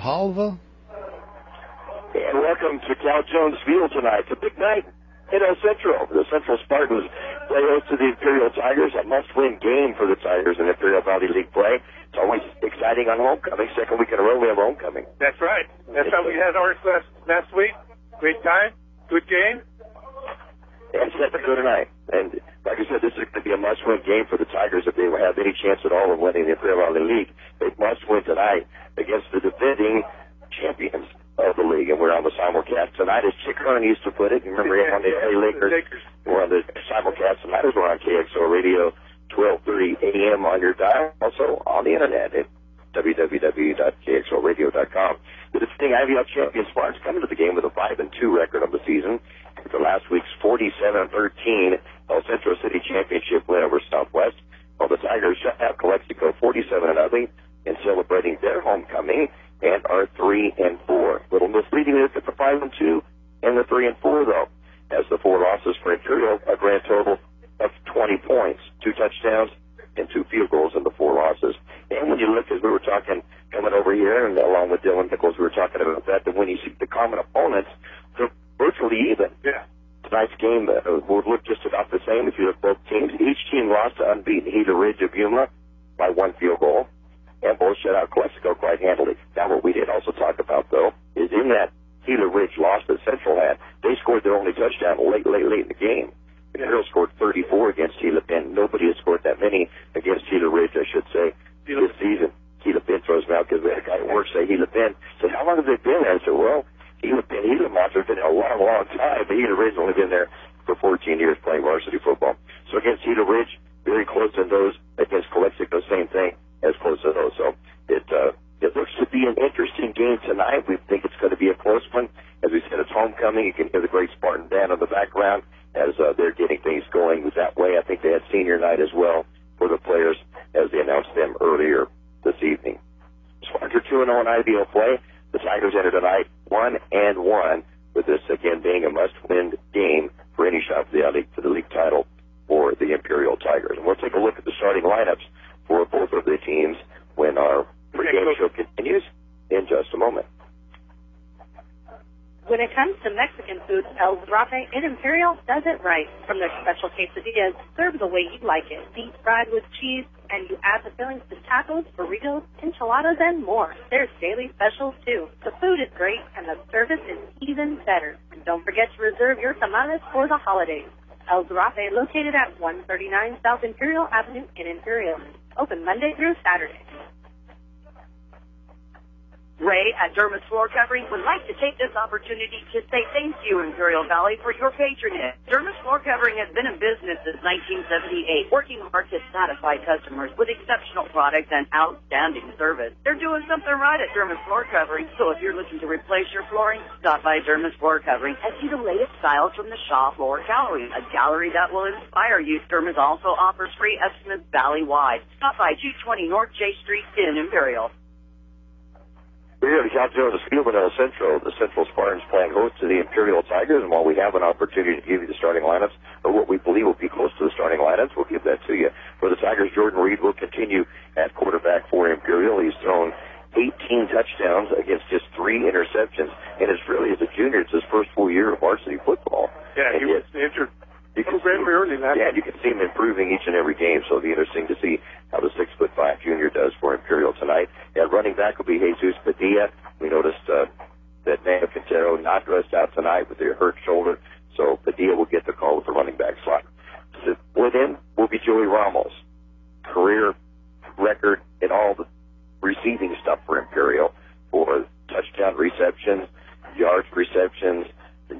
Halva. And welcome to Cal Jones Field tonight. It's a big night in El Centro. The Central Spartans play host to the Imperial Tigers, a must-win game for the Tigers in Imperial Valley League play. It's always exciting on homecoming. Second week in a row we have homecoming. That's right. That's how we had ours last last week. Great time, good game. And set to go tonight. And like I said, this is going to be a must-win game for the Tigers if they have any chance at all of winning the Valley League. They must win tonight against the defending champions of the league. And we're on the simulcast tonight, as Chick Hearn used to put it. You remember Yeah, they yeah, play Lakers? Lakers. We're on the simulcast tonight as we're on KXO Radio, 12:30 a.m. on your dial. Also on the internet at www.kxoradio.com. The defending IVL champion Spartans coming to the game with a five and two record of the season after last week's 47-13 El Centro City Championship win over Southwest. While the Tigers shut out Calexico 47 nothing in celebrating their homecoming and are three and four. Little misleading look at the five and two and the three and four though, as the four losses for Imperial a grand total of 20 points, two touchdowns and two field goals in the four losses. And when you look, as we were talking coming over here, and along with Dylan Nichols, we were talking about that. That when you see the common opponents, they're virtually even. Yeah. Tonight's game uh, will look just about the same if you look both teams. Each team lost to unbeaten Gila Ridge of Yuma by one field goal, and both shut out Calexico quite handily. Now, what we did also talk about, though, is in that Gila Ridge loss that Central had, they scored their only touchdown late, late, late in the game. Imperial scored 34 against Gila Bend. Nobody has scored that many against Gila Ridge, I should say, this season. Gila Bend throws me out because we had a guy at work say Gila Bend. said, how long have they been? I said, well, Gila Bend, Gila Monster's been a long, long time, but Ridge has only been there for 14 years playing varsity football. So against Gila Ridge, very close in those. Against Calexico, same thing, as close as those. So it, uh, it looks to be an interesting game tonight. We think it's going to be a close one. As we said, it's homecoming. You can hear the great Spartan band in the background as uh, they're getting things going that way. I think they had senior night as well for the players as they announced them earlier this evening. Spartans are 2 0 in IVL play. The Tigers enter tonight 1 and 1, with this again being a must win game for any shot for the league, for the league title for the Imperial Tigers. And we'll take a look at the starting lineups for both of the teams when our pregame show continues in just a moment. When it comes to Mexican food, El Zarape in Imperial does it right. From their special quesadillas, served the way you like it, deep fried with cheese, and you add the fillings to tacos, burritos, enchiladas, and more. There's daily specials too. The food is great, and the service is even better. And don't forget to reserve your tamales for the holidays. El Zarape, located at 139 South Imperial Avenue in Imperial. Open Monday through Saturday. Ray at Dermis Floor Covering would like to take this opportunity to say thank you, Imperial Valley, for your patronage. Dermis Floor Covering has been in business since 1978, working hard to satisfy customers with exceptional products and outstanding service. They're doing something right at Dermis Floor Covering, so if you're looking to replace your flooring, stop by Dermis Floor Covering and see the latest styles from the Shaw Floor Gallery, a gallery that will inspire you. Dermis also offers free estimates valley-wide. Stop by 220 North J Street in Imperial. We're here at Cal Jones Field in El Centro. The Central Spartans playing host to the Imperial Tigers, and while we have an opportunity to give you the starting lineups, or what we believe will be close to the starting lineups, we'll give that to you. For the Tigers, Jordan Reed will continue at quarterback for Imperial. He's thrown 18 touchdowns against just three interceptions, and it's really, as a junior, it's his first full year of varsity football. Yeah, And he was injured you can see- early last Yeah, you can see him improving each and every game, so it'll be interesting to see how the six foot five junior does for Imperial tonight. And running back will be Jesus Padilla. We noticed uh, that Nano Quintero not dressed out tonight with their hurt shoulder, so Padilla will get the call with the running back slot. So with him will be Joey Ramos, career record in all the receiving stuff for Imperial for touchdown receptions, yards receptions,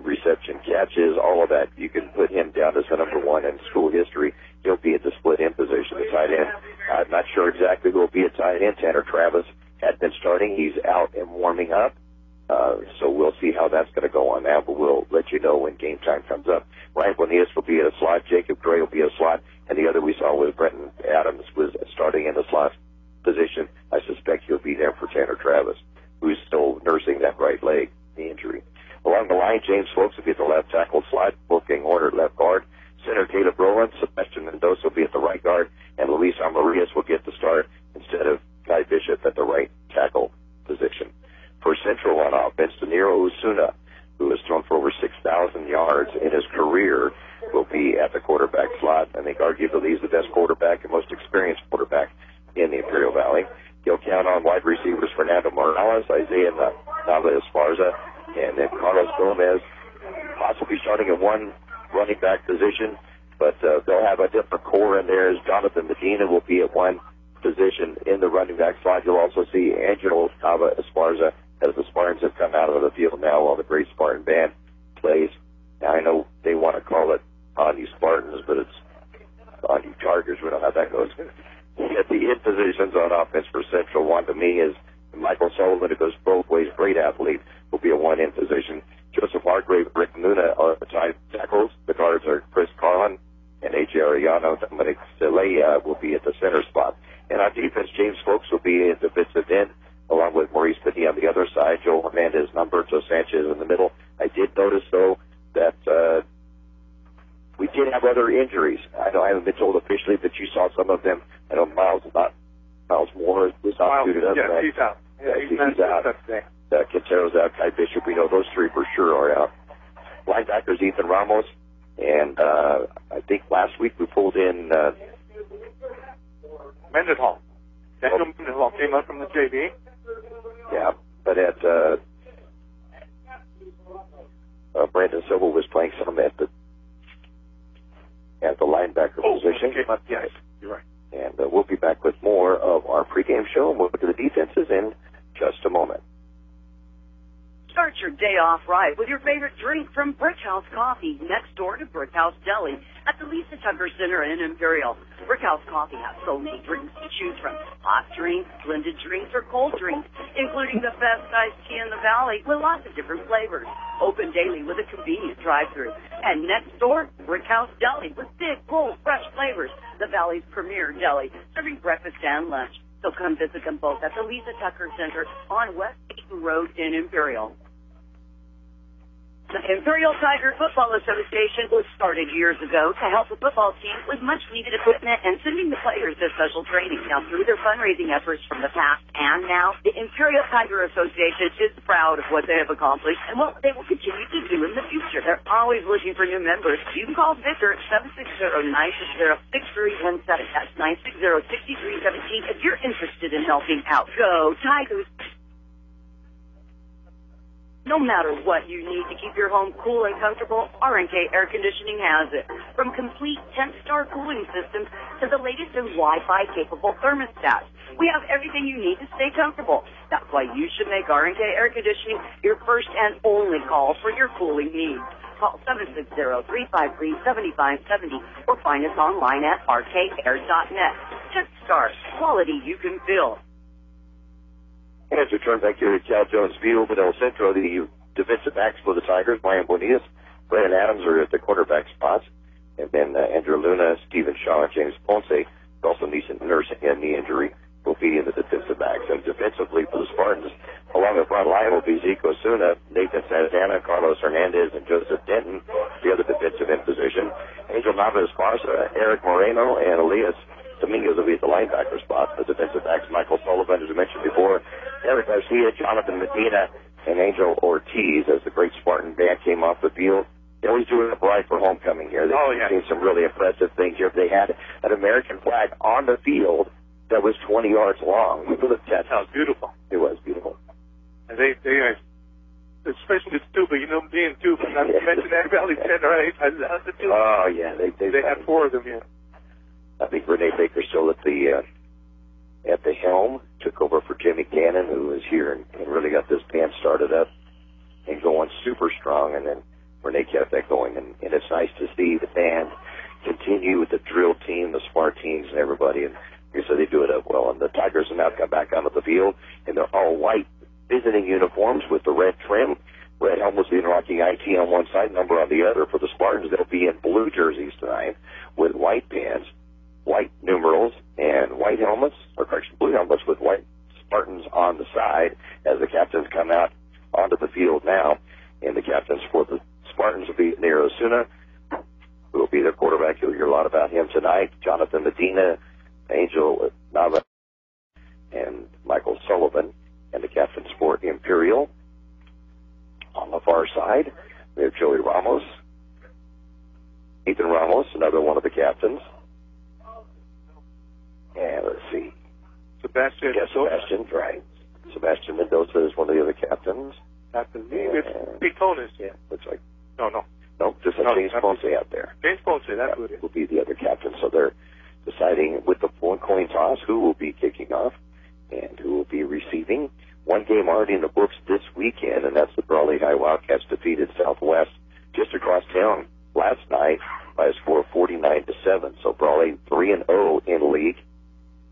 reception catches, all of that. You can put him down as the number one in school history. He'll be at the split end position, the tight end. I'm not sure exactly who will be at tight end. Tanner Travis had been starting. He's out and warming up. Uh, so we'll see how that's going to go on now, but we'll let you know when game time comes up. Ryan Bonillas will be at a slot. Jacob Gray will be a slot. And the other we saw was Brenton Adams was starting in the slot position. I suspect he'll be there for Tanner Travis, who's still nursing that right leg, the injury. Along the line, James Folks will be at the left tackle slot, Wolfgang Horner at left guard. Center Caleb Rowland, Sebastian Mendoza will be at the right guard, and Luis Amarias will get the start instead of Guy Bishop at the right tackle position. For Central on offense. De Niro Osuna, who has thrown for over 6,000 yards in his career, will be at the quarterback slot. I think arguably he's the best quarterback and most experienced quarterback in the Imperial Valley. He'll count on wide receivers Fernando Morales, Isaiah Nava Esparza, and then Carlos Gomez, possibly starting at one running back position, but uh, they'll have a different core in there as Jonathan Medina will be at one position in the running back slot. You'll also see Angelo Nava Esparza as the Spartans have come out of the field now while the great Spartan band plays. Now I know they want to call it on you Spartans, but it's on you Chargers. We know how that goes. At the in positions on offense for Central, one to me is Michael Sullivan, who goes both ways, great athlete, will be a one in position. Joseph Hargrave, Rick Luna are the tight tackles. The guards are Chris Carlin and A.J. Ariano. Dominic Celea will be at the center spot. And on defense, James Folks will be at defensive end, along with Maurice Pitney on the other side. Joel Hernandez, Humberto Sanchez in the middle. I did notice, though, that uh, we did have other injuries. I know I haven't been told officially, but you saw some of them. I know Miles not Miles Moore was not Miles, suited up. yeah, he's out. Yeah, he's, he's out. today. Uh, Quintero's out, Kai Bishop. We know those three for sure are out. Linebackers Ethan Ramos, and uh, I think last week we pulled in uh, Mendenhall. Daniel Mendenhall came up from the JV. yeah, but at uh, uh, Brandon Silva was playing some at the at the linebacker position. came up. Yes, you're right. And uh, we'll be back with more of our pregame show, and we'll look at the defenses in just a moment. Start your day off right with your favorite drink from Brickhouse Coffee, next door to Brickhouse Deli at the Lisa Tucker Center in Imperial. Brickhouse Coffee has so many drinks to choose from. Hot drinks, blended drinks, or cold drinks, including the best iced tea in the valley with lots of different flavors. Open daily with a convenient drive-through. And next door, Brickhouse Deli with big, bold, fresh flavors. The valley's premier deli, serving breakfast and lunch. So come visit them both at the Lisa Tucker Center on West Dayton Road in Imperial. The Imperial Tiger Football Association was started years ago to help the football team with much needed equipment and sending the players to special training. Now, through their fundraising efforts from the past and now, the Imperial Tiger Association is proud of what they have accomplished and what they will continue to do in the future. They're always looking for new members. You can call Victor at 760-960-6317. That's 960-6317 if you're interested in helping out. Go Tigers! No matter what you need to keep your home cool and comfortable, RNK Air Conditioning has it. From complete 10-star cooling systems to the latest in Wi-Fi capable thermostats, we have everything you need to stay comfortable. That's why you should make RNK Air Conditioning your first and only call for your cooling needs. Call 760-353-7570 or find us online at rkair.net. 10-star quality you can feel. As we turn back here at Cal Jones Field with El Centro, the defensive backs for the Tigers, Brian Bonitas, Brandon Adams are at the quarterback spots, and then uh, Andrew Luna, Stephen Shaw, and James Ponce, also Neeson nursing a knee injury, will be in the defensive backs. And defensively for the Spartans, along the front line will be Zeke Osuna, Nathan Santana, Carlos Hernandez, and Joseph Denton, the other defensive end position. Angel Nava Esparza, Eric Moreno, and Elias Dominguez will be at the linebacker spot. The defensive backs, Michael Sullivan, as we mentioned before, Eric Garcia, Jonathan Medina, and Angel Ortiz as the great Spartan band came off the field. They always do it right for homecoming here. They've Oh, yeah. seen some really impressive things here. They had an American flag on the field that was 20 yards long. We looked at That was beautiful. It was beautiful. And they, they, uh, especially the Stuba, you know, being Stuba, not to mention that Valley Center, right? I love the Stuba. Oh yeah, they they, they had four of them here. I think Renee Baker still at the uh, at the helm. Took over for Jimmy Cannon, who was here and, and really got this band started up and going super strong. And then Renee kept that going, and, and it's nice to see the band continue with the drill team, the smart teams, and everybody. And like said, they do it up well. And the Tigers have now come back onto the field, and they're all white visiting uniforms with the red trim. Red helmets being rocking IT on one side, number on the other. For the Spartans, they'll be in blue jerseys tonight with white pants white numerals and white helmets, or correction, blue helmets with white Spartans on the side as the captains come out onto the field now. And the captains for the Spartans will be Nero Osuna, who will be their quarterback. You'll hear a lot about him tonight. Jonathan Medina, Angel Nava, and Michael Sullivan. And the captains for Imperial On the far side, we have Joey Ramos, Ethan Ramos, another one of the captains. And let's see. Sebastian. Yeah, Sebastian, right. Sebastian Mendoza is one of the other captains. Captain Lee. It's Pitonis. Yeah, looks like. No, no. No, just No, James Ponce out there. James Ponce, that's That who it is. will be the other captain. So they're deciding with the one coin toss who will be kicking off and who will be receiving. One game already in the books this weekend, and that's the Brawley High Wildcats defeated Southwest just across town last night by a score of 49 to 7. So Brawley 3 and 0 in league,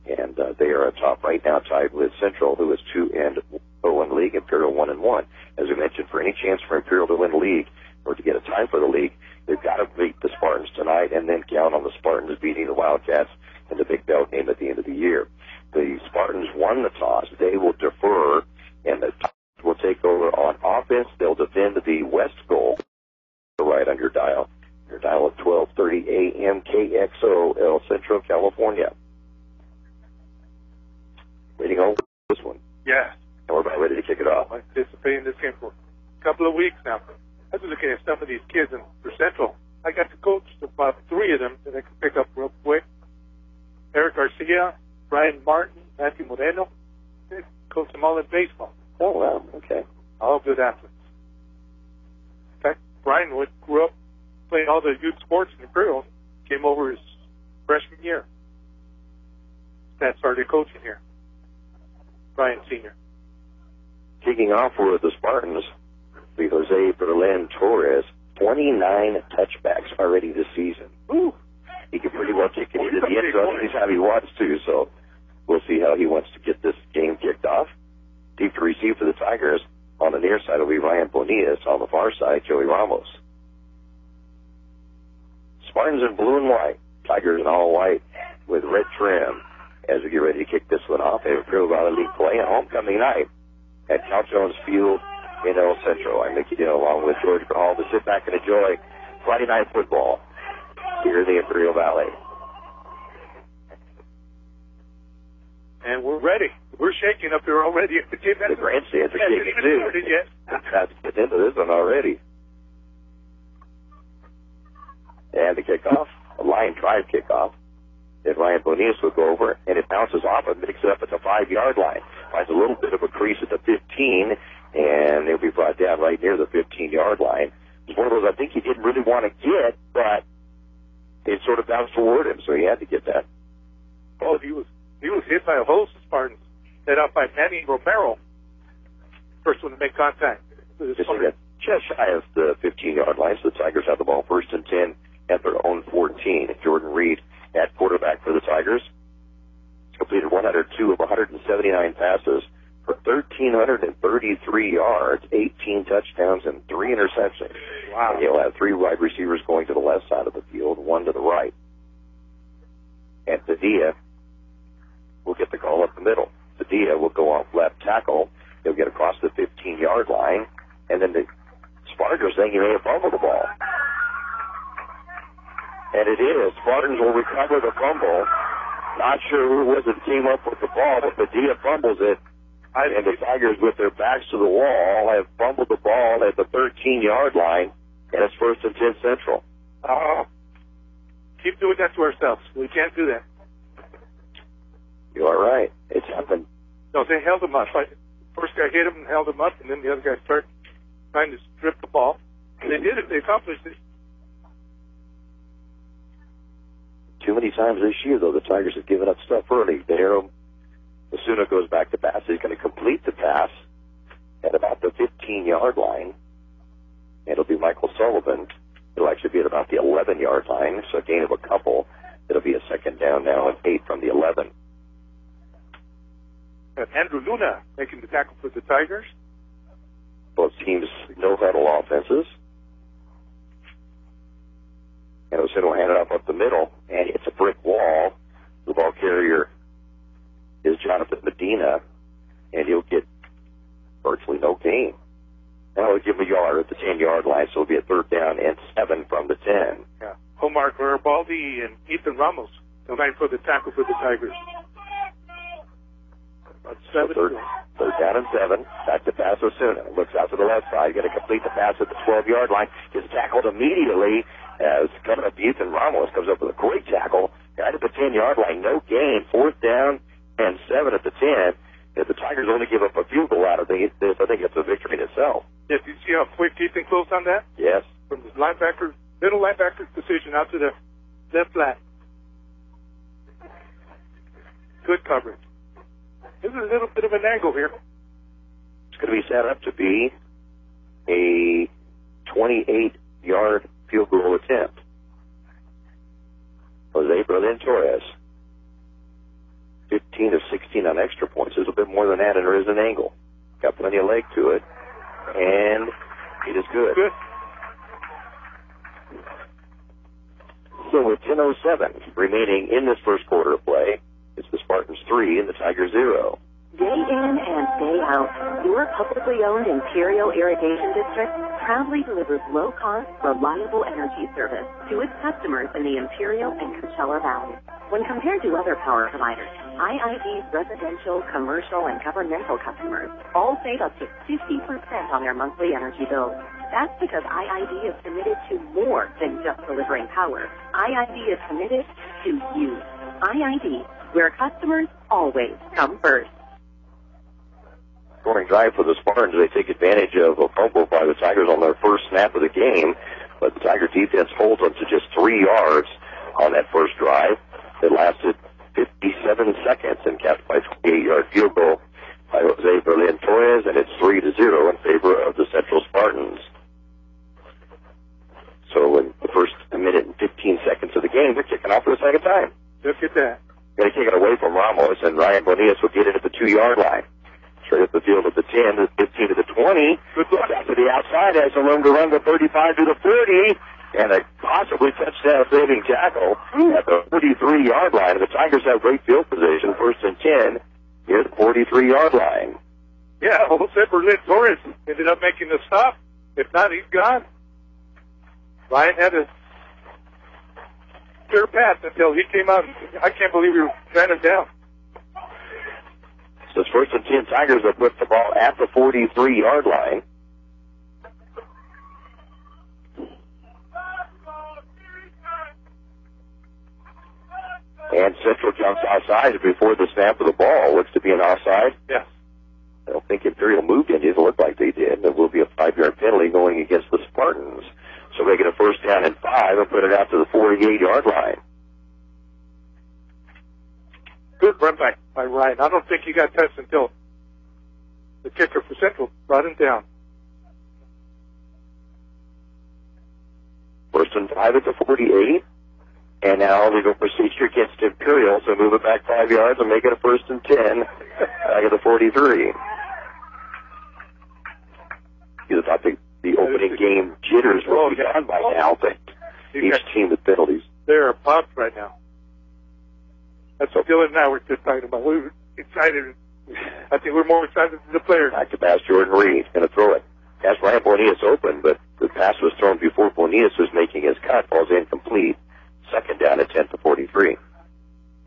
and uh, they are atop right now, tied with Central, who is 2 and 0 in league, Imperial 1 and 1. As we mentioned, for any chance for Imperial to win the league or to get a time for the league, they've got to beat the Spartans tonight and then count on the Spartans beating the Wildcats in the Big Belt game at the end of the year. The Spartans won the toss. They will defer, and the Tigers will take over on offense. They'll defend the west goal. Right on your dial. Your dial of 1230 AM KXO El Centro California. Waiting on this one. Yeah. And we're about ready to kick it off. I anticipating this game for a couple of weeks now. I've been looking at some of these kids in for Central. I got to coach about three of them that I can pick up real quick. Eric Garcia, Brian Martin, Matthew Moreno. They coach them all in baseball. Oh, wow. Okay. All good athletes. In fact, Brian Wood grew up playing all the youth sports in Imperial. Came over his freshman year. That started coaching here. Brian Senior. Kicking off for the Spartans, the Jose Berlin Torres, 29 touchbacks already this season. Ooh. He can pretty well kick it into the end zone anytime he wants to, so we'll see how he wants to get this game kicked off. Deep to receive for the Tigers. On the near side will be Ryan Bonillas. On the far side, Joey Ramos. Spartans in blue and white. Tigers in all white with red trim. As we get ready to kick this one off, a Imperial Valley League play on homecoming night at Cal Jones Field in El Centro. I'm Mickey Dale along with George Hall to sit back and enjoy Friday night football here in the Imperial Valley. And we're ready. We're shaking up here already. The grandstands are shaking too. yet. That's get into this one already. And the kickoff, a line drive kickoff. Then Ryan Bonillas will go over, and it bounces off and makes it up at the five yard line. Finds a little bit of a crease at the 15, and it'll be brought down right near the 15 yard line. It's one of those I think he didn't really want to get, but it sort of bounced toward him, so he had to get that. Oh, he was he was hit by a host of Spartans, set up by Manny Romero. First one to make contact. Just, just shy of the 15 yard line, so the Tigers have the ball first and 10 at their own 14. Jordan Reed at quarterback for the Tigers. Completed 102 of 179 passes for 1,333 yards, 18 touchdowns, and three interceptions. Wow. And he'll have three wide receivers going to the left side of the field, one to the right. And Padilla will get the call up the middle. Padilla will go off left tackle. He'll get across the 15 yard line. And then the Spartans saying he may have fumbled the ball. And it is. Spartans will recover the fumble. Not sure who was that came up with the ball, but Padilla fumbles it. And the Tigers, with their backs to the wall, have fumbled the ball at the 13 yard line. And it's first and 10 Central. Oh, keep doing that to ourselves. We can't do that. You are right. It's happened. No, they held him up. Like, First guy hit him and held him up, and then the other guy started trying to strip the ball. And they did it. They accomplished it. Too many times this year, though, the Tigers have given up stuff early. There, Osuna goes back to pass. He's going to complete the pass at about the 15 yard line. It'll be Michael Sullivan. It'll actually be at about the 11 yard line, so a gain of a couple. It'll be a second down now and eight from the 11. And Andrew Luna making the tackle for the Tigers. Both teams no huddle offenses. And will hand it off up the middle, and it's a brick wall. The ball carrier is Jonathan Medina, and he'll get virtually no gain. Now we'll give him a yard at the 10 yard line, so it'll be a third down and seven from the 10. Yeah. Omar Garibaldi and Ethan Ramos, line for the tackle for the Tigers. Seven. Third, third down and seven. Back to pass Osuna. Looks out to the left side. Going to complete the pass at the 12 yard line. Gets tackled immediately as coming up Ethan Ramos comes up with a great tackle. Right at the 10 yard line. No gain. Fourth down and seven at the 10. If the Tigers only give up a field goal out of this, I think it's a victory in itself. Yes, you see how quick Ethan closed on that? Yes. From the linebacker, middle linebacker position out to the left flat. Good coverage. This is a little bit of an angle here. It's going to be set up to be a 28 yard field goal attempt. Jose Berlin Torres. 15 of 16 on extra points. There's a bit more than that, and there is an angle. Got plenty of leg to it, and it is good. Good. So with 10:07 remaining in this first quarter of play, it's the Spartans three and the Tigers zero. Day in and day out, your publicly owned Imperial Irrigation District proudly delivers low-cost, reliable energy service to its customers in the Imperial and Coachella Valley. When compared to other power providers, IID's residential, commercial, and governmental customers all save up to 50% on their monthly energy bills. That's because IID is committed to more than just delivering power. IID is committed to you. IID, where customers always come first scoring drive for the Spartans. They take advantage of a fumble by the Tigers on their first snap of the game, but the Tiger defense holds them to just three yards on that first drive. It lasted 57 seconds and capped by 28 yard field goal by Jose Berlin Torres, and it's 3 to 0 in favor of the Central Spartans. So in the first minute and 15 seconds of the game, they're kicking off for the second time. Look at that. Going to kick it away from Ramos, and Ryan Bonillas will get it at the two yard line. Straight up the field at the 10, the 15 to the 20. Good luck. Back to the outside, has the room to run the 35 to the 30, and a possibly touchdown saving tackle at the 43 yard line. And the Tigers have great field position, first and 10 near the 43 yard line. Yeah, Jose Berlin Torres ended up making the stop. If not, he's gone. Ryan had a clear path until he came out. I can't believe ran him down. So it's first and 10 Tigers have put the ball at the 43 yard line. And Central jumps outside before the snap of the ball. Looks to be an offside. Yes. I don't think Imperial moved any. It doesn't look like they did. There will be a five yard penalty going against the Spartans. So they get a first down and five and put it out to the 48 yard line. Good run back by Ryan. I don't think he got touched until the kicker for Central brought him down. First and five at the 48. And now legal procedure against Imperial, so move it back five yards and make it a first and 10 back at the 43. You'd have thought the, opening game jitters Oh, would be gone by now, but each team with penalties. they're pumped right now. That's what Dylan and I were just talking about. We were excited. I think we're more excited than the players. Back to pass Jordan Reed, going to throw it. Has Ryan Bonillas open, but the pass was thrown before Bonillas was making his cut. Falls incomplete. Second down at 10 to 43.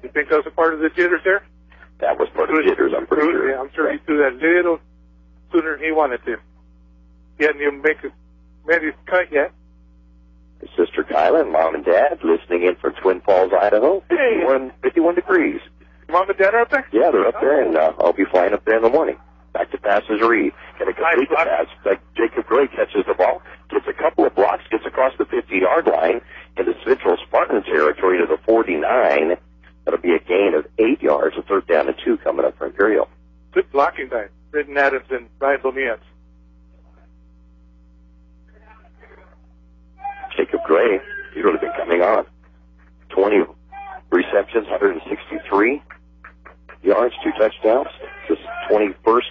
You think that was a part of the jitters there? That was part of the jitters, I'm pretty sure. Yeah, I'm sure he threw that little sooner than he wanted to. He hadn't even make his, made his cut yet. Sister Kyla and mom and dad listening in from Twin Falls, Idaho. Hey. 51, 51 degrees. Mom and Dad are up there? Yeah, they're up there, and uh, I'll be flying up there in the morning. Back to passes Reed. Going to complete Nice pass. Like Jacob Gray catches the ball, gets a couple of blocks, gets across the 50-yard line into Central Spartan territory to the 49. That'll be a gain of eight yards, a third down and two coming up for Imperial. Good blocking by Britton Adams and Brian Bonillas. Jacob Gray, he's really been coming on. 20 receptions, 163 yards, two touchdowns. Just 21st.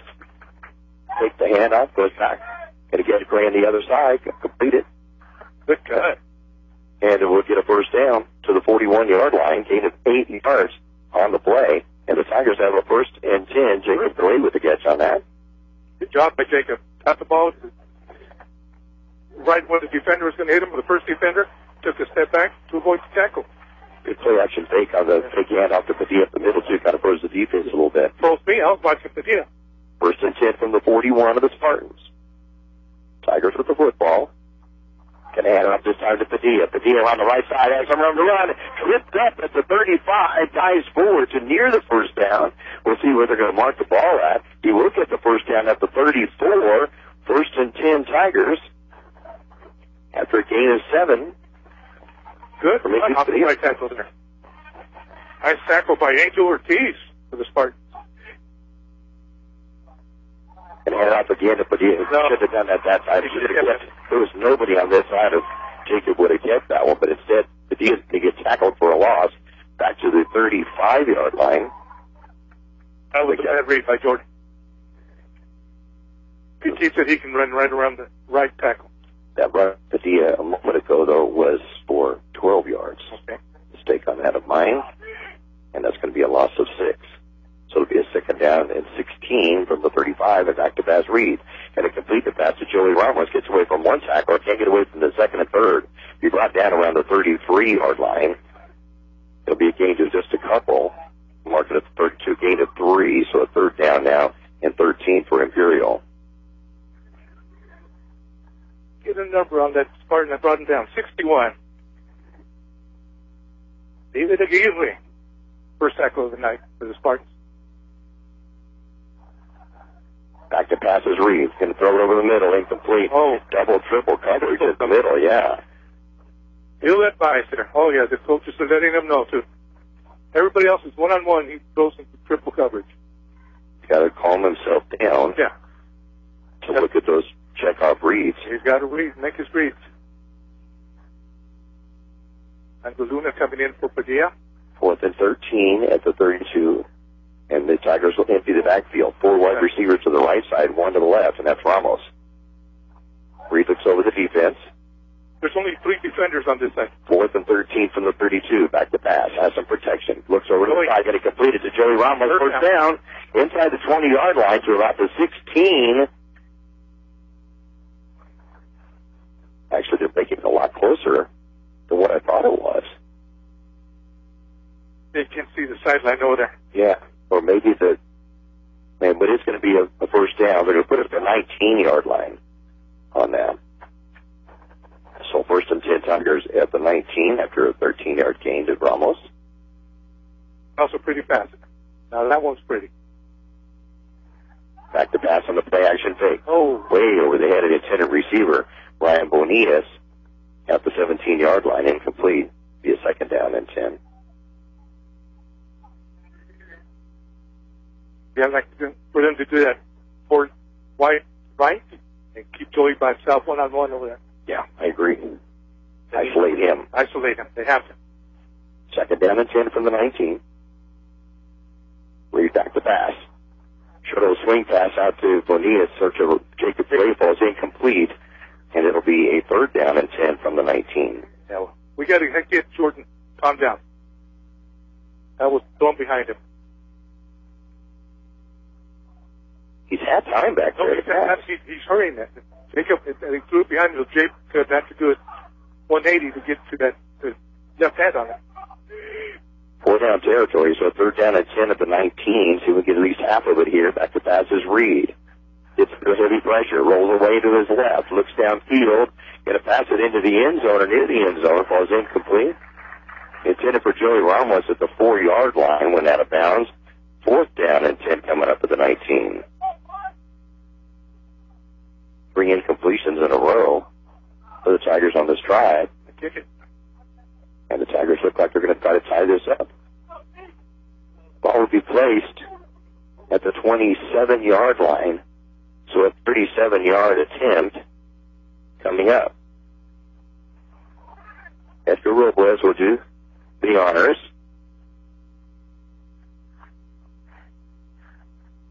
Take the handoff, goes back. Gonna get Gray on the other side, complete it, Good cut. and we'll get a first down to the 41 yard line, gain of eight yards on the play. And the Tigers have a first and 10. Jacob Gray with the catch on that. Good job by Jacob. Got the ball right when the defender was going to hit him, the first defender took a step back to avoid the tackle. Good play action fake on the fake handoff to Padilla up the middle too, kind of froze the defense a little bit. Froze me. I was watching Padilla. First and ten from the 41 of the Spartans. Tigers with the football. Can hand off this time to Padilla. Padilla on the right side has some room to run. Tripped up at the 35, dives forward to near the first down. We'll see where they're going to mark the ball at. He will get the first down at the 34. First and 10 Tigers. After a gain of seven. Good. For the Padilla. right tackle there. Nice tackle by Angel Ortiz for the Spartans. And hand off again to Padilla. No. Should have done that that time. Should should've kept kept There was nobody on this side of Jacob would have kept that one, but instead Padilla they get tackled for a loss back to the 35 yard line. That was a bad read by Jordan. He keeps it. He can run right around the right tackle. That run Padilla uh, a moment ago though was for 12 yards. Okay. Mistake on that of mine, and that's going to be a loss of six. So it'll be a second down and 16 from the 35 and back to Bass Reed. And a complete the pass to Joey Ramos gets away from one tackle, can't get away from the second and third. Be brought down around the 33 yard line. It'll be a gain to just a couple. Marking a 32 gain of three, so a third down now and 13 for Imperial. Get a number on that Spartan. I brought him down. 61. David Aguirre. First tackle of the night for the Spartans. Back to passes Reed. Going to throw it over the middle, incomplete. Oh. Double, triple coverage at the middle, yeah. He'll let by there. Oh yeah, the coaches are letting him know too. Everybody else is one on one. He goes into triple coverage. Got to calm himself down Yeah, to look at those checkoff reads. he's got to read, make his reads. And the Luna coming in for Padilla. Fourth and 13 at the 32. And the Tigers will empty the backfield. Four wide receivers to the right side, one to the left, and that's Ramos. Reed looks over the defense. There's only three defenders on this side. Fourth and 13 from the 32. Back to pass. Has some protection. Looks over to the side. Going to complete it completed to Joey Ramos. First down. Inside the 20 yard line to about the 16. Actually, they're making it a lot closer than what I thought it was. They can see the sideline over there. Yeah. Or maybe the, man, but it's going to be a, a first down. They're going to put it at the 19 yard line on that. So first and 10 Tigers at the 19 after a 13 yard gain to Ramos. Also pretty fast. Now that one's pretty. Back to pass on the play action fake. Oh, Way over the head of the intended receiver, Ryan Bonitas, at the 17 yard line, incomplete. Be a second down and 10. yeah, I'd like for them to do that for white right and keep Joey by himself one on one over there. Yeah, I agree. Isolate him. Isolate him. They have to. Second down and 10 from the 19. Reed back to pass. Short little swing pass out to Bonilla, search of Jacob Gray falls incomplete, and it'll be a third down and 10 from the 19. Yeah, we got to get Jordan. Calm down. That was thrown behind him. He's had time back there to he's, pass. he's, he's hurrying that. Jacob, and he threw it behind him. Jacob could have to do it 180 to get to that the left hand on it. Four down territory, so third down and 10 at the 19. See if we get at least half of it here. Back to pass is Reed. Gets the heavy pressure, rolls away to his left, looks downfield, gonna pass it into the end zone or near the end zone, falls incomplete. Intended for Joey Ramos at the four yard line, went out of bounds. Fourth down and 10 coming up at the 19. Three incompletions in a row for the Tigers on this drive Kick it. and the Tigers look like they're going to try to tie this up. Ball will be placed at the 27 yard line, so a 37 yard attempt coming up. Edgar Robles will do the honors.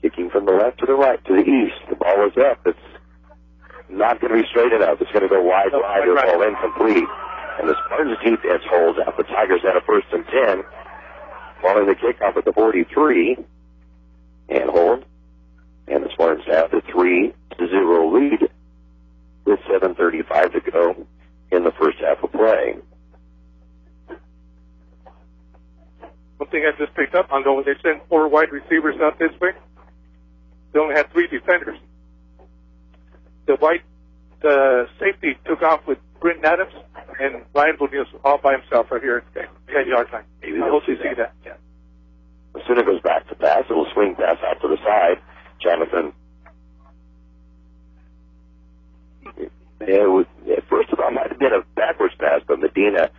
Kicking from the left to the right to the east. The ball is up. It's not going to be straight enough. It's going to go wide, No, wide, or right. fall incomplete. And the Spartans defense holds out. The Tigers at a first and 10. Following the kickoff at the 43. And hold. And the Spartans have the 3 to 0 lead with 7.35 to go in the first half of play. One thing I just picked up on though, when they sent four wide receivers out this way, they only had three defenders. The white the safety took off with Britton Adams and Ryan Bonillas all by himself right here at the 10 yard line. Maybe I hope see you see that. that. As soon as it goes back to pass, it'll swing pass out to the side. Jonathan. It was, first it might have been a backwards pass, but Medina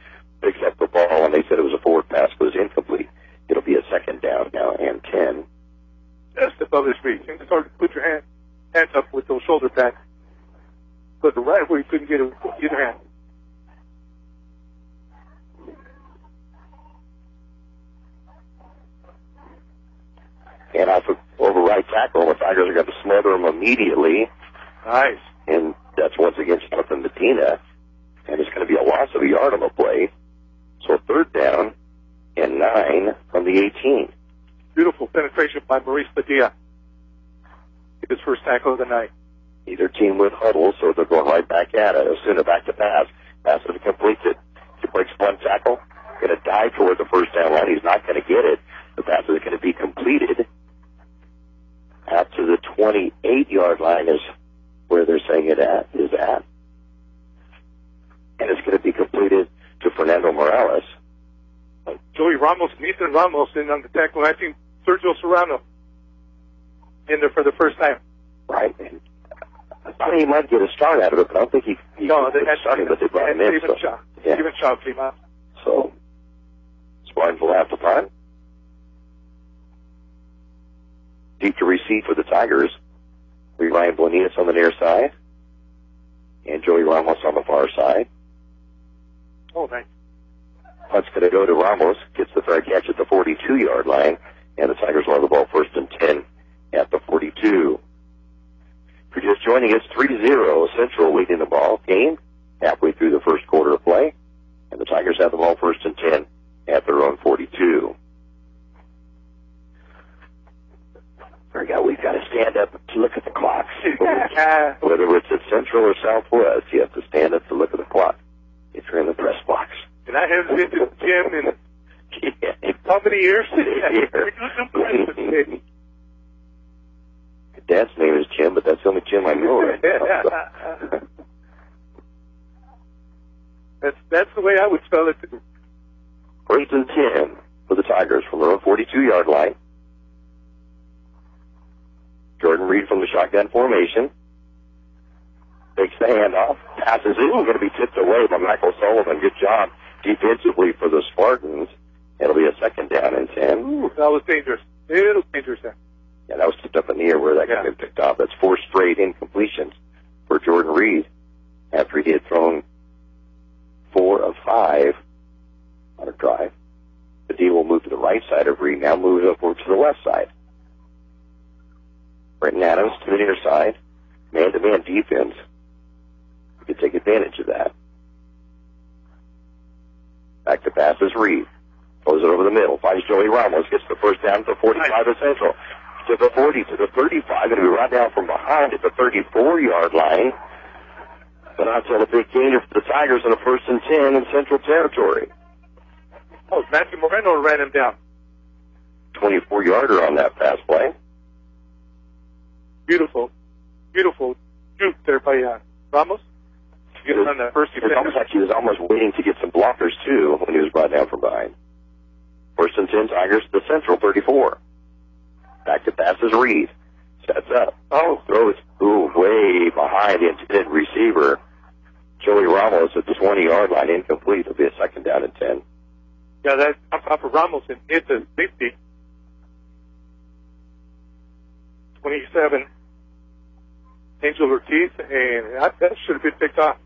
picks up the ball and they said it was a forward pass, but it was incomplete. It'll be a second down now and 10. Just above his reach. And start to put your hand, hands up with those shoulder pads. But the right where you couldn't get it with either hand. And off of, over right tackle, the Tigers are going to smother him immediately. Nice. and that's once against Jonathan Medina, and it's going to be a loss of a yard on the play. So third down and nine from the 18. Beautiful penetration by Maurice Padilla. His first tackle of the night. Either team with huddle, so they're going right back at it. Osuna back to pass. Pass is completed. He breaks one tackle. Going to dive toward the first down line. He's not going to get it. The pass is going to be completed. Out to the 28 yard line is where they're saying it at is at. And it's going to be completed to Fernando Morales. Joey Ramos, Nathan Ramos in on the tackle. I think Sergio Serrano in there for the first time. Right. And I thought he might get a start out of it, but I don't think he, he No, they had starting, but they brought him in. Stephen So, Shaw. yeah. Stephen Shaw came out. so Spartans will have to punt. Deep to receive for the Tigers. We Ryan Bonillas on the near side. And Joey Ramos on the far side. Oh, nice. Punt's going to go to Ramos. Gets the fair catch at the 42 yard line. And the Tigers will have the ball first and 10 at the 42. If you're just joining us, 3-0 Central leading the ball game halfway through the first quarter of play. And the Tigers have the ball first and 10 at their own 42. Forgot we've got to stand up to look at the clock. Whether it's at Central or Southwest, you have to stand up to look at the clock if you're in the press box. and I haven't been to the gym in Yeah. how many years? Dad's name is Jim, but that's the only Jim I know right now. that's that's the way I would spell it. First and 10 for the Tigers from their own 42 yard line. Jordan Reed from the shotgun formation. Takes the handoff. Passes it. Going to be tipped away by Michael Sullivan. Good job defensively for the Spartans. It'll be a second down and 10. Ooh, that was dangerous. It was dangerous there. Yeah, that was tipped up in the air where that could have Yeah. been picked off. That's four straight incompletions for Jordan Reed after he had thrown four of five on a drive. The D will move to the right side of Reed, now moves upward to the left side. Brenton Adams to the near side. Man-to-man defense. You can take advantage of that. Back to passes Reed. Throws it over the middle. Finds Joey Ramos. Gets the first down to 45 of Central. To the 40, to the 35. Going to be run down from behind at the 34-yard line. But not until a big gainer for the Tigers in a first and 10 in Central Territory. Oh, Matthew Moreno ran him down. 24-yarder on that pass play. Beautiful, beautiful juke there by uh, Ramos. On that first It was almost like he was almost waiting to get some blockers too when he was brought down from behind. First and ten Tigers to the Central 34. Back to passes Reed. Sets up. Oh, Throws ooh, way behind the intended receiver. Joey Ramos at the 20 yard line incomplete. It'll be a second down and 10. yeah, that on top of Ramos and hit the safety. 27. Angel Ortiz, and that, that should have been picked off.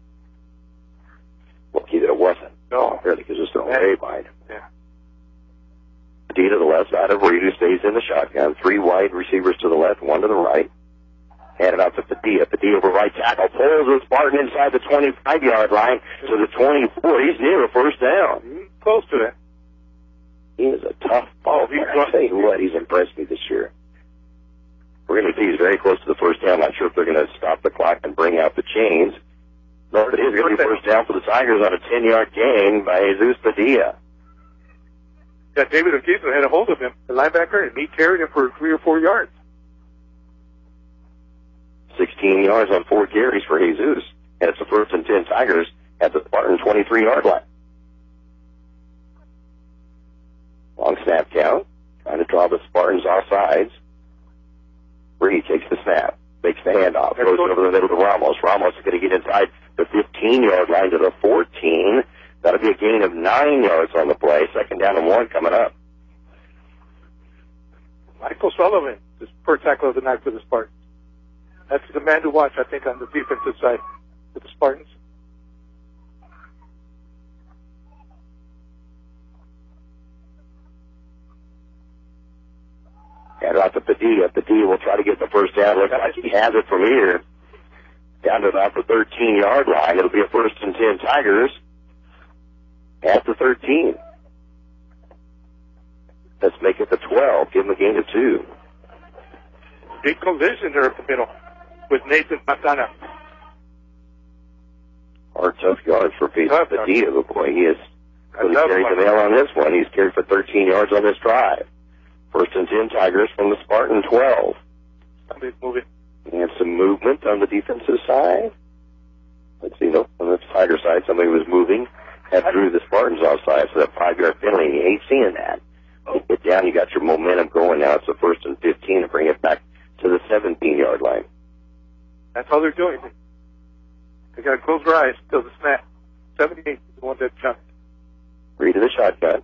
Lucky that it wasn't. No. Really, because it's thrown way behind. Yeah. D to the left side of Reed, who stays in the shotgun. Three wide receivers to the left, one to the right. Hand it out to Padilla. Padilla over right tackle. Pulls the Spartan inside the 25 yard line to the 24. He's near a first down. Close to that. He is a tough ball. Oh, he's I'll tell you what, he's impressed me this year. We're going to see he's very close to the first down. Not sure if they're going to stop the clock and bring out the chains. No, it is going to be first down for the Tigers on a 10 yard gain by Jesus Padilla. Yeah, David O'Keefe had a hold of him, the linebacker, and he carried him for three or four yards. 16 yards on four carries for Jesus. And it's the first and 10 Tigers at the Spartan 23 yard line. Long snap count. Trying to draw the Spartans off sides. Brady takes the snap. Makes the handoff. Throws it over the middle to Ramos. Ramos is going to get inside the 15 yard line to the 14. That'll be a gain of nine yards on the play. Second down and one coming up. Michael Sullivan is per tackle of the night for the Spartans. That's the man to watch, I think, on the defensive side for the Spartans. And out to Padilla. Padilla will try to get the first down. Looks like he has it from here. Down to about the 13 yard line. It'll be a first and 10 Tigers at the 13. Let's make it the 12. Give him a gain of two. Big collision there at the middle with Nathan Matana. Hard, tough yards for Pete Padilla, boy, he is Another carried the mail on this one. He's carried for 13 yards on this drive. First and 10 Tigers from the Spartan 12. Somebody's moving. And some movement on the defensive side. Let's see, nope, on the Tiger side, somebody was moving. That drew the Spartans offside, so that five yard penalty, and you hate seeing that. You get down, you got your momentum going now. It's the first and 15 to bring it back to the 17 yard line. That's all they're doing. They got to close their eyes till the snap. 78 is the one that jumped. Read to the shotgun.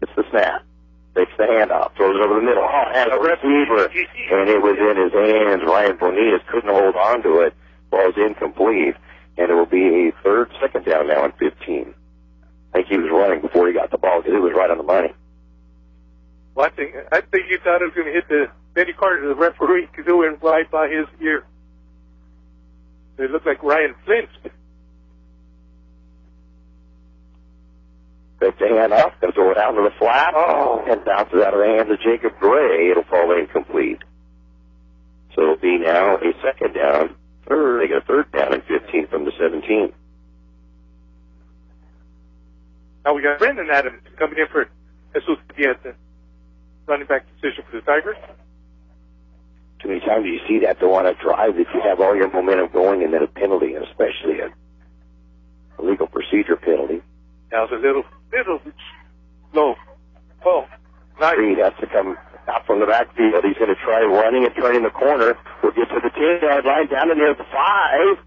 It's the snap. Takes the handoff. Throws it over the middle. Has a receiver. And it was in his hands. Ryan Bonillas couldn't hold on to it. Ball's incomplete. And it will be a third, second down now on 15. I think he was running before he got the ball because it was right on the money. Well, I think, I think he thought it was going to hit the Benny Carter, the referee, because it went right by his ear. It looked like Ryan Flint. Takes the handoff. Going to throw it out to the flat. Oh. And bounces out of the hands of Jacob Gray. It'll fall incomplete. So it'll be now a second down. Third. They get a third down and 15 from the 17. Now we got Brendan Adams coming in for Jesus Diaz, the running back position for the Tigers. Too many times you see that though on a drive that you have all your momentum going and then a penalty, and especially a, a legal procedure penalty. Now it's a little, bit slow. Oh, nice. Reed has to come out from the backfield. He's going to try running and turning the corner. We'll get to the 10 yard line down to near the 5.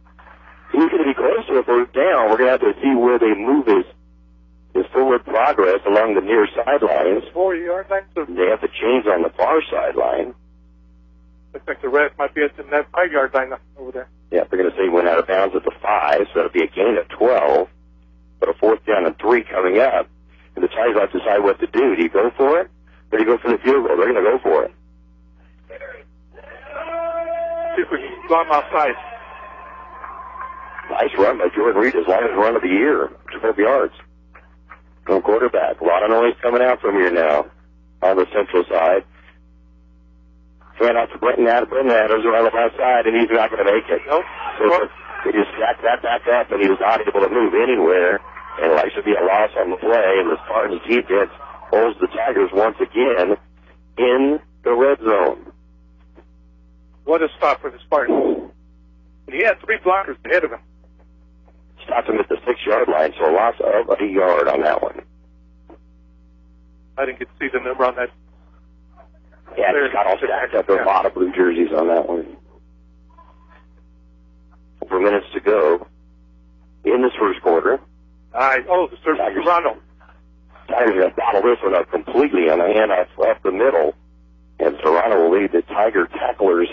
He's going to be close to a first down. We're going to have to see where they move his, his forward progress along the near sidelines. Four yard line. So They have the chains on the far sideline. looks like the rest might be at the net five yard line over there. Yeah, they're going to say he went out of bounds at the 5, so that'll be a gain of 12. But a fourth down and 3 coming up. And the Tigers have to decide what to do. Do you go for it? Or do you go for the field goal? They're going to go for it. See if we can go him outside. Nice run by Jordan Reed, his longest run of the year, 12 yards. No quarterback. A lot of noise coming out from here now on the central side. Fan out to Brenton Adams. Brenton Adams on the left side, and he's not going to make it. Nope. So they just stacked that back up, and he was not able to move anywhere. And it should be a loss on the play, and the Spartans defense holds the Tigers once again in the red zone. What a stop for the Spartans. And he had three blockers ahead of him. Stopped him at the six yard line, so a loss of a yard on that one. I didn't get to see the number on that. Yeah, it's got all stacked up. There are a lot of blue jerseys on that one. Four minutes to go in this first quarter. I, oh, the for Toronto. Tigers are going to bottle this one up completely on the handoff up the middle. And Serrano will lead the Tiger tacklers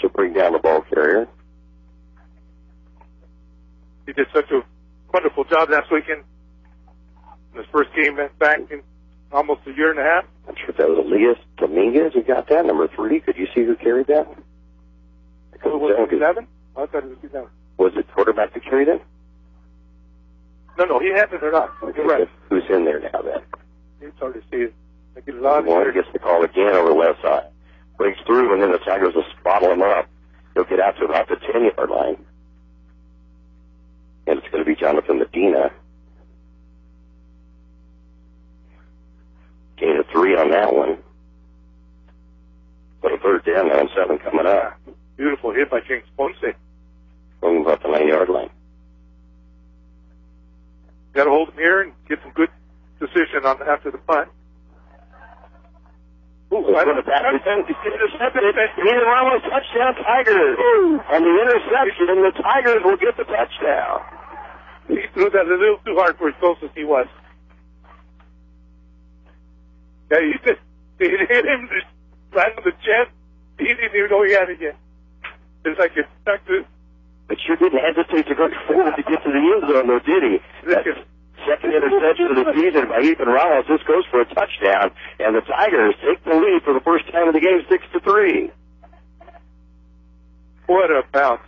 to bring down the ball carrier. He did such a wonderful job last weekend. In his first game back in almost a year and a half. I'm sure if that was Elias Dominguez who got that, number three. Could you see who carried that? It was oh, I thought it was Was it quarterback to carry then? No, no, he has it or not. Okay, You're right. Who's in there now then? It's hard to see. I get a lot of gets the call again over left side. Breaks through and then the Tigers will bottle him up. He'll get out to about the 10 yard line. And it's going to be Jonathan Medina. Gain of three on that one. But a third down, nine seven coming up by James Ponce. From about the nine yard line. Got to hold him here and get some good decision on after the punt. Ooh, I don't- intercepted. Neither Ramos touchdown Tigers. On the interception, the Tigers will get the touchdown. He threw that a little too hard for as close as he was. Yeah, he just he hit him right on the chest. He didn't even know he had it yet. Like it stuck to. But you didn't hesitate to go forward to get to the end zone, though, did he? That's second interception of the season by Ethan Ramos. This goes for a touchdown, and the Tigers take the lead for the first time in the game, six to three. What a bounce!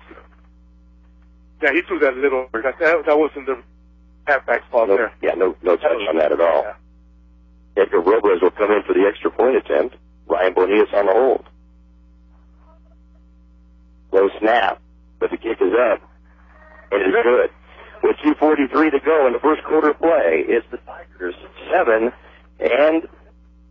Yeah, he threw that little. That that, wasn't the halfback's fault No, there. yeah, no, no touch on that at all. Yeah. Edgar Robles will come in for the extra point attempt. Ryan Bonillas on the hold. Low snap, but the kick is up. and It is good. With 2.43 to go in the first quarter play, it's the Tigers 7 and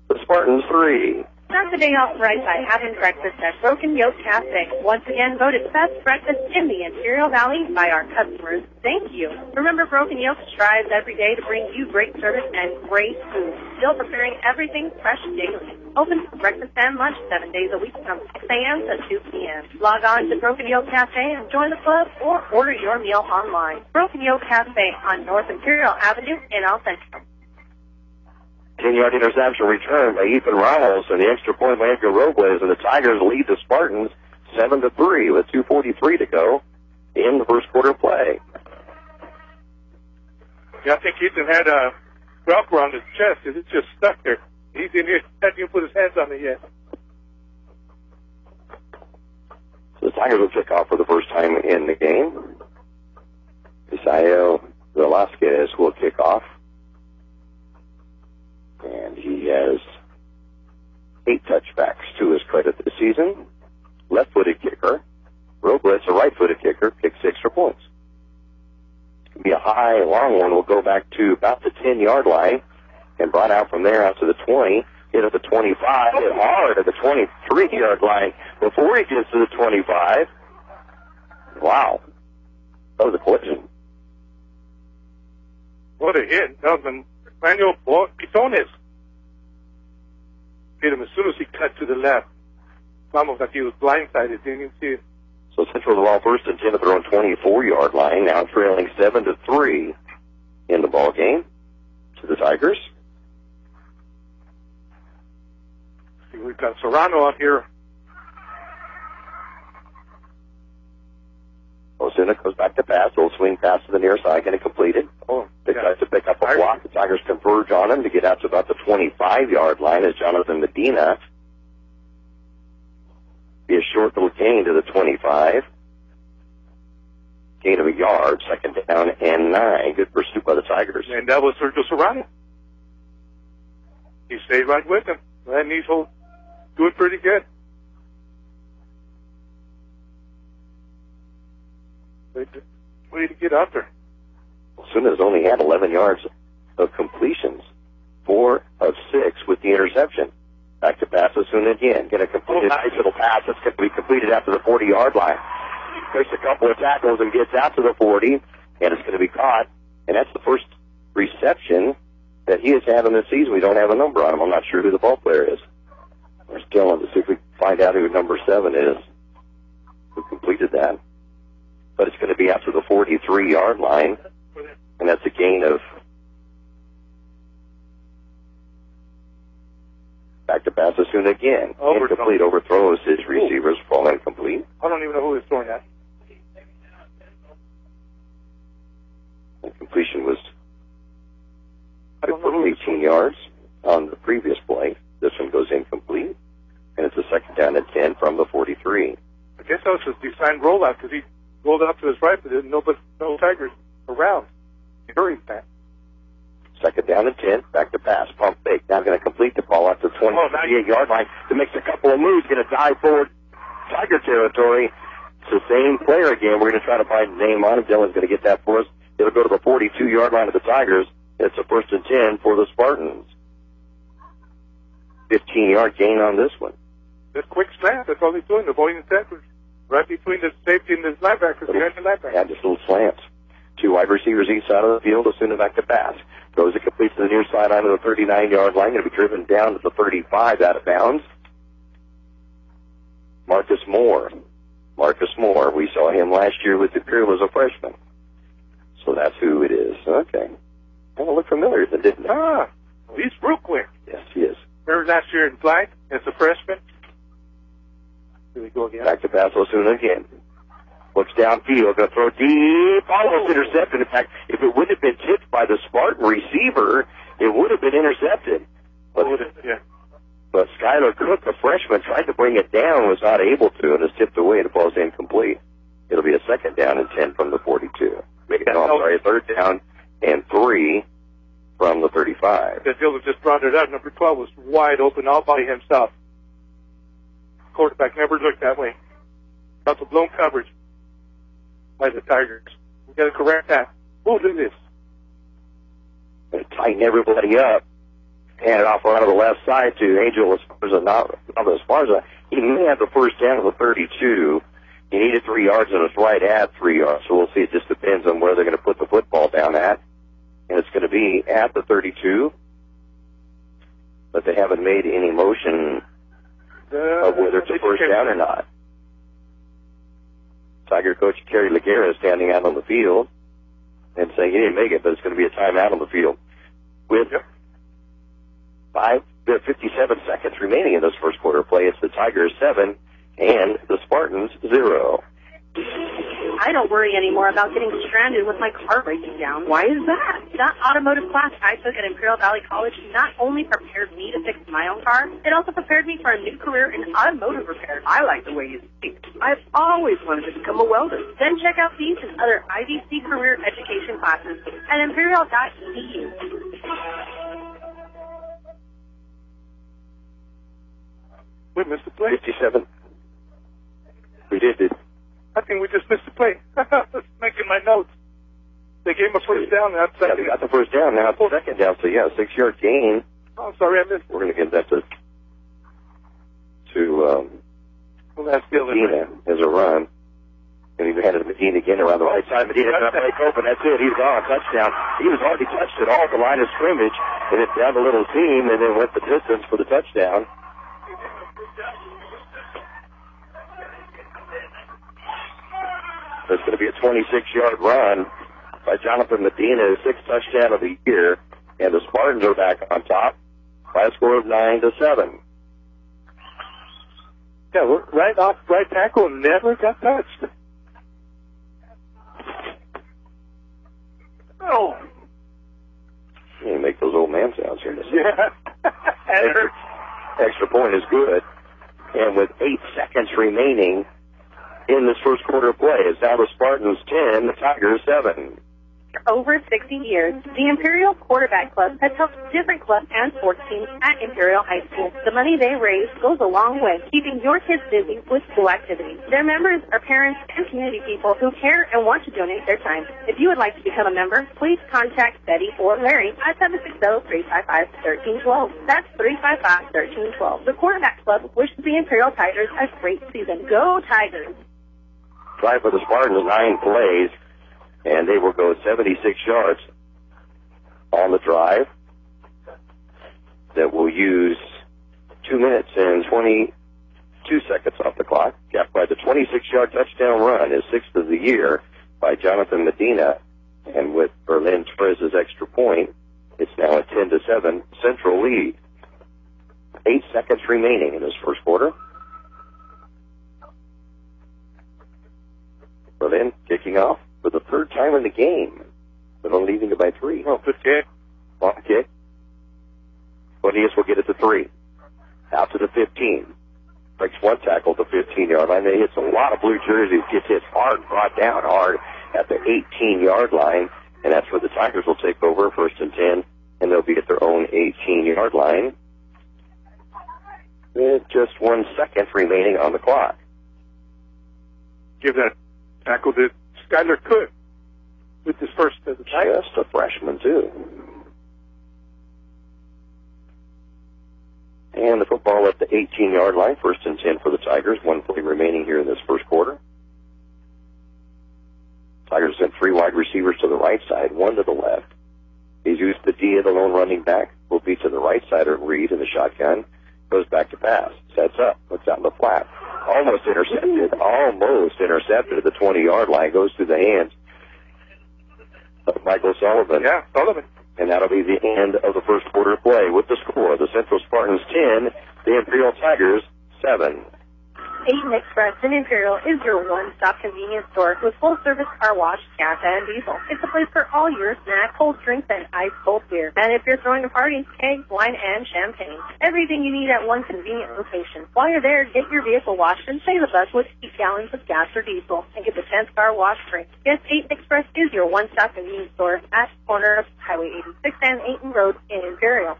the Spartans 3. Start the day off right by having breakfast at Broken Yoke Cafe. Once again voted best breakfast in the Imperial Valley by our customers. Thank you. Remember, Broken Yoke strives every day to bring you great service and great food. Still preparing everything fresh daily. Open for breakfast and lunch seven days a week from 6 a.m. to 2 p.m. Log on to Broken Yoke Cafe and join the club or order your meal online. Broken Yoke Cafe on North Imperial Avenue in El Centro. 10 yard interception return by Ethan Ramos and the extra point by Edgar Robles and the Tigers lead the Spartans 7 to 3 with 2.43 to go in the first quarter play. Yeah, I think Ethan had a rope around his chest. and It's just stuck there. He didn't even, hadn't even put his hands on it yet. So the Tigers will kick off for the first time in the game. Isaio Velasquez will kick off. And he has eight touchbacks to his credit this season. Left-footed kicker. Robles, a right-footed kicker, kicked six for points. Be a high, long one. We'll go back to about the 10-yard line and brought out from there out to the 20. Hit at the 25. Hit hard at the 23-yard line before he gets to the 25. Wow. That was a collision. What a hit. That Manuel Pitones. Him as soon as he cut to the left. Almost like he was blindsided. Didn't even see it. So Central the ball first and ten at their own 24-yard line, now trailing seven to three in the ball game to the Tigers. See, We've got Serrano out here. Osuna goes back to pass. Old swing pass to the near side, getting completed. Oh, They yeah. to pick up a block. The Tigers converge on him to get out to about the 25-yard line as Jonathan Medina be a short little gain to the 25. Gain of a yard, second down and nine. Good pursuit by the Tigers. And that was Sergio Serrano. He stayed right with him. And he's hold, doing pretty good. Way to get out there. Osuna's only had 11 yards of completions, four of six with the interception. Back to pass Osuna again. Going to complete a oh, nice little pass that's going to be completed after the 40 yard line. Takes a couple of tackles and gets out to the 40, and it's going to be caught. And that's the first reception that he has had in this season. We don't have a number on him. I'm not sure who the ball player is. We're still on to see if we find out who number seven is who completed that. But it's going to be after the 43 yard line, and that's a gain of back to pass Osuna again. Overthrow. Incomplete overthrows his receivers, fall incomplete. I don't even know who he's throwing at. And completion was I don't know who he's 18 yards on the previous play. This one goes incomplete, and it's a second down at 10 from the 43. I guess that was his designed rollout because he rolled out to his right, but didn't but no Tigers around. Hurried back. Second down and 10, back to pass, pump fake. Now going to complete the ball at the 28 yard line to make a couple of moves, going to dive forward Tiger territory. It's the same player again. We're going to try to find a name on him. Dylan's going to get that for us. It'll go to the 42 yard line of the Tigers. It's a first and 10 for the Spartans. 15 yard gain on this one. Just quick snap. That's all he's doing, avoiding tacklers. Right between the safety and the linebacker, behind the linebacker. Yeah, just little slant. Two wide receivers each side of the field, assuming back to pass. Throws it complete to the near sideline of the 39 yard line, going to be driven down to the 35 out of bounds. Marcus Moore. Marcus Moore. We saw him last year with the Imperial as a freshman. So that's who it is. Okay. Kind of look familiar, didn't it? Ah, he's real quick. Yes, he is. Remember last year in flight as a freshman? Here we go again. Back to pass Osuna again. Looks downfield, going to throw deep, almost oh. intercepted. In fact, if it wouldn't have been tipped by the Spartan receiver, it would have been intercepted. But, Yeah. but Skylar Cook, the freshman, tried to bring it down, was not able to, and is tipped away. The ball's incomplete. It'll be a second down and 10 from the 42. Make it, no, I'm oh. sorry, a third down and three from the 35. The fielder just brought it up. Number 12 was wide open all by himself. Quarterback never looked that way. That's a blown coverage by the Tigers. We got to correct that. We'll do this. and tighten everybody up. Hand it off around the left side to Angel Esparza. Not, not Esparza. He may have the first down of the 32. He needed three yards and it's right at three yards. So we'll see. It just depends on where they're going to put the football down at. And it's going to be at the 32. But they haven't made any motion of whether it's a first down or not. Tiger coach Kerry Laguerre is standing out on the field and saying he didn't make it, but it's going to be a timeout on the field. With Yep. five, uh, 57 seconds remaining in this first quarter play, it's the Tigers seven and the Spartans zero. I don't worry anymore about getting stranded with my car breaking down. Why is that? That automotive class I took at Imperial Valley College not only prepared me to fix my own car, it also prepared me for a new career in automotive repair. I like the way you speak. I've always wanted to become a welder. Then check out these and other IVC career education classes at imperial.edu. We missed the play. 57. We did it. I think we just missed the play. Just making my notes. They gave him a first down. That's Yeah, second. got the first down. Now it's second down. So yeah, six yard gain. Oh, sorry, I missed. We're going to give that to to um, Well, that's Medina as a run. And he handed to Medina again around the right side. Medina got break open. That's it. He's gone. Touchdown. He was hardly touched at all at the line of scrimmage. And it down the little seam and then went the distance for the touchdown. There's going to be a 26-yard run by Jonathan Medina, his sixth touchdown of the year, and the Spartans are back on top by a score of nine to seven. Yeah, right off right tackle and never got touched. Oh, You make those old man sounds here in yeah. and hurt. Extra point is good. And with eight seconds remaining in this first quarter of play, it's now the Spartans 10, the Tigers 7. For over 60 years, the Imperial Quarterback Club has helped different clubs and sports teams at Imperial High School. The money they raise goes a long way, keeping your kids busy with school activities. Their members are parents and community people who care and want to donate their time. If you would like to become a member, please contact Betty or Larry at 760-355-1312. That's 355-1312. The Quarterback Club wishes the Imperial Tigers a great season. Go Tigers! Drive for the Spartans, nine plays, and they will go 76 yards on the drive that will use two minutes and 22 seconds off the clock, capped by the 26-yard touchdown run, his sixth of the year, by Jonathan Medina, and with Berlin Torres' extra point, it's now a 10 to 7 central lead. Eight seconds remaining in this first quarter. Berlin kicking off for the third time in the game, but only leading it by three. Oh, good kick. Long kick. Bonillas will get it to three. Out to the 15. Breaks one tackle at the 15 yard line. They hits a lot of blue jerseys. Gets hit hard, brought down hard at the 18 yard line. And that's where the Tigers will take over first and 10. And they'll be at their own 18 yard line. With just one second remaining on the clock. Give that tackle to Skyler Cook with his first of the Tigers. Just a freshman too. And the football at the 18 yard line, first and 10 for the Tigers. One play remaining here in this first quarter. Tigers sent three wide receivers to the right side, one to the left. Jesus Padilla, the D at the lone running back, will be to the right side of Reed in the shotgun. Goes back to pass. Sets up. Looks out in the flat. Almost intercepted. Almost intercepted at the 20 yard line. Goes through the hands of Michael Sullivan. Yeah, Sullivan. And that'll be the end of the first quarter play with the score. The Central Spartans 10, the Imperial Tigers 7. Eaton Express in Imperial is your one-stop convenience store with full-service car wash, gas, and diesel. It's a place for all your snack, cold drinks, and ice cold beer. And if you're throwing a party, kegs, wine, and champagne. Everything you need at one convenient location. While you're there, get your vehicle washed and save the bus with 8 gallons of gas or diesel and get the 10th car wash free. Yes, Eaton Express is your one-stop convenience store at corner of Highway 86 and Aten Road in Imperial.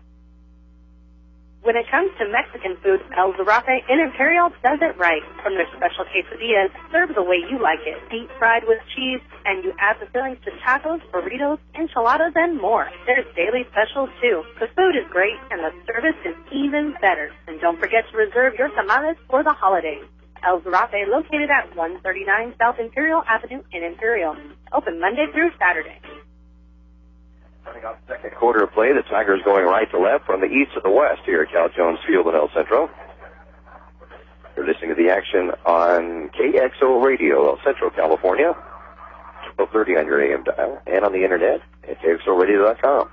When it comes to Mexican food, El Zarape in Imperial does it right. From their special quesadillas, served the way you like it, deep fried with cheese, and you add the fillings to tacos, burritos, enchiladas, and more. There's daily specials too. The food is great, and the service is even better. And don't forget to reserve your tamales for the holidays. El Zarape, located at 139 South Imperial Avenue in Imperial. Open Monday through Saturday. Coming up second quarter of play, the Tigers going right to left from the east to the west here at Cal Jones Field in El Centro. You're listening to the action on KXO Radio, El Centro, California. 1230 on your AM dial and on the internet at KXORadio.com.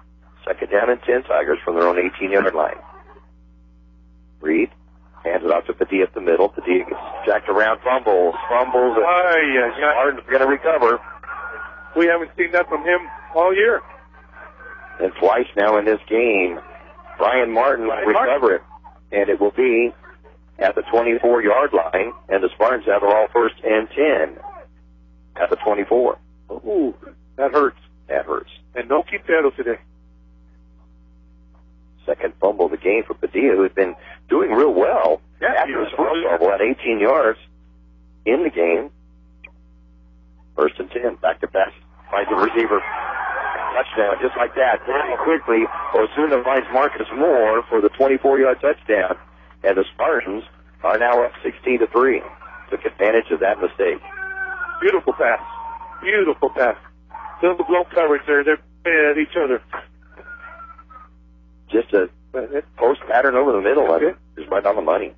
Second down and 10 Tigers from their own 18-yard line. Reed hands it off to Padilla up the middle. Padilla gets jacked around, fumbles, fumbles. and ay, ay. Spartans going to recover. We haven't seen that from him all year. And twice now in this game. Brian Martin Brian will recover it, and it will be at the 24 yard line, and the Spartans have it all first and 10 at the 24. Ooh, that hurts. That hurts. And no Quintero today. Second fumble of the game for Padilla, who had been doing real well Yeah, after his first fumble at 18 yards in the game. First and 10, back to pass, finds the receiver. Touchdown, just like that. Very quickly, Osuna finds Marcus Moore for the 24-yard touchdown, and the Spartans are now up 16 to three. Took advantage of that mistake. Beautiful pass. Beautiful pass. Little blown coverage there. They're at each other. Just a post pattern over the middle of it. Okay. Just right on the money.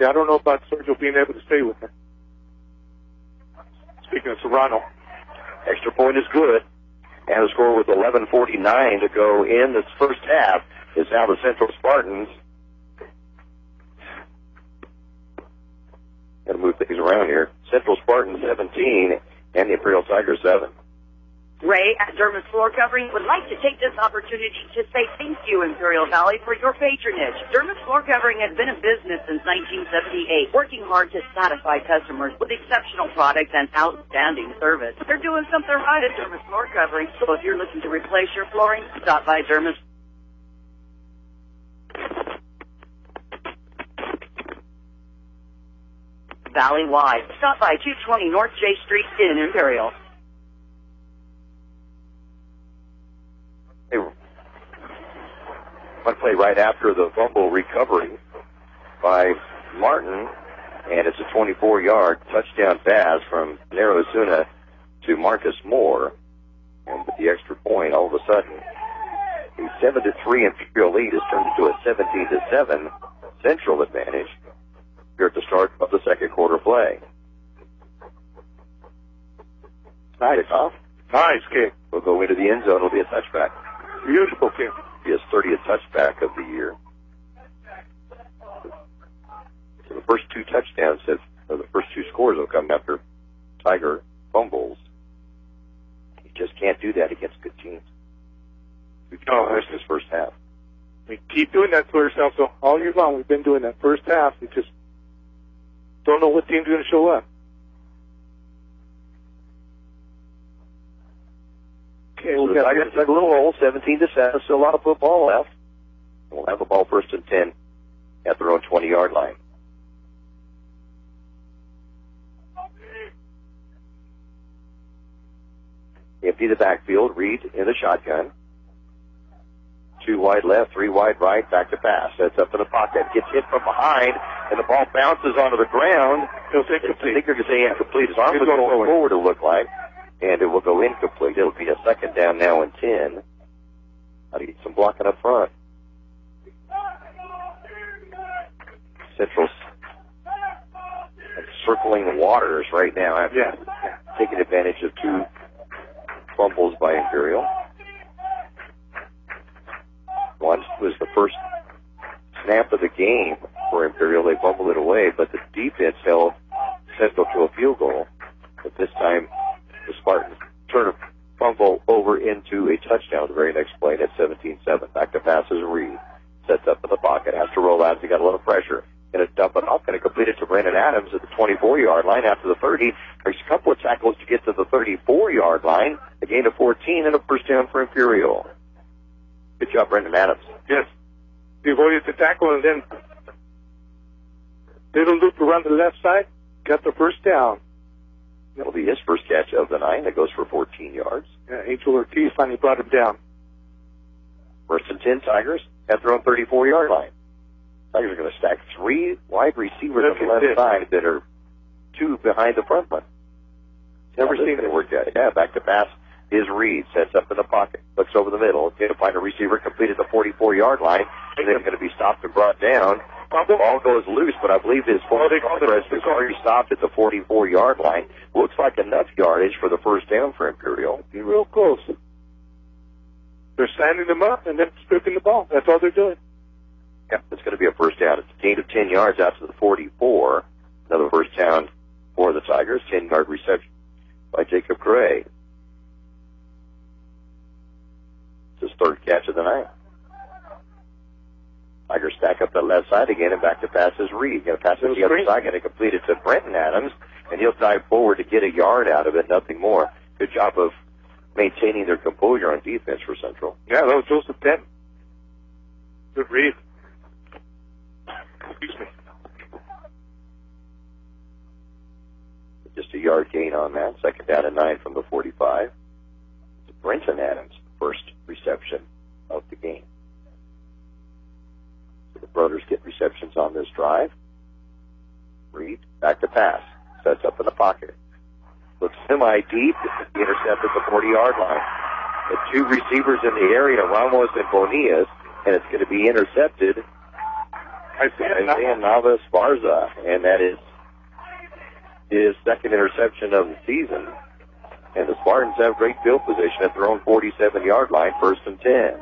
Yeah, I don't know about Sergio being able to stay with him. Speaking of Serrano, Extra point is good. And the score with 11.49 to go in this first half is now the Central Spartans. Got to move things around here. Central Spartans 17 and the Imperial Tigers 7. Ray at Dermis Floor Covering would like to take this opportunity to say thank you, Imperial Valley, for your patronage. Dermis Floor Covering has been in business since 1978, working hard to satisfy customers with exceptional products and outstanding service. They're doing something right at Dermis Floor Covering, so if you're looking to replace your flooring, stop by Dermis. Valley wide. Stop by 220 North J Street in Imperial. They were- one play right after the fumble recovery by Martin, and it's a 24-yard touchdown pass from Nero Osuna to Marcus Moore. And with the extra point, all of a sudden, a 7 to 3 Imperial lead has turned into a 17 to 7 Central advantage here at the start of the second quarter play. Nice. Nice kick. Will go into the end zone. It'll be a touchback. Beautiful kick. Be his 30th touchback of the year. So the first two touchdowns have, or the first two scores will come after Tiger fumbles. He just can't do that against good teams. We've done this first half. We keep doing that to ourselves so all year long. We've been doing that first half. We just don't know what team's going to show up. Okay, So we the got Tigers dug a little hole, 17 to 7. Still a lot of football left. We'll have the ball first and 10 at their own 20 yard line. Empty the backfield. Reed in the shotgun. Two wide left, three wide right, back to pass. Sets up in the pocket. Gets hit from behind, and the ball bounces onto the ground. He'll say I think they're going to say incomplete. His arm was going forward, it looked like, and it will go incomplete. It'll be a second down now and 10. I need some blocking up front. Central circling waters right now after Yeah. taking advantage of two fumbles by Imperial. One was the first snap of the game for Imperial. They fumbled it away, but the defense held Central to a field goal. But this time, the Spartans turn a fumble over into a touchdown the very next play. That's 17-7. Back to passes Reed. Sets up in the pocket. Has to roll out. He got a little pressure. To dump it off. To complete it to Brandon Adams at the 24-yard line after the 30. There's a couple of tackles to get to the 34-yard line. A gain of 14 and a first down for Imperial. Good job, Brandon Adams. Yes. He avoided the tackle and then little loop around the left side, got the first down. That'll be his first catch of the night. That goes for 14 yards. Yeah, Angel Ortiz finally brought him down. First and 10 Tigers at their own 34-yard line. Tigers are going to stack three wide receivers Look on the left this. side that are two behind the front one. Never this seen it. work yet. Yeah, back to pass is Reed. Sets up in the pocket. Looks over the middle. To find a receiver completed the 44-yard line. And then going to be stopped and brought down. The ball goes loose, but I believe his full progress is already stopped at the 44-yard line. Looks like enough yardage for the first down for Imperial. Be real close. They're standing them up and then stripping the ball. That's all they're doing. Yeah, it's going to be a first down. It's a gain of 10 yards out to the 44. Another first down for the Tigers. 10 yard reception by Jacob Gray. It's his third catch of the night. Tigers stack up the left side again and back to pass is Reed. Going to pass it to the other side. Going to complete it to Brenton Adams. And he'll dive forward to get a yard out of it, nothing more. Good job of maintaining their composure on defense for Central. Yeah, that was Joseph Denton. Good read. Excuse me. Just a yard gain on that. Second down and nine from the 45. It's Brenton Adams' first reception of the game. The brothers get receptions on this drive. Reed back to pass. Sets up in the pocket. Looks semi deep. Intercept at the 40 yard line. The two receivers in the area, Ramos and Bonillas, and it's going to be intercepted Isaiah Isaiah Navas Barza, and that is his second interception of the season. And the Spartans have great field position at their own 47 yard line, first and 10.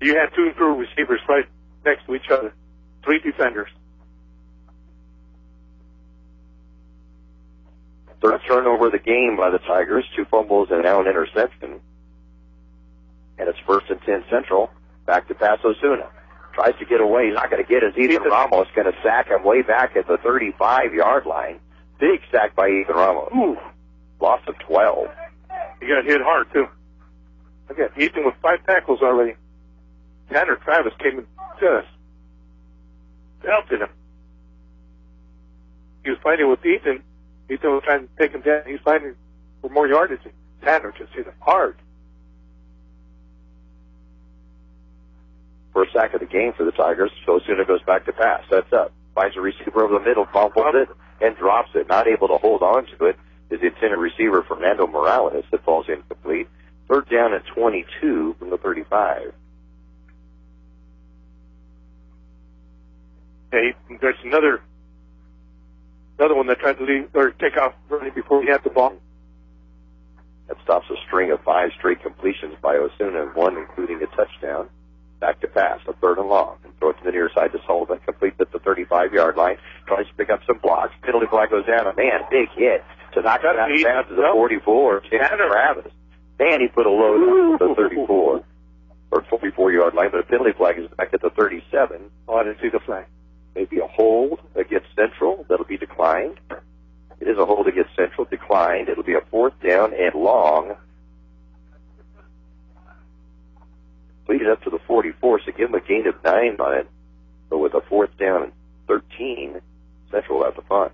You had two improved receivers right next to each other. Three defenders. Third turnover of the game by the Tigers, two fumbles and now an interception. And it's first and 10 Central, back to pass Osuna. Tries to get away, he's not going to get his Ethan Ramos, going to sack him way back at the 35 yard line. Big sack by Ethan Ramos. Ooh, Loss of 12. he got hit hard too. At Ethan with five tackles already. Tanner Travis came and just belted him. He was fighting with Ethan. Ethan was trying to take him down. He's fighting for more yardage. and Tanner just hit him hard. First sack of the game for the Tigers. So Osuna goes back to pass. That's up. Finds a receiver over the middle, fumbles it, and drops it. Not able to hold on to it is the intended receiver Fernando Morales that falls incomplete. Third down at 22 from the 35. Okay, there's another another one that tried to leave or take off running before he had the ball. That stops a string of five straight completions by Osuna, one including a touchdown. Back to pass, a third and long. And throw it to the near side to Sullivan, complete at the 35 yard line. Tries to pick up some blocks. Penalty flag goes down. A man, big hit to knock He- down to the no. 44. Tanner Travis. Man, he put a load on the 34 or 44 yard line, but a penalty flag is back at the 37. Oh, I didn't see the flag. Maybe a hold against Central that'll be declined. It is a hold against Central, declined. It'll be a fourth down and long. Lead it up to the 44, so give them a gain of nine on it. But with a fourth down and 13, Central will have the fun.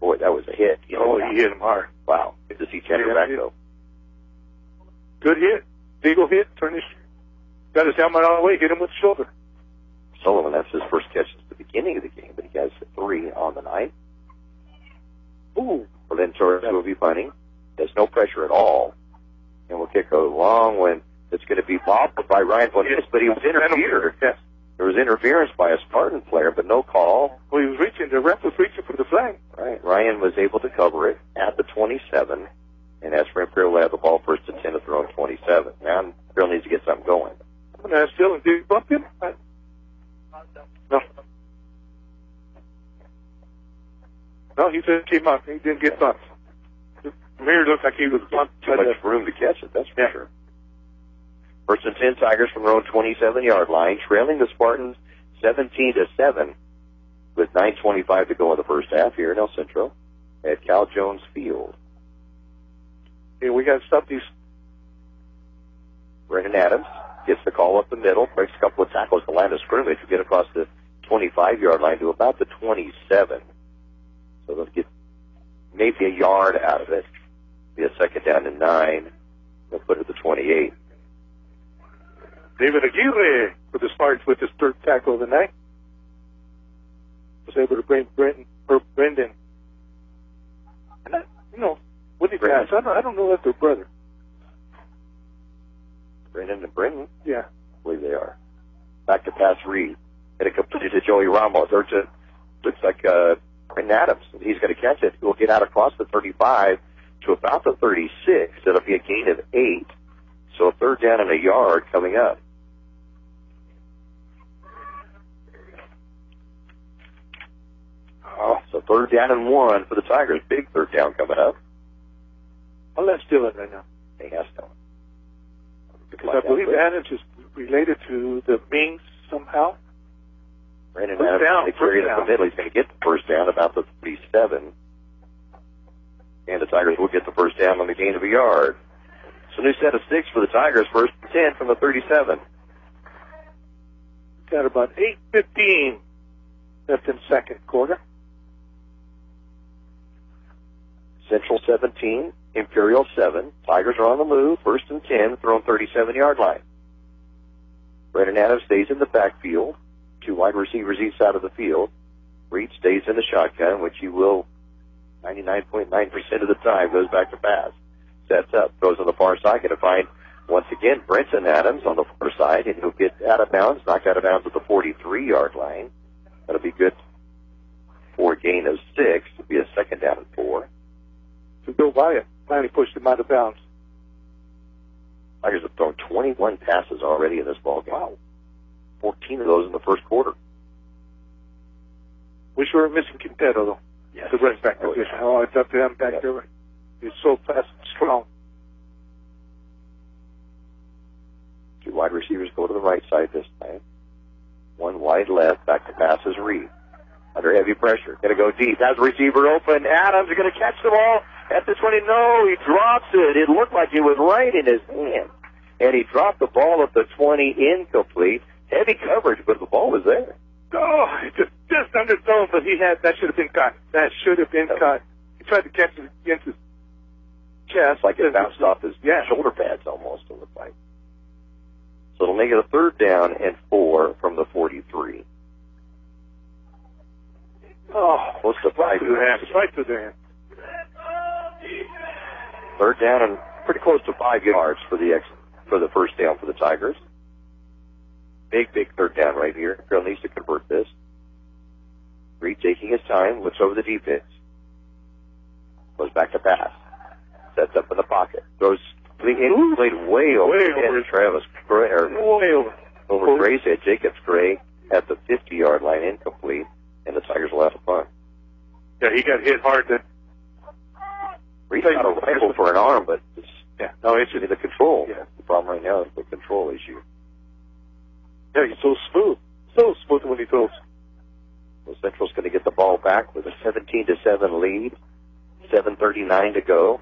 Boy, that was a hit. You know, Oh, he hit him hard. Wow. Good to see Yeah, back though. Good hit. Legal hit. Turn his, got his helmet on the way. Hit him with the shoulder. Sullivan, that's his first catch beginning of the game, but he has three on the night. Ooh. Well, then Torres will be punting. There's no pressure at all. And we'll kick a long one. It's going to be bobbled by Ryan Bonillas, but he was interfered. Yes. There was interference by a Spartan player, but no call. Well, he was reaching. The ref was reaching for the flag. Right. Ryan was able to cover it at the 27, and as for Imperial, will have the ball first and 10 at their own 27. Now Imperial needs to get something going. I'm going to ask Dylan, did he bump him? I, no. No, he just came up. He didn't get bumped. The mirror looked like he was bumped. Too much the- room to catch it, that's for sure. First and 10 Tigers from their own 27 yard line, trailing the Spartans 17 to 7 with 9.25 to go in the first half here in El Centro at Cal Jones Field. Yeah, we got to stop these. Brendan Adams gets the call up the middle, breaks a couple of tackles to line of scrimmage, to get across the 25 yard line to about the 27. So they'll get maybe a yard out of it. Be a second down to nine. They'll put it at the 28. David Aguirre for the Spartans with his third tackle of the night. Was able to bring Brenton or Brendan. And I, you know, what he Brendan. guys, I don't, I don't know if they're brother. Brendan and Brendan, Yeah. I believe they are. Back to pass Reed. And it completed to Joey Ramos. Or to, looks like, uh, Brendan Adams. He's going to catch it. He'll get out across the 35 to about the 36. It'll be a gain of eight. So a third down and a yard coming up. Oh, so third down and one for the Tigers. Big third down coming up. Let Dylan right now. He has to. Because I believe Adams is related to the Mings somehow. Brandon First Adams down, going to carry it the middle. He's going to get the first down about the 37. And the Tigers will get the first down on the gain of a yard. So new set of six for the Tigers. First and 10 from the 37. Got about 8.15 left in second quarter. Central 17, Imperial 7. Tigers are on the move. First and 10, thrown 37 yard line. Brandon Adams stays in the backfield. Two wide receivers each side of the field. Reed stays in the shotgun, which he will 99.9% of the time goes back to pass. Sets up, throws on the far side, going to find once again Brenton Adams on the far side, and he'll get out of bounds, knocked out of bounds at the 43 yard line. That'll be good for a gain of six. It'll be a second down and four. To go by it. Finally pushed him out of bounds. Tigers have thrown 21 passes already in this ball game. Wow. 14 of those in the first quarter. Wish we were missing Quintero though. Yes. The running back Oh, position. Oh, it's up to him back Yeah. there. He's so fast and strong. Two wide receivers go to the right side this time. One wide left, back to pass is Reed. Under heavy pressure. Gonna go deep. Has the receiver open. Adams is gonna catch the ball at the 20. No, he drops it. It looked like it was right in his hand. And he dropped the ball at the 20 incomplete. Heavy coverage, but the ball was there. Oh, it just just underthrown, but he had that should have been caught. That should have been oh. caught. He tried to catch it against his chest. It's like it bounced off his Yeah. shoulder pads almost, it looked like. So it'll make it a third down and four from the 43. Oh, Close to five. right through the hands. Right through. Third down and pretty close to five yards for the ex for the first down for the Tigers. Big, big third down right here. Girl needs to convert this. Reed taking his time, looks over the defense. Goes back to pass. Sets up in the pocket. Throws the incomplete way over, Way the head over. Travis Gray, or Way over. over Gray's head. Jacobs Gray at the 50 yard line incomplete, and the Tigers will have a punt. Yeah, he got hit hard. Then. Reed's got a rifle for an arm, but it's Yeah. No, it's just the control. Yeah. The problem right now is the control issue. Yeah, he's so smooth. So smooth when he throws. Well, Central's going to get the ball back with a 17 to 7 lead. 7:39 to go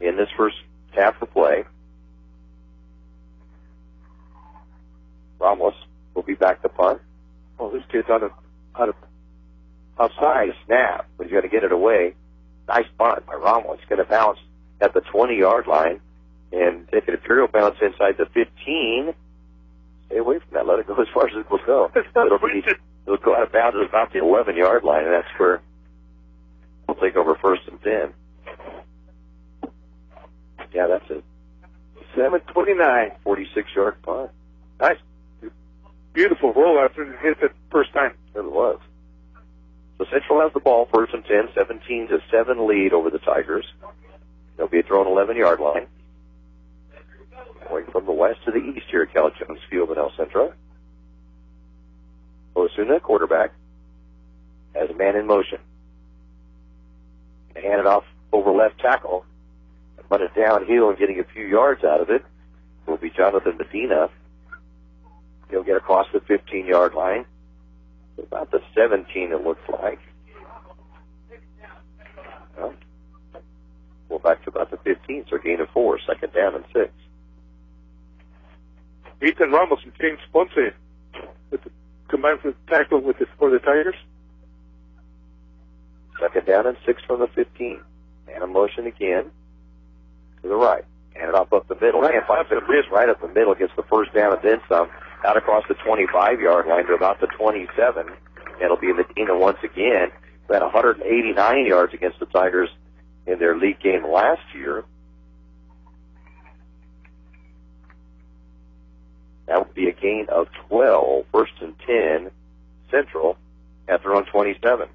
in this first half of play. Ramos will be back to punt. Oh, this kid's out of out of Outside snap, but he's going to get it away. Nice punt by Ramos. It's going to bounce at the 20 yard line and take an Imperial bounce inside the 15. Stay away from that. Let it go as far as it will go. It'll, be, it'll go out of bounds at about the 11 yard line, and that's where we'll take over first and 10. Yeah, that's it. 729. 46 yard punt. Nice. Beautiful roll after it hit it first time. It was. So Central has the ball first and 10, 17 to 7 lead over the Tigers. They'll be thrown 11 yard line. Going from the west to the east here at Cal Jones Field in El Centro. Osuna, quarterback, has a man in motion. Hand it off over left tackle. Run it downhill and getting a few yards out of it will be Jonathan Medina. He'll get across the 15 yard line. About the 17 it looks like. Well, we're back to about the 15, so gain of four, second down and six. Ethan Ramos and James Ponce with the, combined for the tackle with the, for the Tigers. Second down and six from the 15. And a motion again to the right. And it off up the middle. Can't find it is right up the middle. Gets the first down and then some. Out across the 25 yard line to about the 27. It'll be Medina once again. Had 189 yards against the Tigers in their league game last year. That would be a gain of 12, first and 10, Central, at their own 27.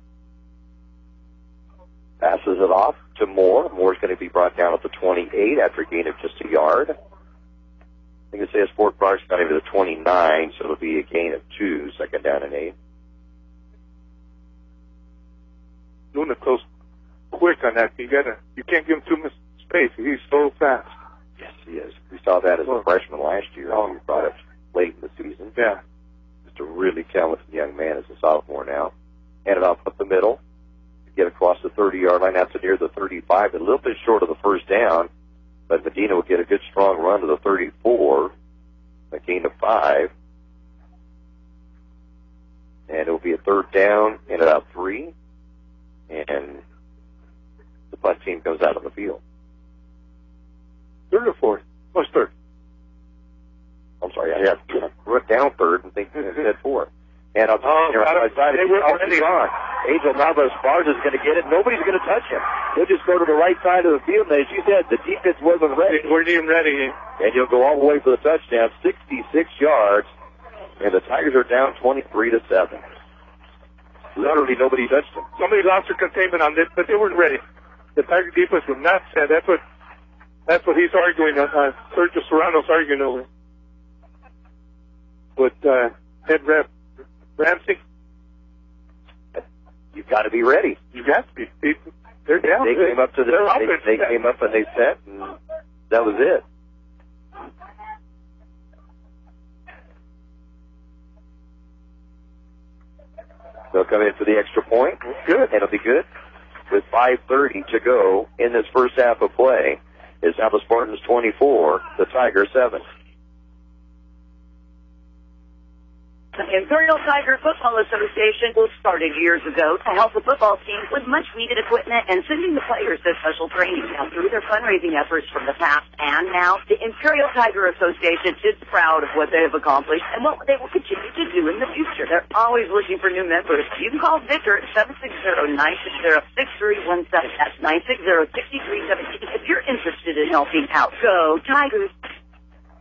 Passes it off to Moore. Moore's going to be brought down at the 28 after a gain of just a yard. I think it says Fort Clark's got to the 29, so it'll be a gain of two, second down and eight. Doing it close quick on that. You gotta, you can't give him too much space. He's so fast. Yes, he is. We saw that as a freshman last year. Oh, he brought it late in the season. Yeah. Just a really talented young man as a sophomore now. Handed off up the middle. Get across the 30 yard line. That's near the 35. A little bit short of the first down. But Medina will get a good strong run to the 34. A gain of five. And it'll be a third down and about three. And the punt team comes out of the field. Third or fourth? Oh, What's third? I'm sorry, I had wrote down third and think it said fourth. And I'm Oh, here my side. they were Oh, already- on. Angel Nava Esparza is going to get it. Nobody's going to touch him. He'll just go to the right side of the field. And as you said, the defense wasn't ready. They weren't even ready. And he'll go all the way for the touchdown, 66 yards. And the Tigers are down 23 to 7. Literally nobody touched him. Somebody lost their containment on this, but they weren't ready. The Tiger defense was not set. That's what that's what he's arguing. Uh, uh, Sergio Serrano's arguing over. With uh, head rep Ramsey, You've got to be ready. you got to be. They, they're down. They came up to the, they, they came up and they set, and that was it. They'll come in for the extra point. Good. It'll be good. With 5.30 to go in this first half of play, is the Spartans 24, the Tigers 7. The Imperial Tiger Football Association was started years ago to help the football team with much needed equipment and sending the players to special training. Now, through their fundraising efforts from the past and now, the Imperial Tiger Association is proud of what they have accomplished and what they will continue to do in the future. They're always looking for new members. You can call Victor at 760-960-6317. That's 960-6317 if you're interested in helping out. Go Tigers!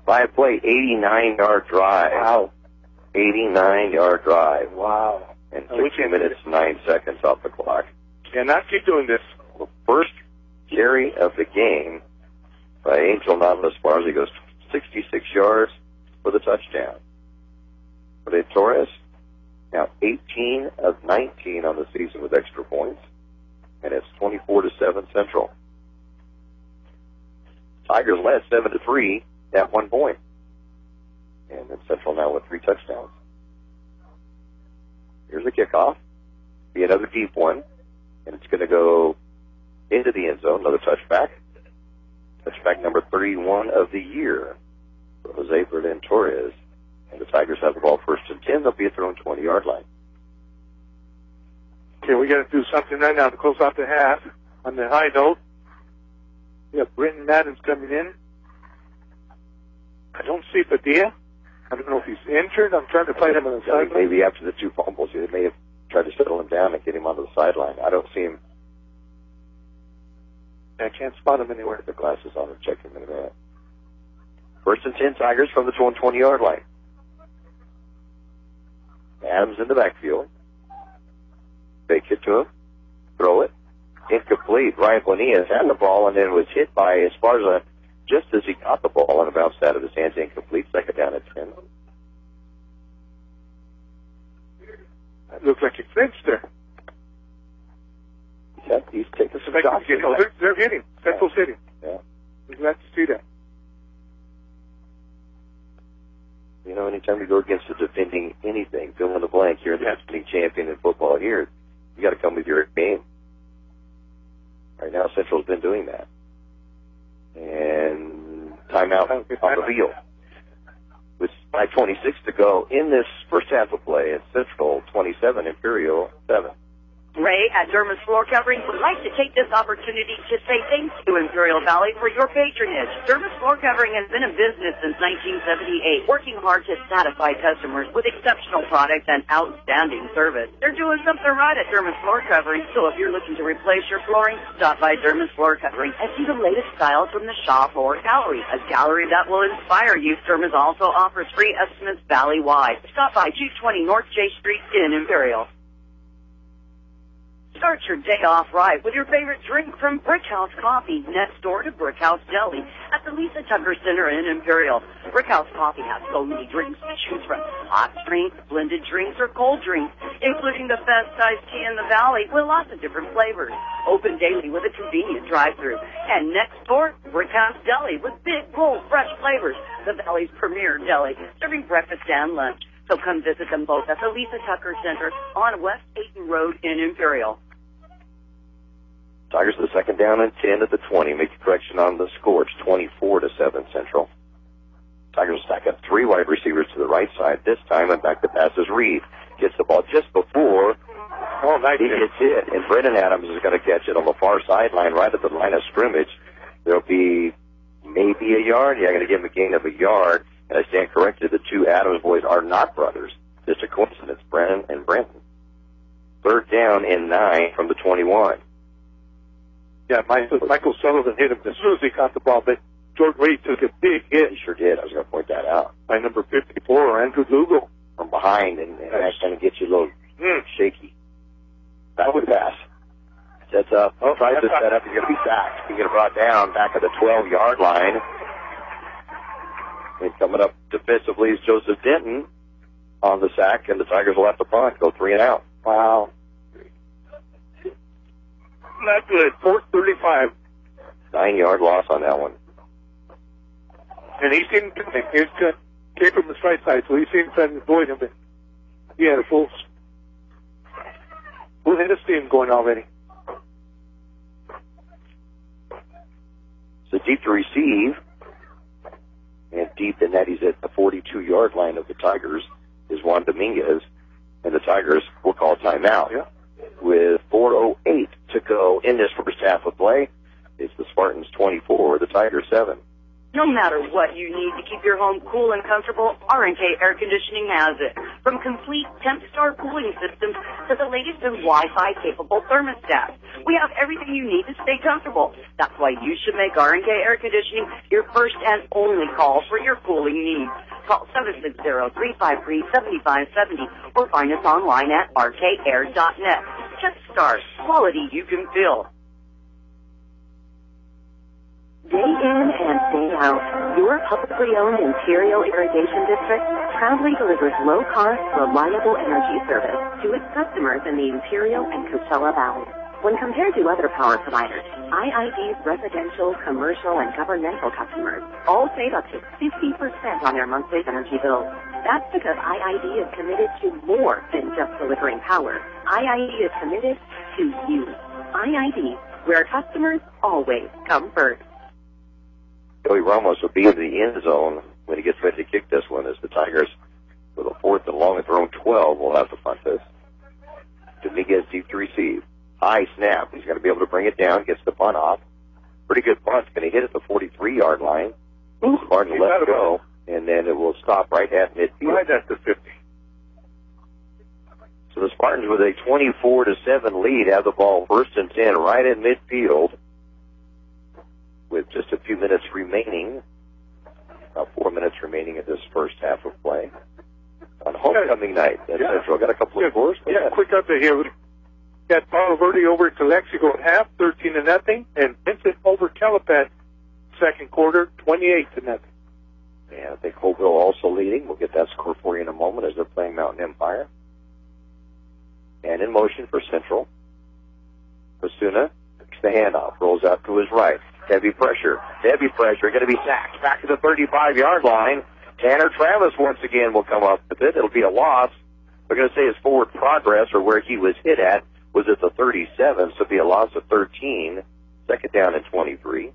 Five play, 89 yard drive. Wow. 89 yard drive. Wow. And Oh, we 16 can't- minutes, 9 seconds off the clock. Cannot keep doing this. The first carry of the game by Angel Nava Esparza. goes 66 yards for the touchdown. For the Torres, now 18 of 19 on the season with extra points, and it's 24 to 7 Central. Tigers led 7 to 3 at one point. And then Central now with three touchdowns. Here's the kickoff. Be another deep one and it's going to go into the end zone. Another touchback. Touchback number 31 of the year for Jose Berlin Torres. And the Tigers have the ball first and 10. They'll be at their own 20 yard line. Okay, we got to do something right now to close out the half on the high note. We have Brenton Madden's coming in. I don't see Padilla. I don't know if he's injured. I'm trying to find him on the sideline. maybe after the two fumbles, they may have tried to settle him down and get him onto the sideline. I don't see him I can't spot him anywhere. the glasses on and check him in a minute. First and 10 Tigers from the 20 yard line. Adams in the backfield. Fake it to him. Throw it. Incomplete. Ryan Bonilla had the ball and then was hit by Esparza just as he got the ball and it bounced out of his hands. Incomplete. Second down at 10. It looked like a flinched there. Yeah, he's taking some Like, shots. you know, oh, they're, they're hitting. Central's hitting. Yeah. I'm glad to see that. You know, anytime you go against a defending anything, fill in the blank, you're the defending champion in football here, you got to come with your game. Right now, Central's been doing that. And timeout on the field. With 5.26 to go in this first half of play, it's Central 27, Imperial 7. Ray at Dermis Floor Covering would like to take this opportunity to say thank you, Imperial Valley, for your patronage. Dermis Floor Covering has been in business since 1978, working hard to satisfy customers with exceptional products and outstanding service. They're doing something right at Dermis Floor Covering, so if you're looking to replace your flooring, stop by Dermis Floor Covering and see the latest styles from the shop or gallery, a gallery that will inspire you. Dermis also offers free estimates valley-wide. Stop by 220 North J Street in Imperial. Start your day off right with your favorite drink from Brickhouse Coffee, next door to Brickhouse Deli at the Lisa Tucker Center in Imperial. Brickhouse Coffee has so many drinks to choose from. Hot drinks, blended drinks, or cold drinks, including the best iced tea in the valley with lots of different flavors. Open daily with a convenient drive-through. And next door, Brickhouse Deli with big, bold, fresh flavors. The valley's premier deli, serving breakfast and lunch. So come visit them both at the Lisa Tucker Center on West Aten Road in Imperial. Tigers the second down and 10 at the 20. Make a correction on the score. It's 24 to 7 Central. Tigers stack up three wide receivers to the right side this time and back to passes Reed. Gets the ball just before Oh, nice. he gets hit, and Brendan Adams is going to catch it on the far sideline right at the line of scrimmage. There'll be maybe a yard. Yeah, going to give him a gain of a yard. And I stand corrected. The two Adams boys are not brothers. Just a coincidence. Brennan and Brenton. Third down and nine from the 21. Yeah, Michael, Michael Sullivan hit him as soon as he caught the ball, but George Wade took a big hit He sure did. I was going to point that out. by number 54, Andrew Lugo. From behind, and, and that's going to get you a little Mm. shaky. That would pass. Sets up. Oh, tries to set up. He's going to be sacked. He's going to brought down back at the 12 yard line. And coming up defensively is Joseph Denton on the sack, and the Tigers will have to punt. Go three and out. Wow. Not good. Fourth 35. Nine yard loss on that one. And he seen coming. He's good. Came from the right side, so he trying to avoid him, but he had a full, full head of steam going already. So deep to receive, and deep in that he's at the 42 yard line of the Tigers is Juan Dominguez, and the Tigers will call timeout. Yeah. With 4.08 to go in this first half of play, it's the Spartans 24, the Tigers 7. No matter what you need to keep your home cool and comfortable, R&K Air Conditioning has it. From complete temp-star cooling systems to the latest in Wi-Fi capable thermostats, we have everything you need to stay comfortable. That's why you should make R&K Air Conditioning your first and only call for your cooling needs. Call 760-353-7570 or find us online at rkair.net. Start. Quality you can feel. Day in and day out, your publicly owned Imperial Irrigation District proudly delivers low-cost, reliable energy service to its customers in the Imperial and Coachella Valley. When compared to other power providers, IID's residential, commercial, and governmental customers all save up to 50% on their monthly energy bills. That's because IID is committed to more than just delivering power. IID is committed to you. IID, where customers always come first. Joey Ramos will be in the end zone when he gets ready to kick this one as the Tigers, with a fourth and long and thrown 12, will have to punt this. Dominguez deep to receive. High snap. He's going to be able to bring it down, gets the punt off. Pretty good punt. Going to hit at the 43 yard line. Ooh, Martin he's let out of go. and then it will stop right at midfield. Right at the 50. So the Spartans with a 24 to 7 lead have the ball first and 10 right in midfield with just a few minutes remaining. About four minutes remaining in this first half of play. On homecoming night at Yeah. Central. Got a couple Yeah, of scores? Go yeah, quick update here. Got Palo Verde over Calexico at half, 13 to nothing, and Vincent over Calipat second quarter, 28 to nothing. And I think Holtville also leading. We'll get that score for you in a moment as they're playing Mountain Empire. And in motion for Central. Osuna takes the handoff, rolls out to his right. Heavy pressure. Heavy pressure. Going to be sacked. Back to the 35 yard line. Tanner Travis once again will come up with it. It'll be a loss. We're going to say his forward progress or where he was hit at was at the 37, so it'll be a loss of 13. Second down and 23.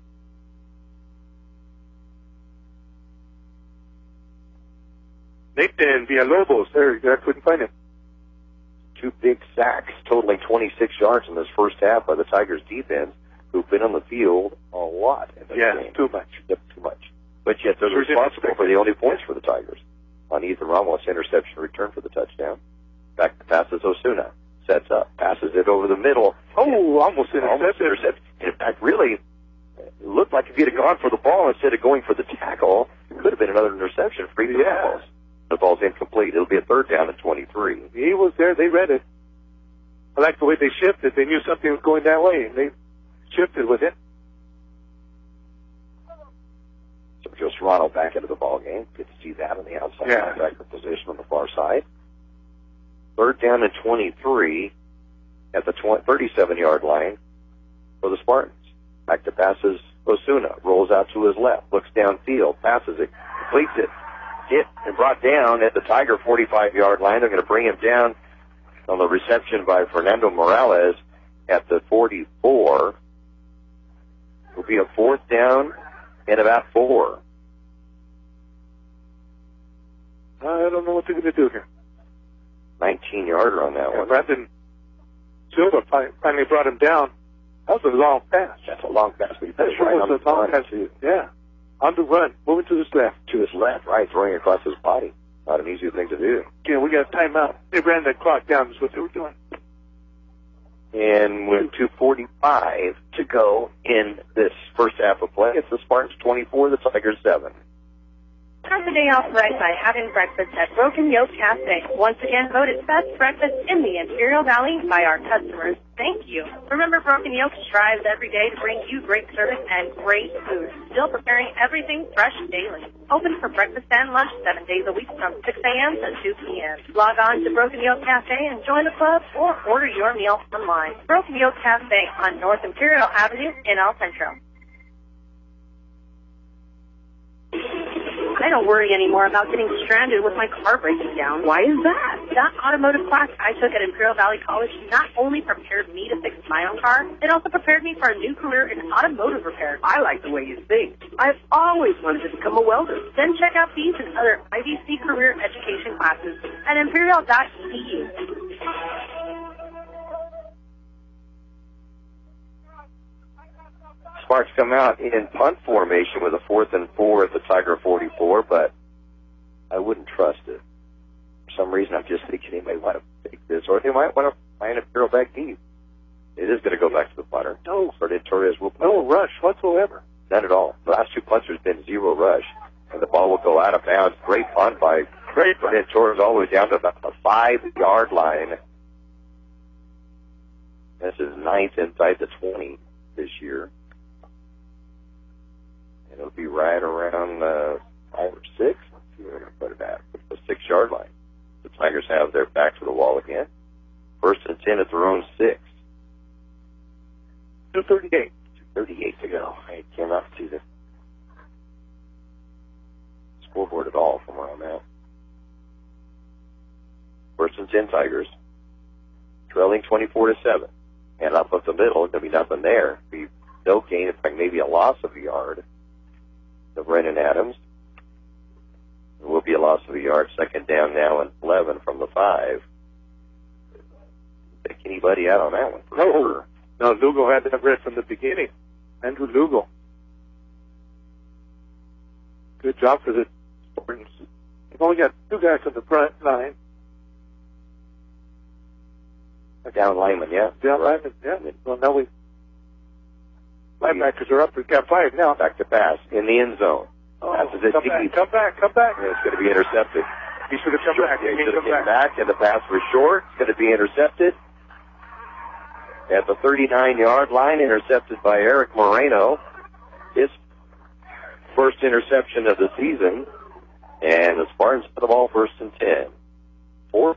Nathan Villalobos, there, I couldn't find him. two big sacks totaling 26 yards in this first half by the Tigers defense, who've been on the field a lot in this Yeah, game. too much. Yep, too much. But yet they're Sure responsible for the only points for the Tigers. On Ethan Ramos, interception return for the touchdown. Back to passes Osuna. Sets up, passes it over the middle. Oh, almost Almost intercepted. intercept. In fact, really, it looked like if he'd have gone for the ball instead of going for the tackle, it could have been another interception for Ethan Yeah. Ramos. The ball's incomplete. It'll be a third down at 23. He was there. They read it. I like the way they shifted. They knew something was going that way, and they shifted with it. Sergio Serrano back into the ball game. Good to see that on the outside Yeah. linebacker position on the far side. Third down and 23 at the 20, 37 yard line for the Spartans. Back to passes Osuna. Rolls out to his left. Looks downfield. Passes it. Completes it. Hit and brought down at the Tiger 45 yard line. They're going to bring him down on the reception by Fernando Morales at the 44. Will be a fourth down and about four. I don't know what they're going to do here. 19 yarder on that Yeah, one. Brandon Silva finally brought him down. That was a long pass. That's a long pass, but he That sure right was a long pass. Yeah. On the run, moving to his left. to his left, right, throwing across his body. Not an easy thing to do. Yeah, we got a timeout. They ran that clock down. Is what they were doing. And with 2.45 to go in this first half of play, it's the Spartans 24, the Tigers 7. Start the day off right by having breakfast at Broken Yoke Cafe. Once again voted best breakfast in the Imperial Valley by our customers. Thank you. Remember, Broken Yoke strives every day to bring you great service and great food. Still preparing everything fresh daily. Open for breakfast and lunch seven days a week from 6 a.m. to 2 p.m. Log on to Broken Yoke Cafe and join the club or order your meal online. Broken Yoke Cafe on North Imperial Avenue in El Centro. I don't worry anymore about getting stranded with my car breaking down. Why is that? That automotive class I took at Imperial Valley College not only prepared me to fix my own car, it also prepared me for a new career in automotive repair. I like the way you think. I've always wanted to become a welder. Then check out these and other IVC career education classes at imperial.edu. Sparks come out in punt formation with a fourth and four at the Tiger 44, but I wouldn't trust it. For some reason, I'm just thinking they might want to take this, or they might want to find a barrel back deep. It is going to go back to the punter. No, Started Torres will punt. no rush whatsoever. None at all. The last two punts there's been zero rush, and the ball will go out of bounds. Great punt by Great. Brendan Torres all the way down to the, the five yard line. This is ninth inside the 20 this year. It'll be right around uh, five or six. They're going to put it at. The six yard line. The Tigers have their back to the wall again. First and 10 at their own six. 238. 38 to go. I cannot see the scoreboard at all from where I'm at. First and 10 Tigers. Trailing 24 to 7. And up up the middle, there'll be nothing there. Be no gain, in fact, maybe a loss of a yard to Brennan Adams. It will be a loss of a yard. Second down now and 11 from the 5. Pick anybody out on that one. No. sure. No, Lugo had that read from the beginning. Andrew Lugo. Good job for the Spartans. They've only got two guys on the front line. Down lineman, yeah. Down lineman, yeah. Well, now we linebackers are up. We've got five now. Back to pass in the end zone. Oh, Passes it come back, come back, come back. And it's going to be intercepted. He should have come back. Yeah, He should have come back. back, and the pass was short. It's going to be intercepted at the 39-yard line, intercepted by Eric Moreno. His first interception of the season, and the Spartans put the ball first and 10. Fourth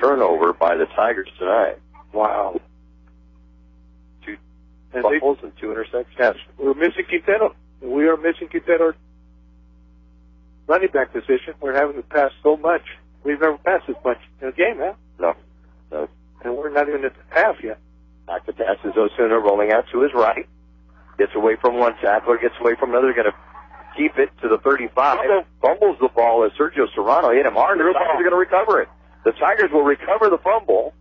turnover by the Tigers tonight. Wow. And they, and two interceptions. yes, we're missing Quintero. We are missing Quintero running back position. We're having to pass so much. We've never passed this much in a game, huh? No. No. And we're not even at the half yet. Back to pass is Osuna rolling out to his right. Gets away from one tackler, gets away from another, going to keep it to the 35. Fumble. Fumbles the ball as Sergio Serrano hit him hard. The Tigers are going to recover it. The Tigers will recover the fumble.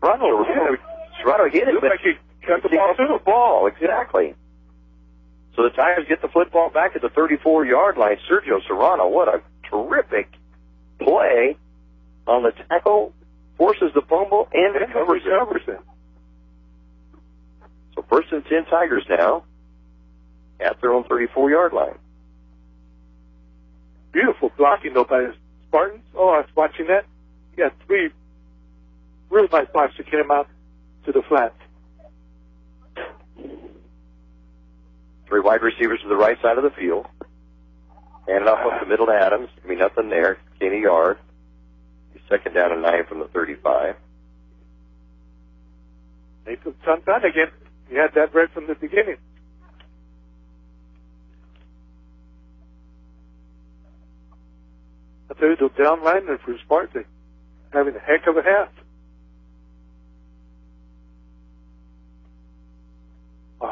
Serrano, Serrano hit it, but like cut the ball too. the ball. Exactly. So the Tigers get the football back at the 34-yard line. Sergio Serrano, what a terrific play on the tackle, forces the fumble and And recovers it. recovers it. So first and 10 Tigers now at their own 34-yard line. Beautiful blocking though by the Spartans. Oh, I was watching that. Had three real nice blocks to get him out to the flat. Three wide receivers to the right side of the field. Hand it off up the middle to Adams. I mean, nothing there. Gain a yard. Second down and nine from the 35. They Nathan Santana again. He had that right from the beginning. I tell you, the down linemen for Spartan having a heck of a half.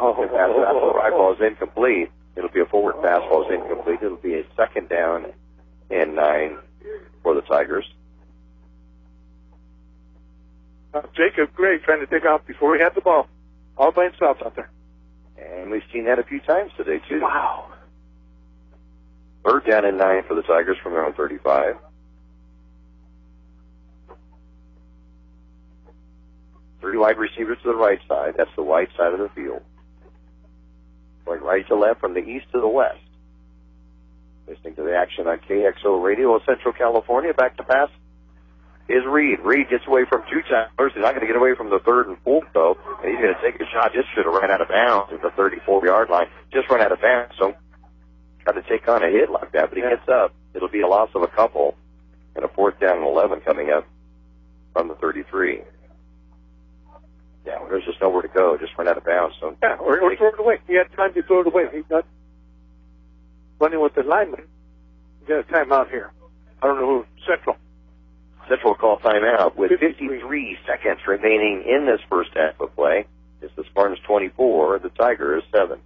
Oh, out to the right ball is incomplete. It'll be a forward pass ball is incomplete. It'll be a second down and nine for the Tigers. Uh, Jacob Gray trying to take off before he had the ball, all by himself out there. And we've seen that a few times today, too. Wow. Third down and nine for the Tigers from their own 35. Three wide receivers to the right side. That's the right side of the field. Going right to left from the east to the west. Listening to the action on KXO Radio, Central California. Back to pass is Reed. Reed gets away from two tacklers. He's not going to get away from the third and fourth, though. And he's going to take a shot. Just should have ran out of bounds at the 34 yard line. Just run out of bounds. So try to take on a hit like that, but he gets up. It'll be a loss of a couple and a fourth down and 11 coming up from the 33. Yeah, well, there's just nowhere to go. Just run out of bounds. So Yeah, or, or throw it away. He had time to throw it away. He got running with the lineman. He got a timeout here. I don't know who. Central. Central call timeout with 53. 53 seconds remaining in this first half of play. It's the Spartans 24, the Tigers 7.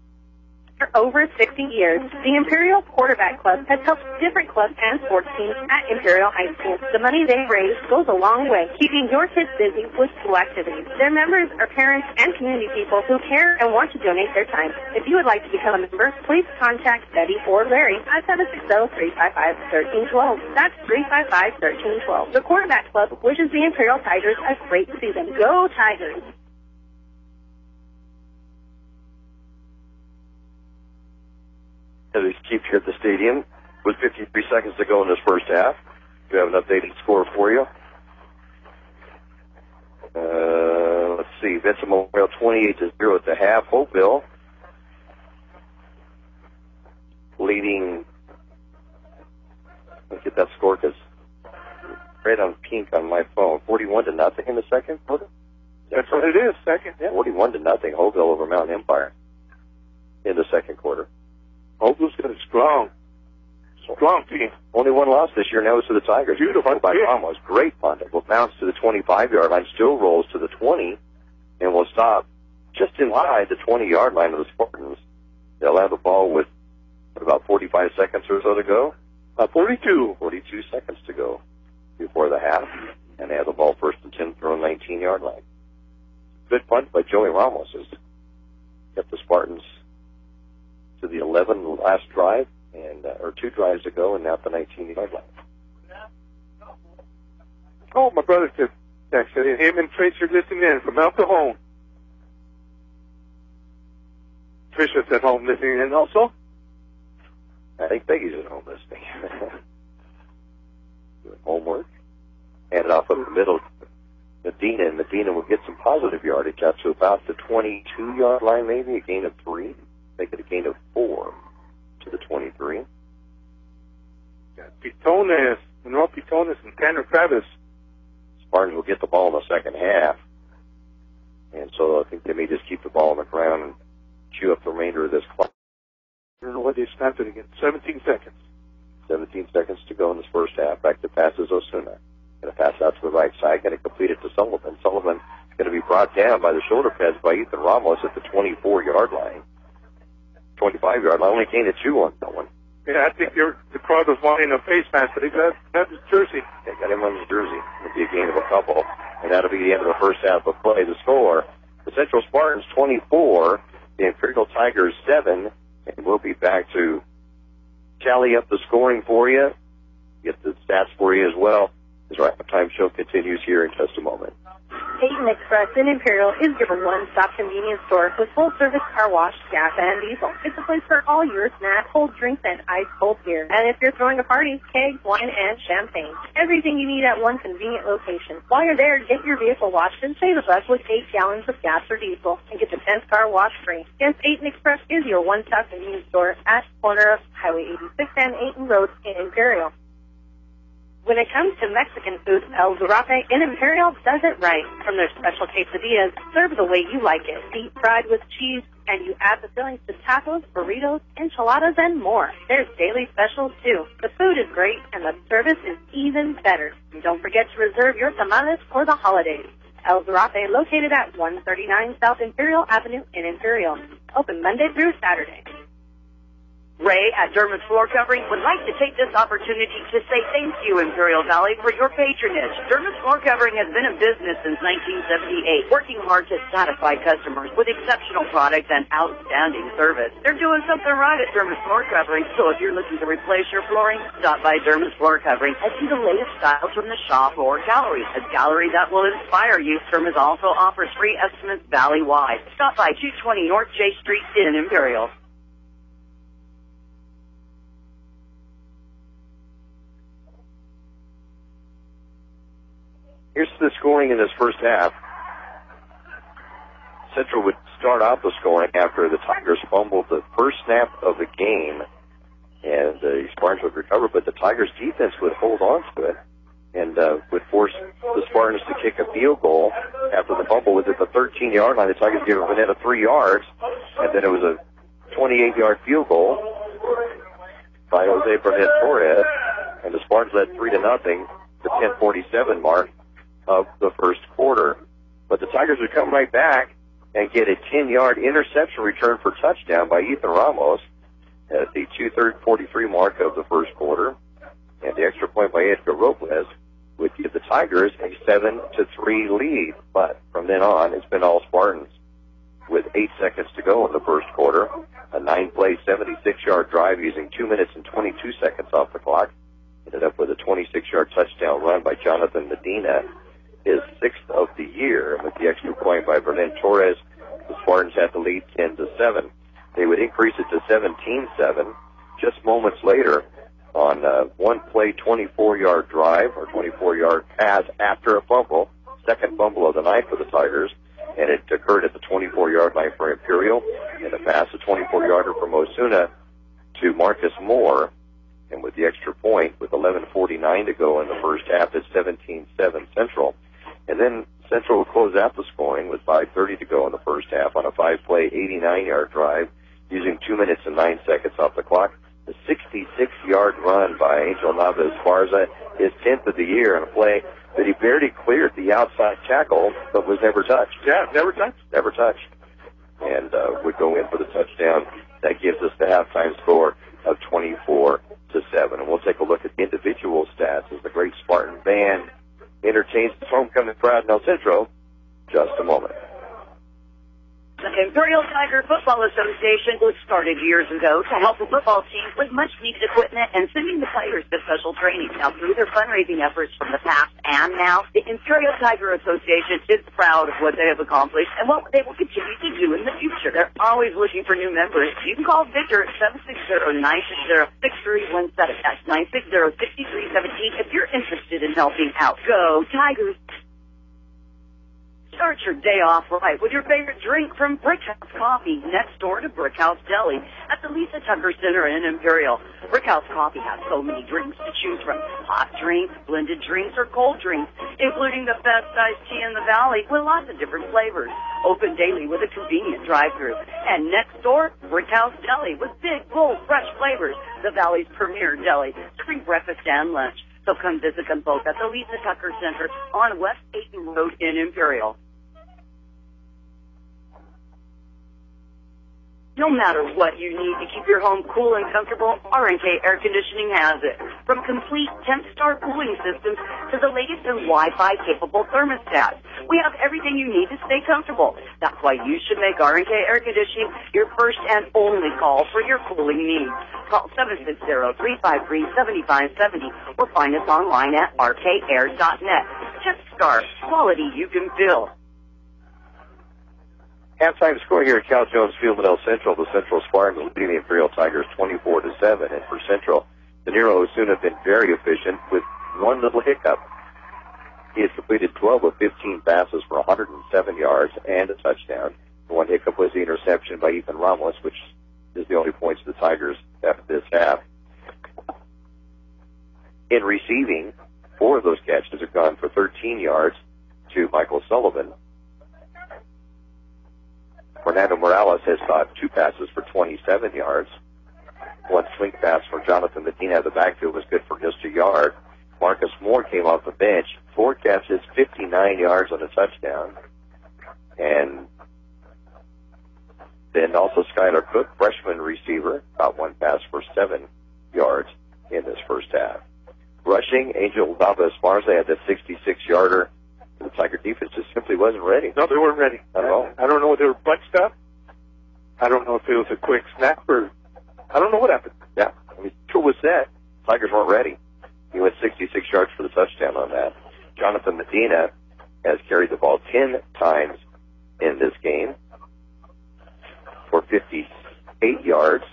For over 60 years, the Imperial Quarterback Club has helped different clubs and sports teams at Imperial High School. The money they raise goes a long way, keeping your kids busy with school activities. Their members are parents and community people who care and want to donate their time. If you would like to become a member, please contact Betty or Larry at 760-355-1312. That's 355-1312. The Quarterback Club wishes the Imperial Tigers a great season. Go Tigers! As we keep here at the stadium with 53 seconds to go in this first half. We have an updated score for you. Uh, let's see. Vincent Memorial 28 to 0 at the half. Holtville leading. Let's get that score because right on pink on my phone. 41 to nothing in the second quarter. That's what it is. Second. Yeah. 41 to nothing. Holtville over Mountain Empire in the second quarter. Oakland's got a strong, strong team. Only one loss this year, now is to the Tigers. Beautiful Punt by kick. Ramos. Great punt. It will bounce to the 25-yard line, still rolls to the 20, and will stop just inside the 20-yard line of the Spartans. They'll have the ball with what, about 45 seconds or so to go. Uh, 42. 42 seconds to go before the half, and they have the ball first and 10 from the 19-yard line. Good punt by Joey Ramos has kept the Spartans to the 11 last drive, and uh, or two drives ago, and now at the 19 yard line. Oh, my brother said, actually, him and Trace are listening in from El home. Trisha's at home listening in also. I think Peggy's at home listening. Doing homework. Hand it off up the middle. Medina, and Medina will get some positive yardage out to about the 22 yard line, maybe a gain of three. Make it a gain of four to the 23. Got Pitones, Monroe Pitones, and Tanner Travis. Spartans will get the ball in the second half. And so I think they may just keep the ball on the ground and chew up the remainder of this clock. I don't know what they snapped it again. 17 seconds. 17 seconds to go in this first half. Back to passes Osuna. Going to pass out to the right side. Going to complete it to Sullivan. Sullivan is going to be brought down by the shoulder pads by Ethan Ramos at the 24 yard line. 25 yard line. Only gained a two on that one. Yeah, I think you're, the crowd was wanting a face mask, but he got, his jersey. They got him on his jersey. It'll be a gain of a couple. And that'll be the end of the first half of play. The score, the Central Spartans 24, the Imperial Tigers 7. And we'll be back to tally up the scoring for you, get the stats for you as well. As our halftime show continues here in just a moment. Peyton Express in Imperial is your one-stop convenience store with full-service car wash, gas, and diesel. It's a place for all your snacks, cold drinks, and ice-cold beer. And if you're throwing a party, kegs, wine, and champagne. Everything you need at one convenient location. While you're there, get your vehicle washed and save us with eight gallons of gas or diesel and get the 10th car wash free. Yes, Peyton Express is your one-stop convenience store at corner of Highway 86 and Aten Road in Imperial. When it comes to Mexican food, El Zarape in Imperial does it right. From their special quesadillas, served the way you like it. Deep fried with cheese, and you add the fillings to tacos, burritos, enchiladas, and more. There's daily specials too. The food is great, and the service is even better. And don't forget to reserve your tamales for the holidays. El Zarape, located at 139 South Imperial Avenue in Imperial. Open Monday through Saturday. Ray at Dermot's Floor Covering would like to take this opportunity to say thank you, Imperial Valley, for your patronage. Dermot's Floor Covering has been in business since 1978, working hard to satisfy customers with exceptional products and outstanding service. They're doing something right at Dermot's Floor Covering, so if you're looking to replace your flooring, stop by Dermot's Floor Covering and see the latest styles from the shop or gallery. A gallery that will inspire you. Dermot also offers free estimates valley-wide. Stop by 220 North J Street in Imperial. Here's the scoring in this first half. Central would start out the scoring after the Tigers fumbled the first snap of the game, and the Spartans would recover, but the Tigers defense would hold on to it and uh, would force the Spartans to kick a field goal after the fumble was at the 13 yard line. The Tigers gave a net of three yards, and then it was a 28 yard field goal by Jose Burnett Torres, and the Spartans led three to nothing. The 10:47 mark of the first quarter. But the Tigers would come right back and get a 10 yard interception return for touchdown by Ethan Ramos at the 2:43 mark of the first quarter. And the extra point by Edgar Robles would give the Tigers a 7 to 3 lead. But from then on, it's been all Spartans. With eight seconds to go in the first quarter, a nine play, 76 yard drive using two minutes and 22 seconds off the clock ended up with a 26 yard touchdown run by Jonathan Medina his sixth of the year. And with the extra point by Berlin Torres, the Spartans had the lead 10 to 7. They would increase it to 17-7 just moments later on uh, one play 24 yard drive or 24 yard pass after a fumble, second fumble of the night for the Tigers, and it occurred at the 24 yard line for Imperial, and a pass, a 24 yarder from Osuna to Marcus Moore, and with the extra point, with 11:49 to go in the first half, it's 17-7 Central. And then Central will close out the scoring with 5.30 to go in the first half on a five-play, 89-yard drive using two minutes and nine seconds off the clock. A 66-yard run by Angel Nava Esparza, his 10th of the year on a play that he barely cleared the outside tackle, but was never touched. Yeah, never touched. Never touched. And uh, would go in for the touchdown. That gives us the halftime score of 24 to 7. And we'll take a look at individual stats as the Great Spartan Band entertains the homecoming crowd in El Centro just a moment. The Imperial Tiger Football Association was started years ago to help the football team with much needed equipment and sending the players to special training. Now, through their fundraising efforts from the past and now, the Imperial Tiger Association is proud of what they have accomplished and what they will continue to do in the future. They're always looking for new members. You can call Victor at 760-960-6317. That's 960-6317 if you're interested in helping out. Go Tigers! Start your day off right with your favorite drink from Brickhouse Coffee, next door to Brickhouse Deli at the Lisa Tucker Center in Imperial. Brickhouse Coffee has so many drinks to choose from. Hot drinks, blended drinks, or cold drinks, including the best iced tea in the valley with lots of different flavors. Open daily with a convenient drive-through. And next door, Brickhouse Deli with big, bold, fresh flavors. The valley's premier deli, serving breakfast and lunch. So come visit them both at the Lisa Tucker Center on West Aten Road in Imperial. No matter what you need to keep your home cool and comfortable, R&K Air Conditioning has it. From complete temp-star cooling systems to the latest in Wi-Fi capable thermostats, we have everything you need to stay comfortable. That's why you should make R&K Air Conditioning your first and only call for your cooling needs. Call 760-353-7570 or find us online at rkair.net. Temp-star, quality you can feel. Halftime score here at Cal Jones Field at El Centro. The Central Spartans leading the Imperial Tigers 24 to 7. And for Central, Deniro Osuna have been very efficient with one little hiccup. He has completed 12 of 15 passes for 107 yards and a touchdown. The one hiccup was the interception by Ethan Ramos, which is the only points the Tigers have this half. In receiving, four of those catches have gone for 13 yards to Michael Sullivan. Fernando Morales has caught two passes for 27 yards. One swing pass for Jonathan Medina at the backfield was good for just a yard. Marcus Moore came off the bench, four catches, 59 yards on a touchdown. And then also Skylar Cook, freshman receiver, caught one pass for seven yards in this first half. Rushing, Angel Nava Esparza had that 66 yarder the Tiger defense just simply wasn't ready. No, they weren't ready. Not at all. I don't know if they were bunched up. I don't know if it was a quick snap or I don't know what happened. Yeah, I mean, true was that. Tigers weren't ready. He went 66 yards for the touchdown on that. Jonathan Medina has carried the ball 10 times in this game for 58 yards.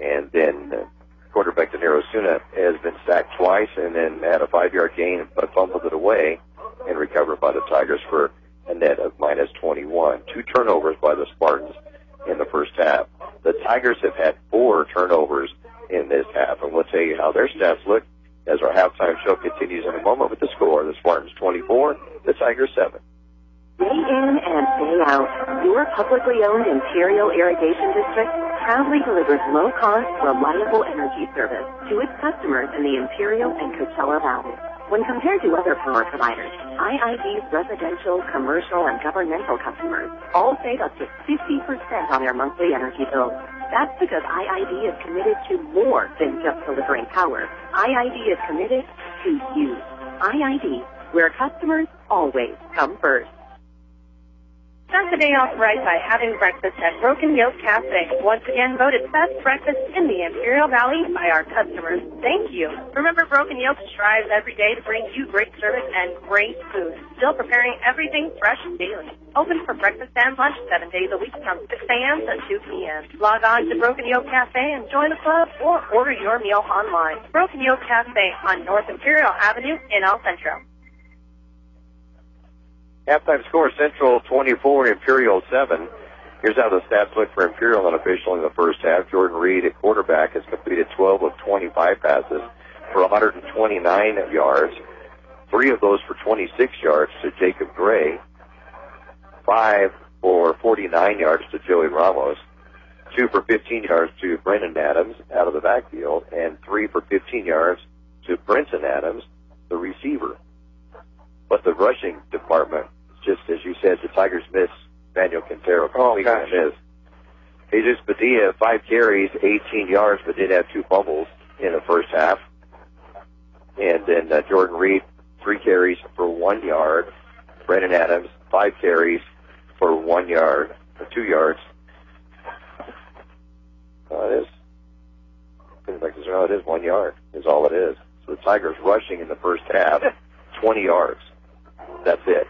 And then uh, quarterback Deniro Osuna has been sacked twice and then had a five yard gain but fumbled it away and recovered by the Tigers for a net of minus 21. Two turnovers by the Spartans in the first half. The Tigers have had four turnovers in this half, and we'll tell you how their stats look as our halftime show continues in a moment with the score. The Spartans 24, the Tigers 7. Day in and day out, your publicly owned Imperial Irrigation District proudly delivers low-cost, reliable energy service to its customers in the Imperial and Coachella Valley. When compared to other power providers, IID's residential, commercial, and governmental customers all save up to 50% on their monthly energy bills. That's because IID is committed to more than just delivering power. IID is committed to you. IID, where customers always come first. Start the day off right by having breakfast at Broken Yoke Cafe. Once again voted best breakfast in the Imperial Valley by our customers. Thank you. Remember, Broken Yoke strives every day to bring you great service and great food. Still preparing everything fresh daily. Open for breakfast and lunch seven days a week from 6 a.m. to 2 p.m. Log on to Broken Yoke Cafe and join the club or order your meal online. Broken Yoke Cafe on North Imperial Avenue in El Centro. Halftime score Central 24, Imperial 7. Here's how the stats look for Imperial unofficial in the first half. Jordan Reed at quarterback has completed 12 of 25 passes for 129 yards. Three of those for 26 yards to Jacob Gray. Five for 49 yards to Joey Ramos. Two for 15 yards to Brendan Adams out of the backfield. And three for 15 yards to Brenton Adams, the receiver. But the rushing department, just as you said, the Tigers miss Daniel Quintero completely gosh. miss. Jesus Padilla, five carries, 18 yards, but did have two fumbles in the first half. And then uh, Jordan Reed, three carries for one yard. Brandon Adams, five carries for one yard, or two yards. Uh, it is. Seems like no, it is one yard. Is all it is. So the Tigers rushing in the first half, 20 yards. That's it.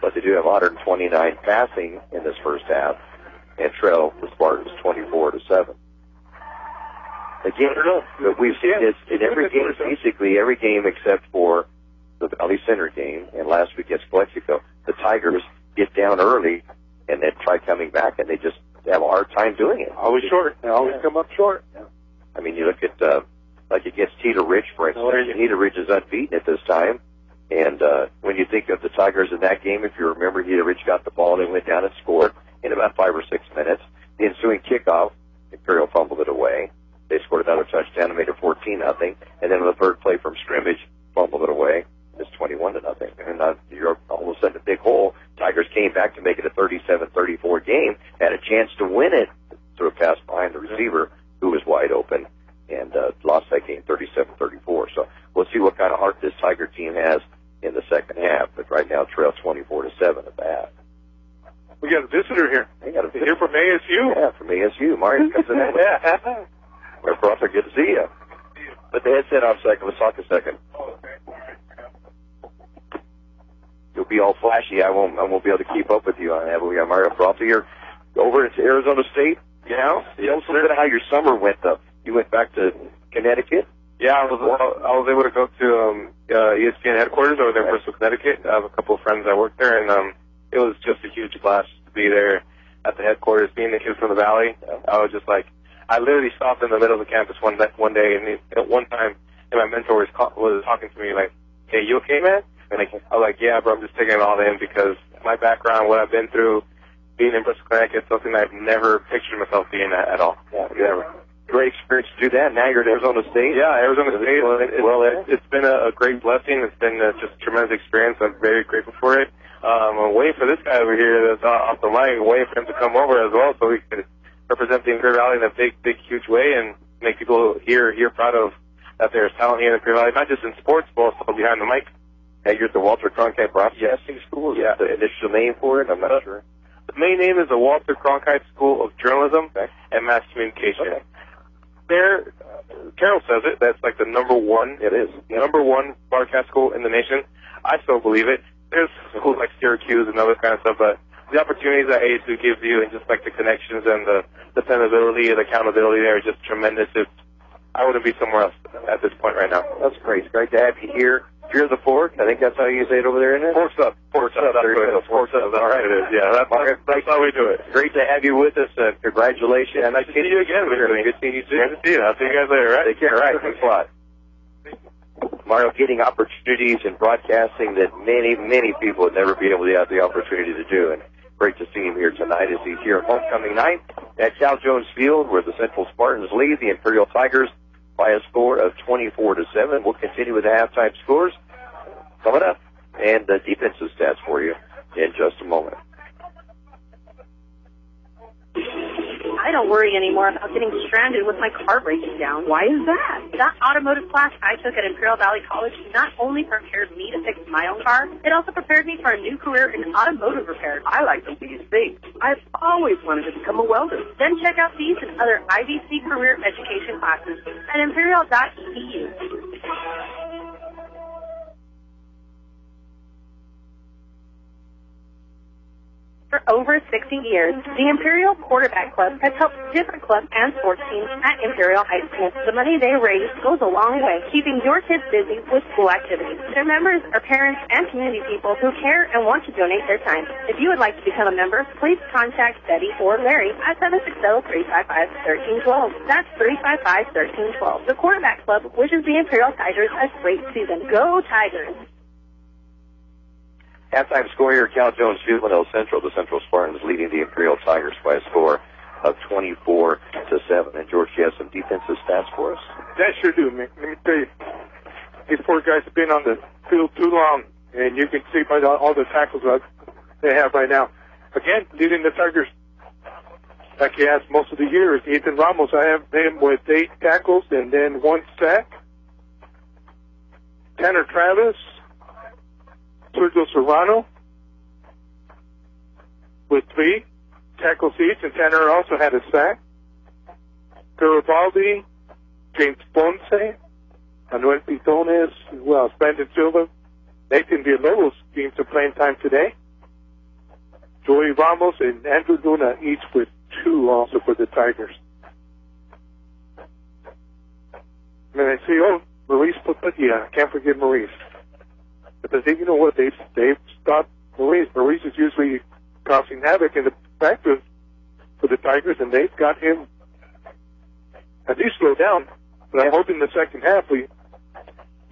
But they do have 129 passing in this first half, and trail the Spartans 24 to seven. Again, but we've seen this in every game, basically every game except for the Valley Center game and last week against Calexico. The Tigers get down early and then try coming back, and they just have a hard time doing it. Always short. They always come up short. I mean, you look at uh, like against Cedar Ridge, for instance. Cedar Ridge is unbeaten at this time, and uh, when you think of the Tigers in that game, if you remember, Cedar Ridge got the ball and went down and scored in about five or six minutes. The ensuing kickoff, Imperial fumbled it away. They scored another touchdown and made it 14 nothing, and then on the third play from scrimmage, fumbled it away. It's 21 to nothing, and uh, you're all of a sudden a big hole. Tigers came back to make it a 37-34 game, had a chance to win it through a pass behind the receiver who was wide open, and uh, lost that game 37-34. So we'll see what kind of heart this Tiger team has in the second half. But right now, trail 24 to seven at bat. We got a visitor here. They got a Here from ASU. Yeah, from ASU. Mario Cincinnati. yeah. Well, Brother, good to see you. Put the headset on a second. Let's talk a second. You'll be all flashy. I won't. I won't be able to keep up with you on that. But we got Mario Frotha here over to Arizona State. You know, tell us a little bit how your summer went. Up. You went back to Connecticut. Yeah, I was I was able to go to um, uh, ESPN headquarters over there in Bristol, Connecticut. I have a couple of friends that work there, and um, it was just a huge blast to be there at the headquarters. Being the kid from the valley, I was just like, I literally stopped in the middle of the campus one one day, and at one time, and my mentor was was talking to me like, "Hey, you okay, man?" And I, I was like, "Yeah, bro, I'm just taking it all in because my background, what I've been through, being in Bristol, Connecticut, something I've never pictured myself being at, at all. Yeah, never. Great experience to do that. Now you're at Arizona State. Yeah, Arizona State. Well, It, well, it, it's been a, a great blessing. It's been uh, just a tremendous experience. I'm very grateful for it. Um, I'm waiting for this guy over here that's uh, off the mic, waiting for him to come over as well, so we can represent the Imperial Valley in a big, big, huge way and make people here here proud of that there's talent here in the Imperial Valley, not just in sports, but also behind the mic. Now you're at the Walter Cronkite Broadcasting School. Is Yeah. the initial name for it? I'm not sure. The main name is the Walter Cronkite School of Journalism Okay. and Mass Communication. Okay. There, uh, Carol says it. That's like the number one It is. number one broadcast school in the nation. I still believe it. There's schools like Syracuse and other kind of stuff, but the opportunities that ASU gives you and just like the connections and the dependability and accountability there are just tremendous. It's, I wouldn't be somewhere else at this point right now. That's great. It's great to have you here. Fear the Fork. I think that's how you say it over there, isn't it? Forks up, forks up. That's There you go. Forks up. All right, it is. Yeah, that's, that's how we do it. Great to have you with us. Uh, congratulations. Yeah, nice to see you again. Good seeing you too. Good to see you. I'll see you guys later, right? Take care. All right. Thanks a lot. Mario getting opportunities in broadcasting that many, many people would never be able to have the opportunity to do. And great to see him here tonight as he's here on homecoming night at Cal Jones Field where the Central Spartans lead the Imperial Tigers by a score of 24 to 7. We'll continue with the halftime scores coming up and the defensive stats for you in just a moment. I don't worry anymore about getting stranded with my car breaking down. Why is that? That automotive class I took at Imperial Valley College not only prepared me to fix my own car, it also prepared me for a new career in automotive repair. I like the you think. I've always wanted to become a welder. Then check out these and other IVC career education classes at imperial.edu. For over 60 years, the Imperial Quarterback Club has helped different clubs and sports teams at Imperial High School. The money they raise goes a long way, keeping your kids busy with school activities. Their members are parents and community people who care and want to donate their time. If you would like to become a member, please contact Betty or Larry at 760-355-1312. That's 355-1312. The Quarterback Club wishes the Imperial Tigers a great season. Go Tigers! Halftime score here Cal Jones Winell Central. The Central Spartans leading the Imperial Tigers by a score of 24 to 7. And George, you have some defensive stats for us? That sure do, man. Let me tell you, these poor guys have been on the field too long, and you can see by the, all the tackles they have right now. Again, leading the Tigers, like he has most of the year, is Ethan Ramos. I have him with eight tackles and then one sack. Tanner Travis, Sergio Serrano, with three tackle seats, and Tanner also had a sack. Garibaldi, James Ponce, Manuel Pitones, else? Brandon Silva, Nathan Villalobos getting some playing time today. Joey Ramos and Andrew Luna each with two also for the Tigers. And I see, oh, Maurice Papadia. Uh, can't forget Maurice. Think, you know what, they've, they've stopped Maurice. Maurice is usually causing havoc in the practice for the Tigers, and they've got him at least slow down. But I'm hoping the second half we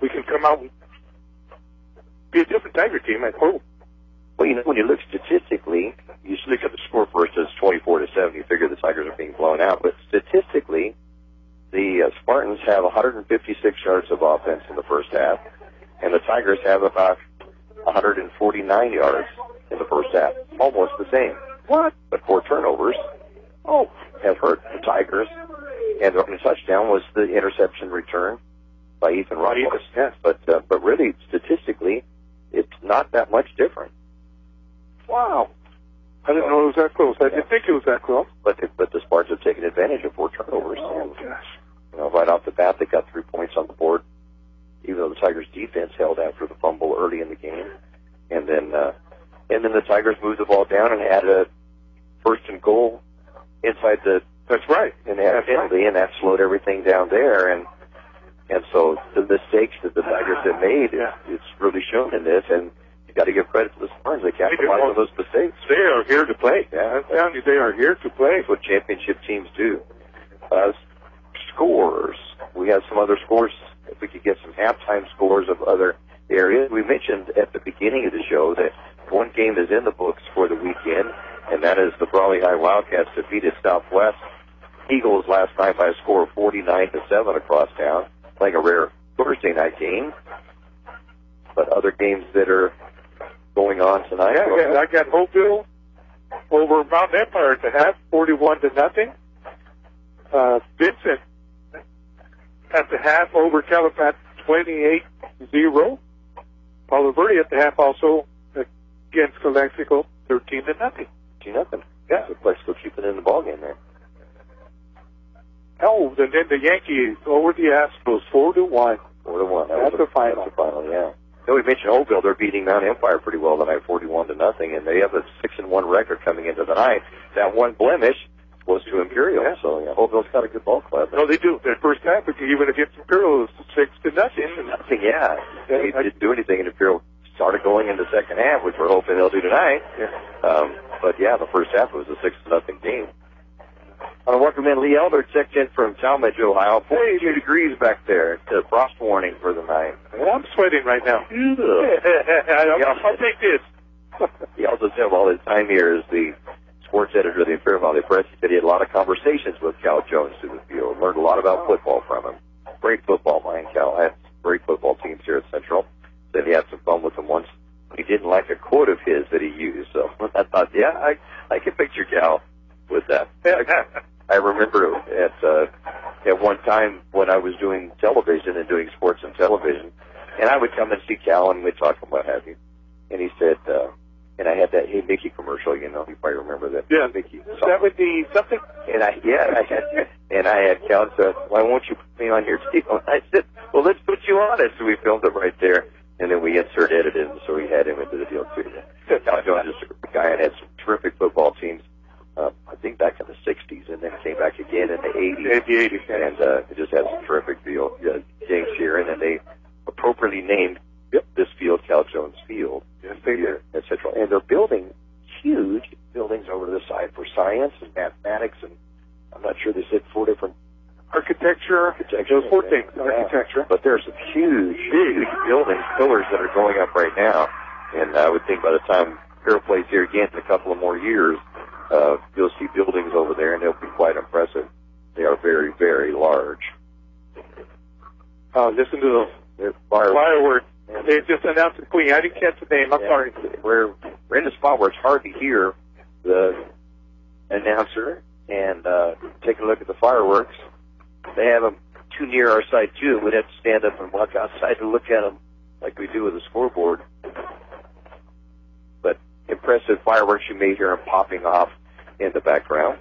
we can come out and be a different Tiger team. I hope. Well, you know, when you look statistically, you just look at the score first as 24 to 7. You figure the Tigers are being blown out, but statistically, the uh, Spartans have 156 yards of offense in the first half, and the Tigers have about 149 yards in the first half. Almost the same. What? But four turnovers Oh, have hurt the Tigers, and the only touchdown was the interception return by Ethan Ramos. yes. But uh, but really, statistically, it's not that much different. Wow. I didn't know it was that close. I didn't think it was that close. But but the Spartans have taken advantage of four turnovers. Oh, And, gosh. you know, right off the bat, they got three points on the board, even though the Tigers' defense held after the fumble early in the game, and then uh, and then the Tigers moved the ball down and had a first and goal inside the That's right. and had a That's right. penalty, and that slowed everything down there. And and so the mistakes that the Tigers have made, Yeah. it's really shown in this. And you got to give credit to the Spartans; they capitalized on those mistakes. They are here to play. Yeah. I'm telling you, they are here to play. That's what championship teams do. Uh, scores. We have some other scores. If we could get some halftime scores of other areas. We mentioned at the beginning of the show that one game is in the books for the weekend, and that is the Brawley High Wildcats defeated Southwest Eagles last night by a score of 49 to 7 across town, playing a rare Thursday night game. But other games that are going on tonight. Yeah, yeah, I got Holtville over Mount Empire the half, 41 to nothing. Uh, Vincent at the half over Calipat, 28-0. Palo Verde at the half also against Calexico, 13 to nothing. Two nothing. Yeah. So Plex still keeping in the ball game there. Oh, and then the Yankees over the Astros, 4 to 1. Four to one. That That's was the final. That's the final, yeah. So we mentioned Holtville. They're beating Mount Empire pretty well tonight, forty-one to nothing, and they have a six and one record coming into the night. That one blemish was to Imperial. Yeah. So yeah, Holtville's got a good ball club. No, they do. Their first half, even against Imperial, is 6 to nothing. Nothing, yeah. They didn't do anything, and Imperial started going in the second half, which we're hoping they'll do tonight. Yeah. Um, but yeah, the first half was a six to nothing game. I want welcome in Lee Elder, checked in from Tallmadge, Ohio. 42 degrees back there. It's a frost warning for the night. Well, I'm sweating right now. I'll, I'll take this. He also said while his time here as the sports editor of the Imperial Valley Press, he said he had a lot of conversations with Cal Jones through the field, learned a lot about football from him. Great football mind, Cal. Had great football teams here at Central. Said he had some fun with them once. He didn't like a quote of his that he used, so I thought, yeah, I I can picture Cal with that. I remember at uh, at one time when I was doing television and doing sports and television, and I would come and see Cal and we'd talk and what have you. And he said, uh, and I had that Hey Mickey commercial, you know, you probably remember that. Yeah. Mickey. That would be something. And I yeah, I had and I had Cal said, Why won't you put me on your team? And I said, Well let's put you on it. So we filmed it right there and then we insert edited and so we had him into the deal too. Cal Jones is a guy and had some terrific football teams. Uh, I think back in the '60s, and then came back again in the '80s, The 80s. and uh, it just had some terrific field uh, games here. And then they appropriately named this field Cal Jones Field Yes, they did. here at Central, and they're building huge buildings over to the side for science and mathematics, and I'm not sure they said four different Architecture. architecture. Four things. Yeah. Architecture. But there's some huge, huge buildings, pillars that are going up right now, and I would think by the time plays here again in a couple of more years, uh, you'll see buildings over there, and they'll be quite impressive. They are very, very large. Uh, listen to those They're fireworks. They just announced the queen. I didn't catch the name. I'm Yeah. sorry. We're we're in a spot where it's hard to hear the announcer and uh, take a look at the fireworks. They have them too near our side too. We'd have to stand up and walk outside to look at them like we do with the scoreboard. But impressive fireworks. You may hear them popping off in the background.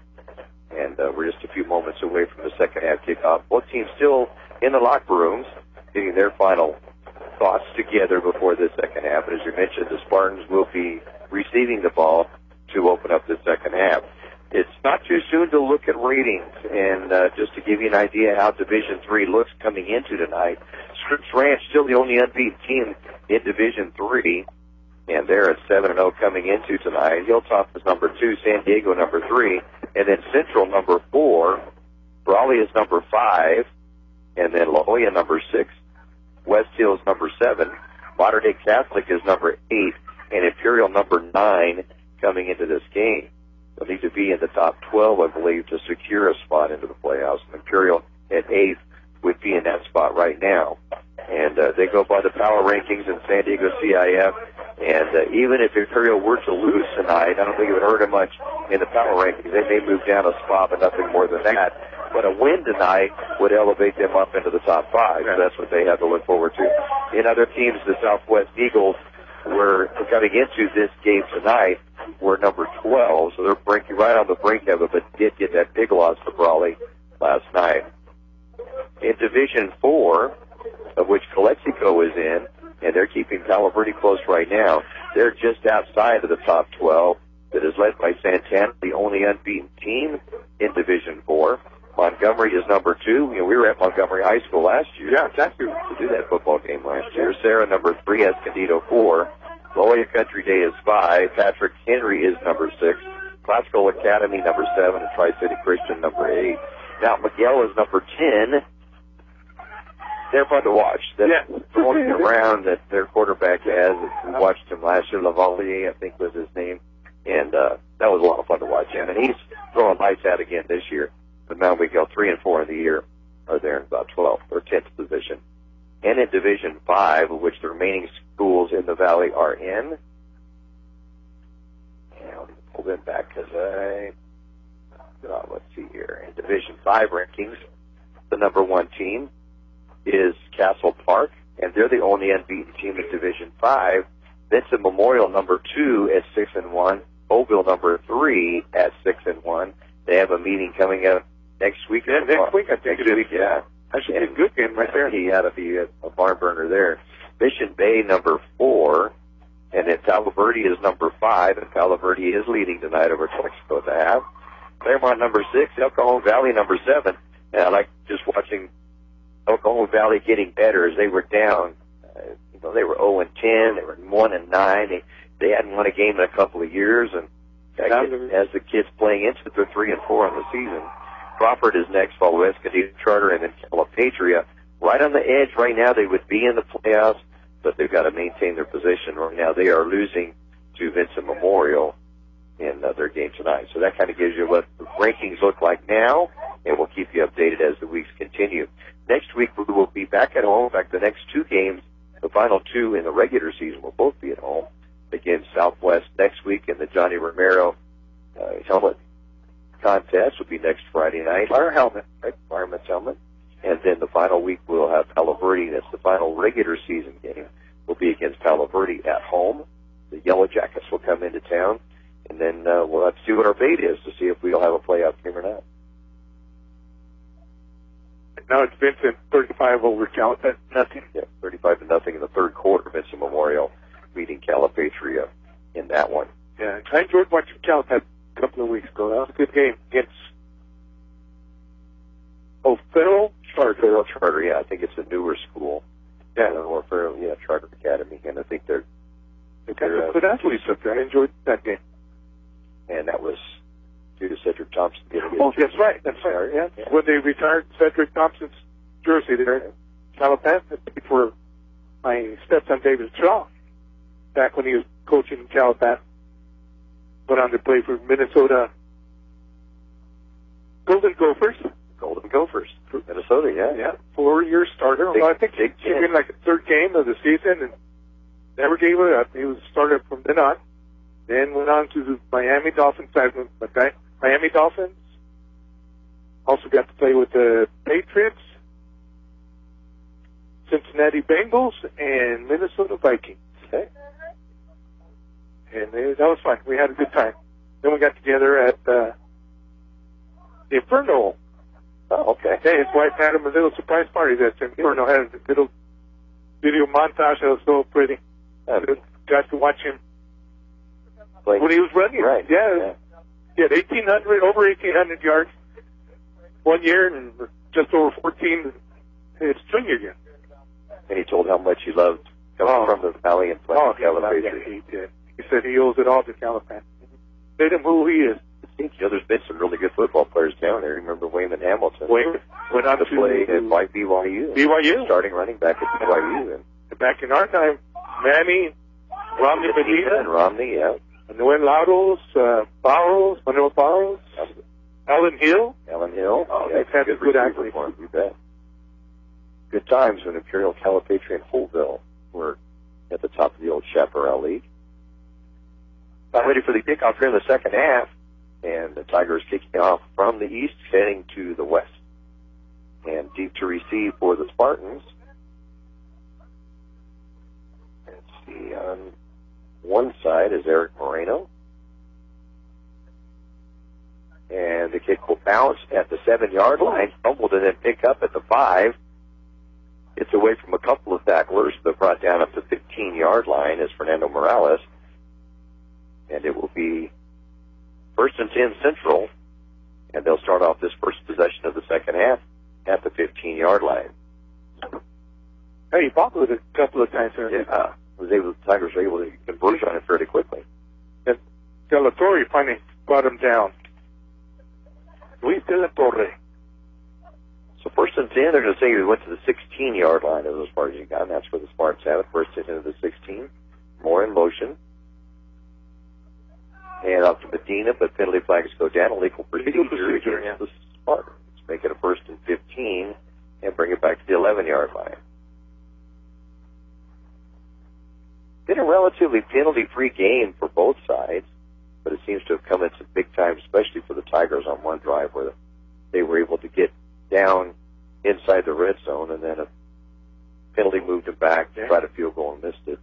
And uh, we're just a few moments away from the second half kickoff. Both teams still in the locker rooms, getting their final thoughts together before the second half. And as you mentioned, the Spartans will be receiving the ball to open up the second half. It's not too soon to look at ratings, and uh, just to give you an idea how Division Three looks coming into tonight, Scripps Ranch still the only unbeaten team in Division Three, and they're at seven and zero coming into tonight. Hilltop is number two, San Diego number three, and then Central number four. Brawley is number five, and then La Jolla number six. West Hills number seven. Mater Dei Catholic is number eight, and Imperial number nine coming into this game. They'll need to be in the top 12, I believe, to secure a spot into the playoffs. Imperial at eighth would be in that spot right now. And uh, they go by the power rankings in San Diego CIF. And uh, even if Imperial were to lose tonight, I don't think it would hurt them much in the power rankings. They may move down a spot, but nothing more than that. But a win tonight would elevate them up into the top five. So that's what they have to look forward to. In other teams, the Southwest Eagles were coming into this game tonight were number 12, so they're breaking right on the brink of it, but did get that big loss to Brawley last night. In Division 4, of which Calexico is in, and they're keeping Palo Verde close right now, they're just outside of the top 12 that is led by Santana, the only unbeaten team in Division 4. Montgomery is number two. You know, we were at Montgomery High School last year. Yeah, exactly. To do that football game last year. Serra number three, Escondido four. Jolla Country Day is five. Patrick Henry is number six. Classical Academy number seven, and Tri City Christian number eight. Now Miguel is number ten. They're fun to watch. That Yeah. throwing around that their quarterback has. We watched him last year. Lavalier, I think was his name, and uh, that was a lot of fun to watch him. And he's throwing lights out again this year. But Mount Miguel three and four in the year are there in about 12th or 10th position. And in Division 5, which the remaining schools in the Valley are in. And I'll pull them back because I, uh, let's see here. In Division 5 rankings, the number one team is Castle Park, and they're the only unbeaten team in Division 5. Vincent Memorial number two at 6 and 1. Holtville number three at 6 and 1. They have a meeting coming up next week. Yeah, next week, I think next it is. week, yeah. Actually, a good game right there. He had to be a, a barn burner there. Mission Bay number four, and then Palo Verde is number five, and Palo Verde is leading tonight over at the half. Claremont number six, El Cajon Valley number seven, and I like just watching El Cajon Valley getting better as they were down. Uh, you know, they were 0 and 10, they were 1 and 9. They, they hadn't won a game in a couple of years, and as, as the kids playing into it, they're 3 and 4 on the season. Crawford is next, followed by Escondido Charter, and then Calipatria. Right on the edge right now, they would be in the playoffs, but they've got to maintain their position right now. They are losing to Vincent Memorial in uh, their game tonight. So that kind of gives you what the rankings look like now, and we'll keep you updated as the weeks continue. Next week, we will be back at home. In fact, the next two games, the final two in the regular season, will both be at home against Southwest next week, and the Johnny Romero uh, helmet contest will be next Friday night. Fire helmet, right? Fireman's helmet. And then the final week we'll have Palo Verde. That's the final regular season game. Will be against Palo Verde at home. The Yellow Jackets will come into town, and then uh, we'll have to see what our fate is to see if we'll have a playoff game or not. Now it's Vincent 35 over Cal. uh, Nothing. Yeah, 35 to nothing in the third quarter. Vincent Memorial beating Calipatria in that one. Yeah, I enjoyed watching Cal that a couple of weeks ago. That was a good game against oh Federal Charter. Federal Charter, yeah, I think it's a newer school. Yeah, or Federal, yeah, Charter Academy, and I think they're They got They're, uh, good athletes up there. I enjoyed that game. and that was due to Cedric Thompson getting Oh, that's right. That's right. Yeah. Yeah. When they retired Cedric Thompson's jersey there in Calipat for my stepson David Shaw back when he was coaching in Calipat. Went on to play for Minnesota Golden Gophers. Golden Gophers, Minnesota, yeah, Yeah, four year starter. Big- I think he came in like the third game of the season and never gave it up. He was starter from then on. Then went on to the Miami Dolphins the Miami Dolphins. Also got to play with the Patriots, Cincinnati Bengals, and Minnesota Vikings. Okay. And it, that was fun. We had a good time. Then we got together at uh, the Inferno. Oh, okay. Hey, his wife had him a little surprise party. That Inferno had a little video montage that was so pretty. Uh, Got to watch him like, when he was running. right. Yeah, he had 1,800, over 1,800 yards one year, and just over 14 his junior year. And he told how much he loved coming Oh. from the valley and playing Oh, Calabrese. yeah, he did. He said he owes it all to Calipat. Made him who he is. You know, there's been some really good football players down there. Remember Wayman Hamilton? Wayne went on to to play at BYU. BYU. Starting running back at BYU. And Back in our time, Manny, Romney Medina and Romney, yeah. Noel Lados, uh, Barros, Manuel Barros, Alan Hill. Alan Hill. Oh, yeah, they've had good good athletes. You bet. Good times when Imperial Calipatria and Holtville were at the top of the old Chaparral League. About ready for the kickoff here in the second half, and the Tigers kicking off from the east, heading to the west. And deep to receive for the Spartans. Let's see, on one side is Eric Moreno. And the kick will bounce at the seven yard line, fumbled and then pick up at the five. It's away from a couple of tacklers, but brought down up to 15 yard line is Fernando Morales. And it will be first and 10 central. And they'll start off this first possession of the second half at the 15 yard line. Hey, he bobbled it a couple of times. there. Yeah, was able, the Tigers were able to converge on it fairly quickly. De La Torre finally brought him down. Luis De La Torre. So first and 10, they're going to say we went to the 16 yard line as far as you got, and that's where the Spartans have it. First and 10 to the 16. More in motion. And up to Medina, but penalty flags go down. Illegal procedure, Legal procedure, against the Spartans. Make it a first and 15 and bring it back to the 11 yard line. Been a relatively penalty free game for both sides, but it seems to have come at some big time, especially for the Tigers on one drive where they were able to get down inside the red zone and then a penalty moved him back to Yeah. try to field goal and missed it.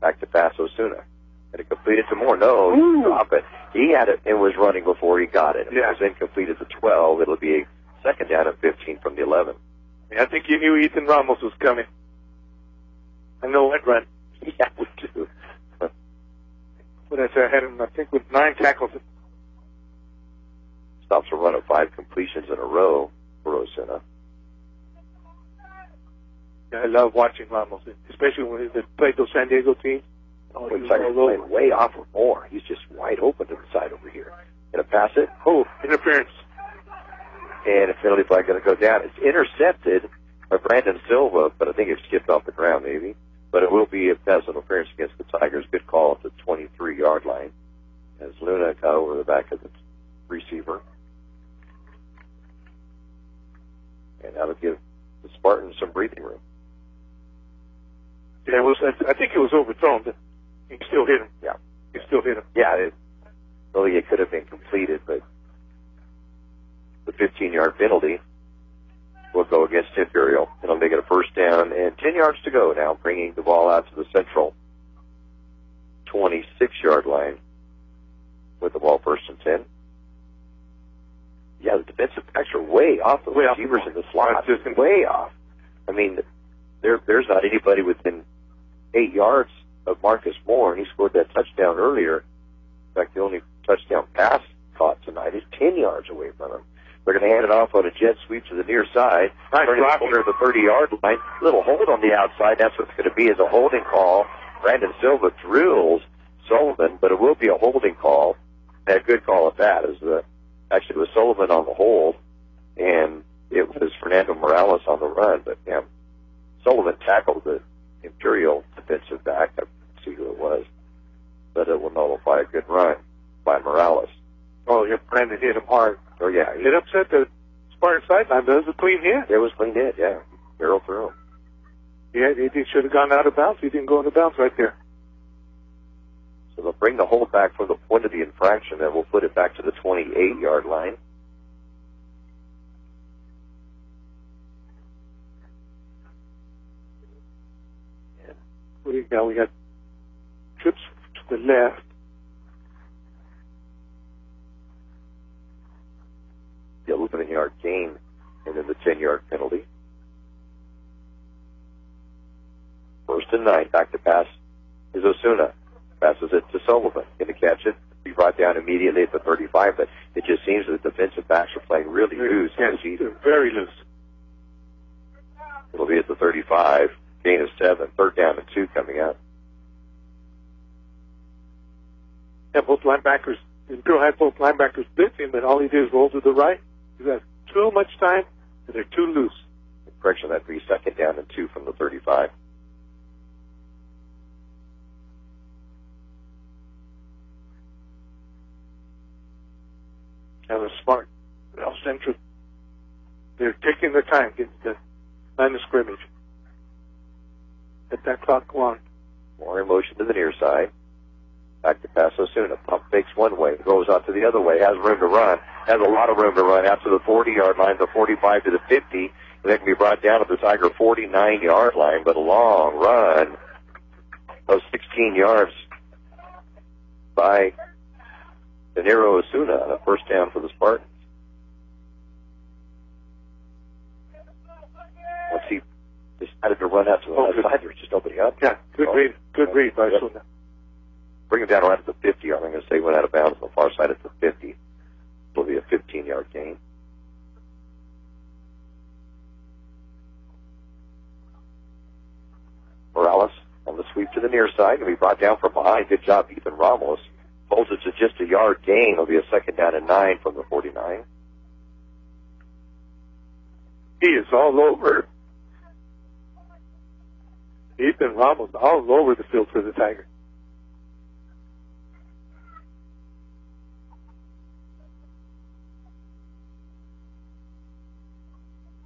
Back to pass Osuna. And it completed to Moore. No, Ooh. he it. He had it and was running before he got it. If Yeah. it was incomplete at the 12, it'll be a second down at 15 from the 11. I think you knew Ethan Ramos was coming. I know that run. Yeah, we do. What I said, I had him, I think, with nine tackles. Stops a run of five completions in a row for Osuna. Yeah, I love watching Ramos, especially when he played those San Diego teams. Oh, like all playing way off of Moore. He's just wide open to the side over here. Gonna pass it. Oh, interference. and a penalty flag going to go down. It's intercepted by Brandon Silva, but I think it skipped off the ground maybe. But it will be a pass interference against the Tigers. Good call at the 23 yard line as Luna got over the back of the receiver. And that'll give the Spartans some breathing room. Yeah, it was. I I think it was overthrown, he still hit him. Yeah. He still hit him. Yeah, it, really it could have been completed, but the 15 yard penalty will go against Imperial. It'll make it a first down and 10 yards to go now, bringing the ball out to the central 26 yard line with the ball first and 10. Yeah, the defensive backs are way off the Way off the receivers in the slot. Just- way off. I mean, there there's not anybody within eight yards of Marcus Moore, and he scored that touchdown earlier. In fact, the only touchdown pass caught tonight is 10 yards away from him. They're going to hand it off on a jet sweep to the near side. Nice turning the corner of the 30 yard line. Little hold on the outside. That's what's going to be is a holding call. Brandon Silva drills Sullivan, but it will be a holding call. And a good call at that is the, actually it was Sullivan on the hold and it was Fernando Morales on the run, but yeah, Sullivan tackled the Imperial defensive back. I see who it was, but it will nullify a good run by Morales. Oh, yeah, Brandon hit him hard. Oh yeah, It upset the Spartan sideline, but it was a clean hit. it was clean hit. Yeah, barrel through. Yeah, he, should have gone out of bounds. He didn't go into bounds right there. So they'll bring the hold back from the point of the infraction, and we'll put it back to the 28 yard line. Do got? We got trips to the left. The 11 yard gain and then the 10 yard penalty. First and nine. Back to pass is Osuna. Passes it to Sullivan. Going to catch it. Be brought down immediately at the 35, but it just seems that the defensive backs are playing really loose. Yes, they're very loose. It'll be at the 35. Gain of seven, third down and two coming up. Yeah, both linebackers, Imperial had both linebackers blitz him, but all he did is roll to the right. He has too much time, and they're too loose. Correction, that'd be second down and two from the 35. And the smart, El Central, they're taking their time getting the line of scrimmage. Let that clock go. More in motion to the near side. Back to pass Osuna. Pump fakes one way, goes out to the other way, has room to run, has a lot of room to run out to the 40 yard line, the 45 to the 50. And then can be brought down to the Tiger 49 yard line, but a long run of 16 yards by Danilo Osuna, on a first down for the Spartans. Once he decided to run out to the Oh, left good. side, there was just nobody up. Yeah, good Oh. read, good uh, read by Yep. Bring him down around at the 50. I'm going to say he went out of bounds on the far side at the 50. It'll be a 15 yard gain. Morales on the sweep to the near side and be brought down from behind. Good job, Ethan Ramos. Holds it to just a yard gain. It'll be a second down and nine from the 49. He is all over. Ethan Ramos all over the field for the Tigers.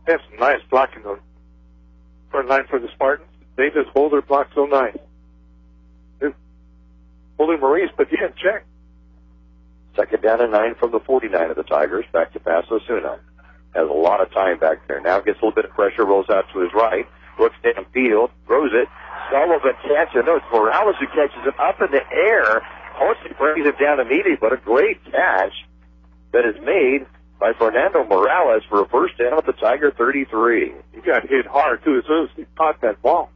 That's nice blocking on front line for the Spartans. They just hold their block so nice. Holding Maurice, but yeah, check. Second down and nine from the 49 of the Tigers. Back to pass Osuna. Has a lot of time back there. Now gets a little bit of pressure, rolls out to his right, looks downfield, throws it. Sullivan catches it. No, it's Morales who catches it up in the air. Mostly brings it down immediately, but a great catch that is made by Fernando Morales for a first down at the Tiger 33. He got hit hard too as soon as he caught that ball.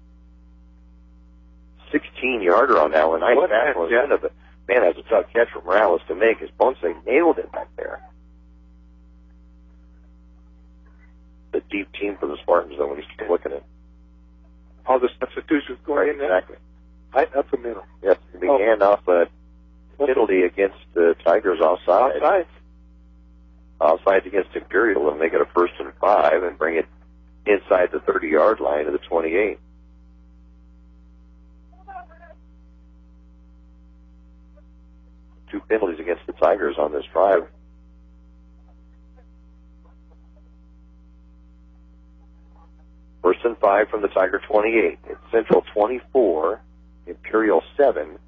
16 yarder on that one. Nice What a- from yeah. Osuna, but man, that's a tough catch for Morales to make. His Ponce nailed it back there. The deep team for the Spartans, though, when you start looking at All the substitutions going in there. exactly. Right up the middle. Yes, the Oh. handoff uh, penalty against the Tigers offside. Outside. Offside against Imperial, and make it a first and five, and bring it inside the 30-yard line of the 28. Two penalties against the Tigers on this drive. First and five from the Tiger 28. It's Central 24, Imperial 7.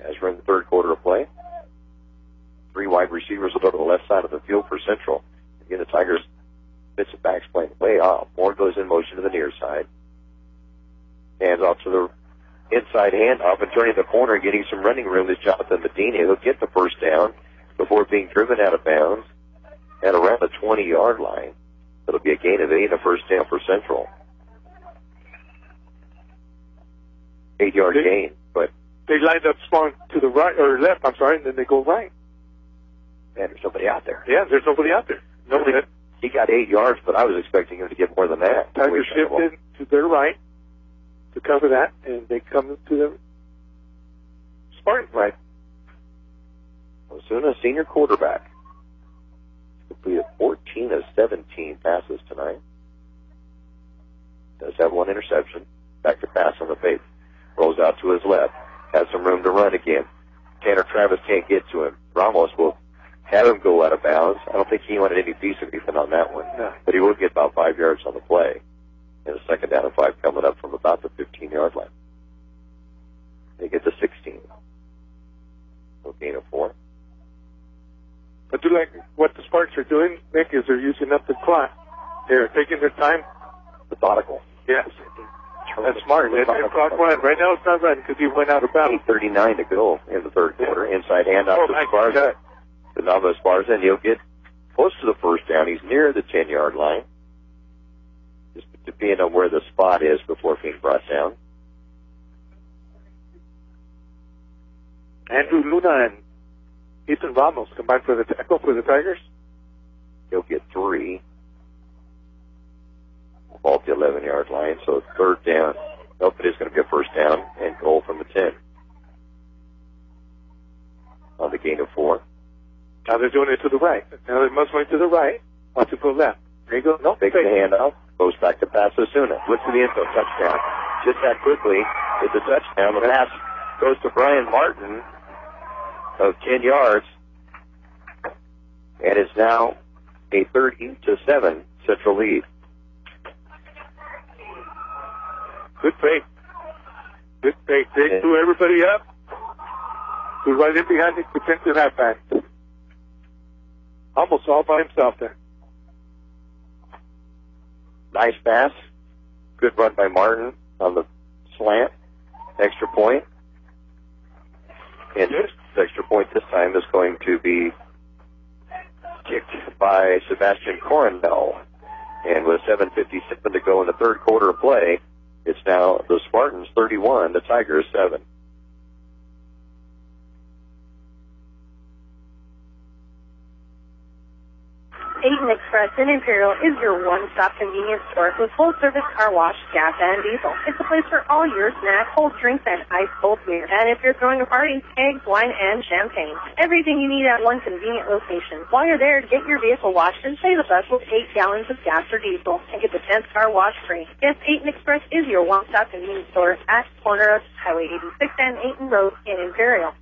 As we're in the third quarter of play. Three wide receivers will go to the left side of the field for Central. Again, the Tigers defensive backs playing way off. Moore goes in motion to the near side. Hands off to the inside handoff and turning the corner getting some running room is Jonathan Medina. He'll get the first down before being driven out of bounds at around the 20 yard line. It'll be a gain of eight and a first down for Central. Eight yard They- gain, but They lined up strong to the right or left. I'm sorry, and then they go right. man, there's somebody out there. Yeah, there's nobody out there. Nobody. Nobody. He got eight yards, but I was expecting him to get more than that. Tigers shifted to their right to cover that, and they come to the Spartan right. Osuna, senior quarterback. Completed 14 of 17 passes tonight. Does have one interception. Back to pass on the fake. Rolls out to his left. Has some room to run again. Tanner Travis can't get to him. Ramos will have him go out of bounds. I don't think he wanted any piece of anything on that one. No. But he will get about five yards on the play. And a second down and five coming up from about the 15 yard line. They get to 16. So gain of four. I do like what the Spartans are doing, Nick, is they're using up the clock. They're taking their time. Methodical. Yes. That's smart. Let that clock run. Right now it's not running because he went out of bounds. 8.39 to go in the third quarter. Inside handoff Oh, to Esparza. To Nava Esparza, and he'll get close to the first down. He's near the 10 yard line. Just depending on where the spot is before being brought down. Andrew Luna and Ethan Ramos combined for the tackle for the Tigers. He'll get three. Ball at the 11 yard line, so third down. Nope, it is going to be a first down and goal from the 10. On the gain of four. Now they're doing it to the right. Now they must went to the right. Want to go left. There you go. No, Takes the handoff, goes back to pass Osuna. Looks to the end zone, touchdown. Just that quickly, it's a touchdown. The pass goes to Brian Martin of 10 yards. And is now a 30 to 7 Central lead. Good fake. Good fake. They threw everybody up. Threw right in behind the defensive halfback. Almost all by himself there. Nice pass. Good run by Martin on the slant. Extra point. And this extra point this time is going to be kicked by Sebastian Corendell. And with 7.57 to go in the third quarter of play, it's now the Spartans 31, the Tigers 7. Aten Express in Imperial is your one-stop convenience store with full-service car wash, gas, and diesel. It's a place for all your snacks, cold drinks, and ice-cold beer. And if you're throwing a party, eggs, wine, and champagne. Everything you need at one convenient location. While you're there, get your vehicle washed and save bus with eight gallons of gas or diesel and get the 10th car wash free. Yes, Aten Express is your one-stop convenience store at corner of Highway 86 and Aten Road in Imperial.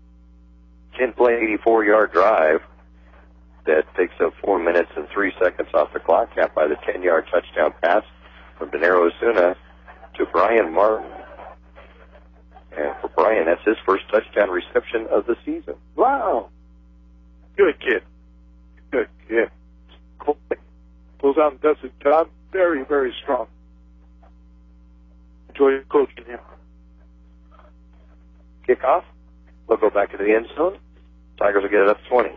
10 play, 84 yard drive that takes up four minutes and three seconds off the clock, capped by the 10 yard touchdown pass from Deniro Osuna to Brian Martin. And for Brian, that's his first touchdown reception of the season. Wow. Good kid. Good kid. Goes out and does his job very, very strong. Enjoy coaching him. Kickoff. We'll go back to the end zone. Tigers will get it up 20.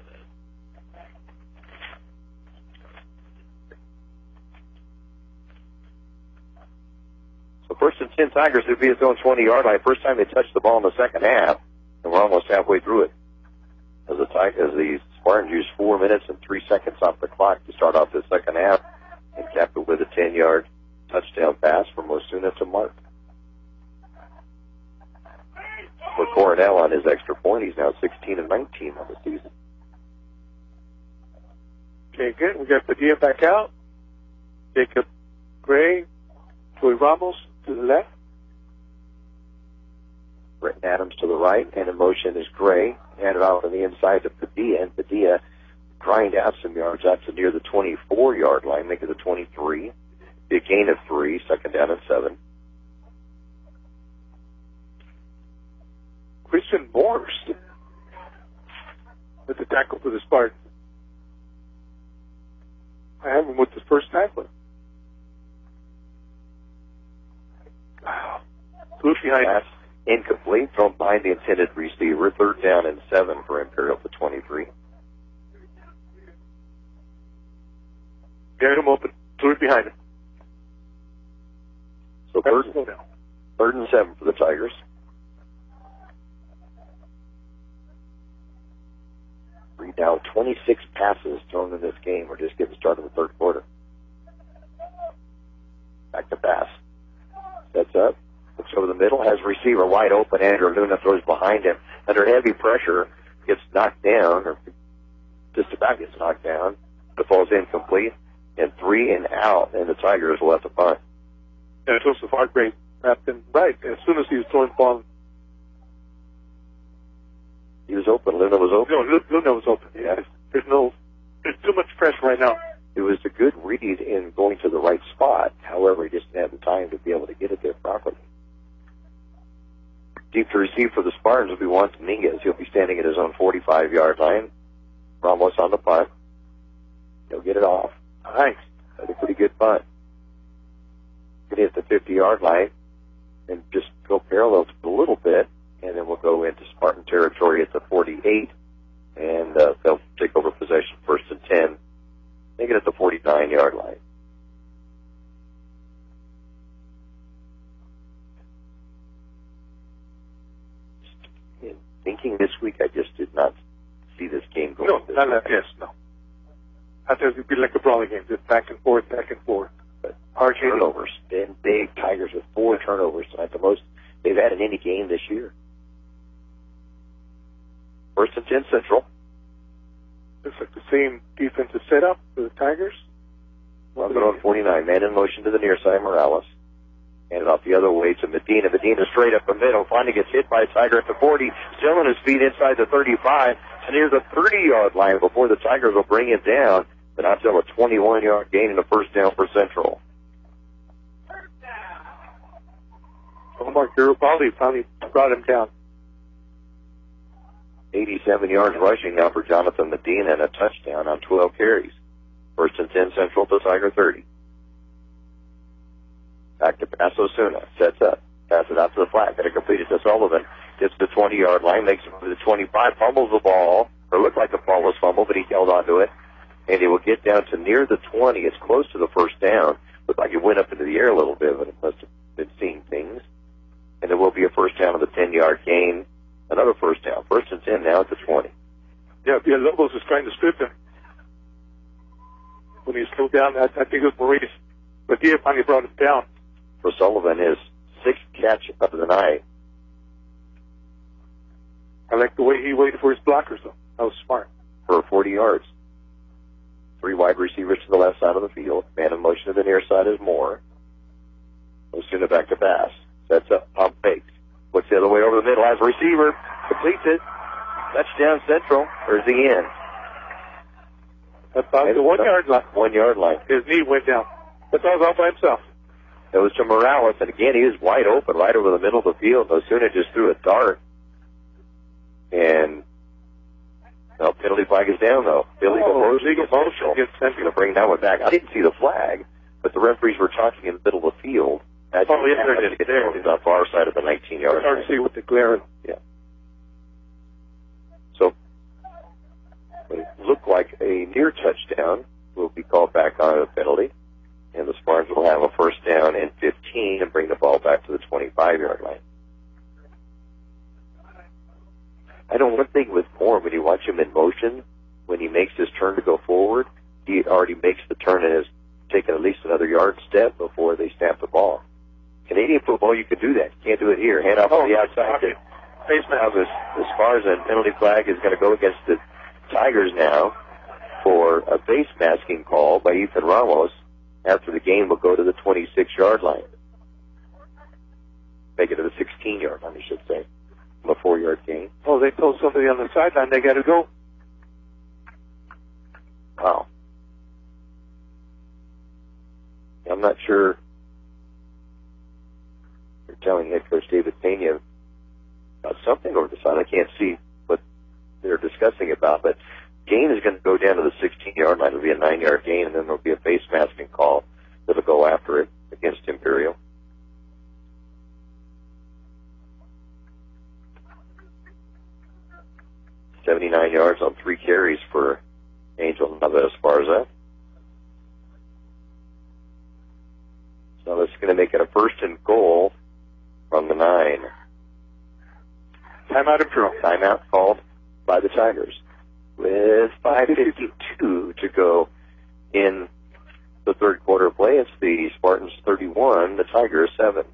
So first and 10 Tigers would be his own 20 yard line. First time they touched the ball in the second half, and we're almost halfway through it. As the, as the Spartans use four minutes and three seconds off the clock to start off the second half and cap it with a 10 yard touchdown pass from Osuna to Mark. For Coronel on his extra point, he's now 16 and 19 on the season. Okay, good. We got Padilla back out. Jacob Gray, Troy Ramos to the left. Britton Adams to the right, and in motion is Gray. Handed off on the inside to Padilla, and Padilla grind out some yards out to near the 24 yard line, make it the 23. Be a gain of three, second down and seven. Christian Morse with the tackle for the Spartans. I have him with the first tackler. Wow. Behind Pass incomplete, thrown behind the intended receiver. Third down and seven for Imperial to 23. Got him open. Threw it behind him. So third, third and seven for the Tigers. Now 26 passes thrown in this game. We're just getting started in the third quarter. Back to pass. Sets up. Over the middle. Has receiver wide open. Andrew Luna throws behind him. Under heavy pressure. Gets knocked down or just about gets knocked down. The ball's incomplete. And three and out. And the Tigers will have to punt. And Joseph Hargrave wrapped him right as soon as he was throwing the ball. He was open. Luna was open. No, Luna was open. Yeah. There's no, there's too much pressure right now. it was a good read in going to the right spot. However, he just didn't have the time to be able to get it there properly. Deep to receive for the Spartans will be Juan Dominguez. He'll be standing at his own 45 yard line. Ramos on the punt. He'll get it off. Nice. That's a pretty good punt. Gonna hit the 50 yard line. and just go parallel a little bit, and then we'll go into Spartan territory at the 48, and uh, they'll take over possession first and 10, make it at the 49 yard line. In thinking this week, I just did not see this game going. No, not like this, no. I thought it would be like a brawling game, just back and forth, back and forth. But Hard turnovers. And big Tigers with four turnovers tonight, the most they've had in any game this year. First and 10 Central. Looks like the same defensive setup for the Tigers. Well, they're on 49. Man in motion to the near side, Morales. Handed off the other way to Medina. Medina straight up the middle. Finally gets hit by a Tiger at the 40. Still on his feet inside the 35 to near the 30 yard line before the Tigers will bring him down. But not till a 21 yard gain and a first down for Central. Omar Garibaldi finally brought him down. 87 yards rushing now for Jonathan Medina and a touchdown on 12 carries. First and 10 Central to Tiger 30. Back to pass Osuna. Sets up. Pass it out to the flat. Got it to Sullivan. Gets to the 20 yard line. Makes it to the 25. Fumbles the ball. Or looked like a ball was fumbled, but he held onto it. And he will get down to near the 20. It's close to the first down. Looked like it went up into the air a little bit, but it must have been seeing things. And it will be a first down of the 10 yard gain. Another first down. First and 10 now at the 20. Yeah, Villalobos was trying to strip him. When he slowed down, I, I think it was Maurice. But Dia finally brought him down. For Sullivan, his sixth catch of the night. I like the way he waited for his blockers, though. That was smart. for 40 yards. Three wide receivers to the left side of the field. Man in motion to the near side is Moore. Osuna back to pass. Sets up, pump fakes. Looks the other way over the middle. Has receiver. Completes it. Touchdown Central. There's the end. About the one yard line. One yard line. His knee went down. But that was all by himself. It was to Morales, and again, he was wide open right over the middle of the field. Osuna just threw a dart. And, well, penalty flag is down, though. Illegal Oh, motion illegal motion against Going to bring that one back. I didn't see the flag, but the referees were talking in the middle of the field. As Oh, yeah, there it is. There. On the far side of the 19 yard It's hard to see with the glare. So, it looked like a near touchdown will be called back on a penalty. And the Spartans will have a first down and 15 and bring the ball back to the 25 yard line. I know one thing with Moore, when you watch him in motion, when he makes his turn to go forward, he already makes the turn and has taken at least another yard step before they snap the ball. Canadian football, you can do that. You can't do it here. Hand off Oh, to the oh, outside. okay. Face now, as, as far as a penalty flag is going to go against the Tigers now for a face masking call by Ethan Ramos after the game will go to the 26 yard line. Make it to the 16 yard line, I should say. From a four yard gain. Oh, they told somebody on the sideline they got to go. Wow. I'm not sure. They're telling head coach David Pena about something over the side. I can't see what they're discussing about, but gain is going to go down to the 16 yard line. It'll be a nine yard gain, and then there'll be a face masking call that'll go after it against Imperial. Seventy-nine yards on three carries for Angel Nava Esparza. So that's going to make it a first and goal from the nine. Timeout Imperial. Timeout called by the Tigers. With 5.52 to go in the third quarter of play, it's the Spartans 31, the Tigers 7.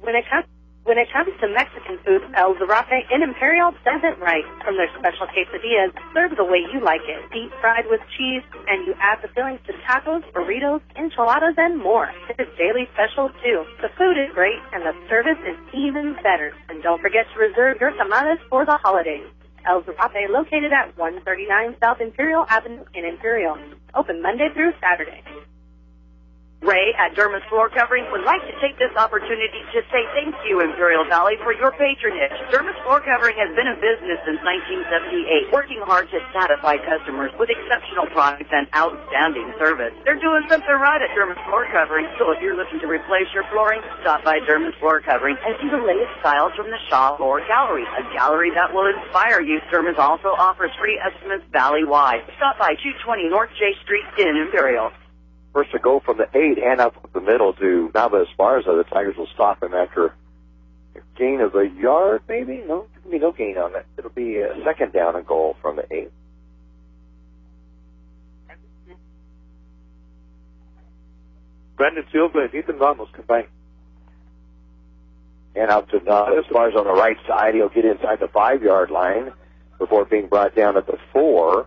When it comes when it comes to Mexican food, El Zarape in Imperial does it right. From their special quesadillas, served the way you like it, deep fried with cheese, and you add the fillings to tacos, burritos, enchiladas, and more. It's daily special too. The food is great, and the service is even better. And don't forget to reserve your tamales for the holidays. El Zarape, located at 139 South Imperial Avenue in Imperial. Open Monday through Saturday. Ray at Dermis Floor Covering would like to take this opportunity to say thank you, Imperial Valley, for your patronage. Dermis Floor Covering has been in business since 1978, working hard to satisfy customers with exceptional products and outstanding service. They're doing something right at Dermis Floor Covering, so if you're looking to replace your flooring, stop by Dermis Floor Covering and see the latest styles from the Shaw Floor Gallery, a gallery that will inspire you. Dermis also offers free estimates valley-wide. Stop by 220 North J Street in Imperial. First to go from the eight and up the middle to Nava Esparza. The Tigers will stop him after a gain of a yard, maybe? No, there'll be no gain on that. It'll be a second down and goal from the eight. Brandon Silva and Ethan Ramos combined. And out to Nava Esparza on the right side. He'll get inside the five yard line before being brought down at the four.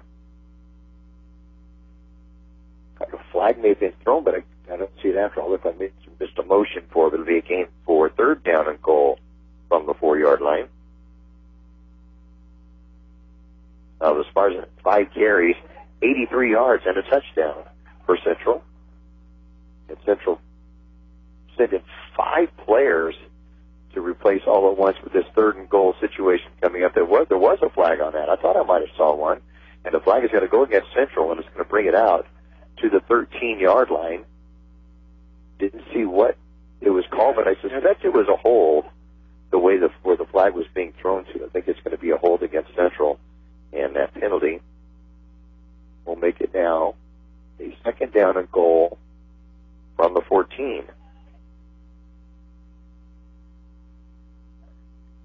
A flag may have been thrown, but I, I don't see it after all. If I missed, a motion for it, it'll be a game for third down and goal from the four yard line. Now the Spartans five carries, 83 yards and a touchdown for Central. And Central sent in five players to replace all at once with this third and goal situation coming up. There was there was a flag on that. I thought I might have saw one, and the flag is going to go against Central, and it's going to bring it out to the 13 yard line. Didn't see what it was called, but I suspect it was a hold. The way the where the flag was being thrown to, I think it's going to be a hold against Central, and that penalty will make it now a second down and goal from the 14.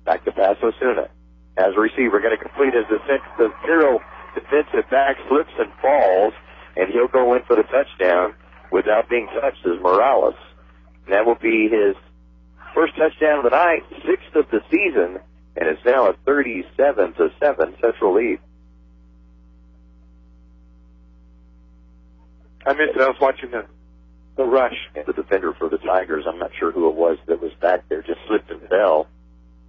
Back to pass Osuna. As a receiver, going to complete as the, the zero defensive back slips and falls, and he'll go in for the touchdown without being touched as Morales. And that will be his first touchdown of the night, sixth of the season, and it's now a 37 to 7 Central lead. I missed it. I was watching the the rush. And the defender for the Tigers, I'm not sure who it was that was back there, just slipped and fell.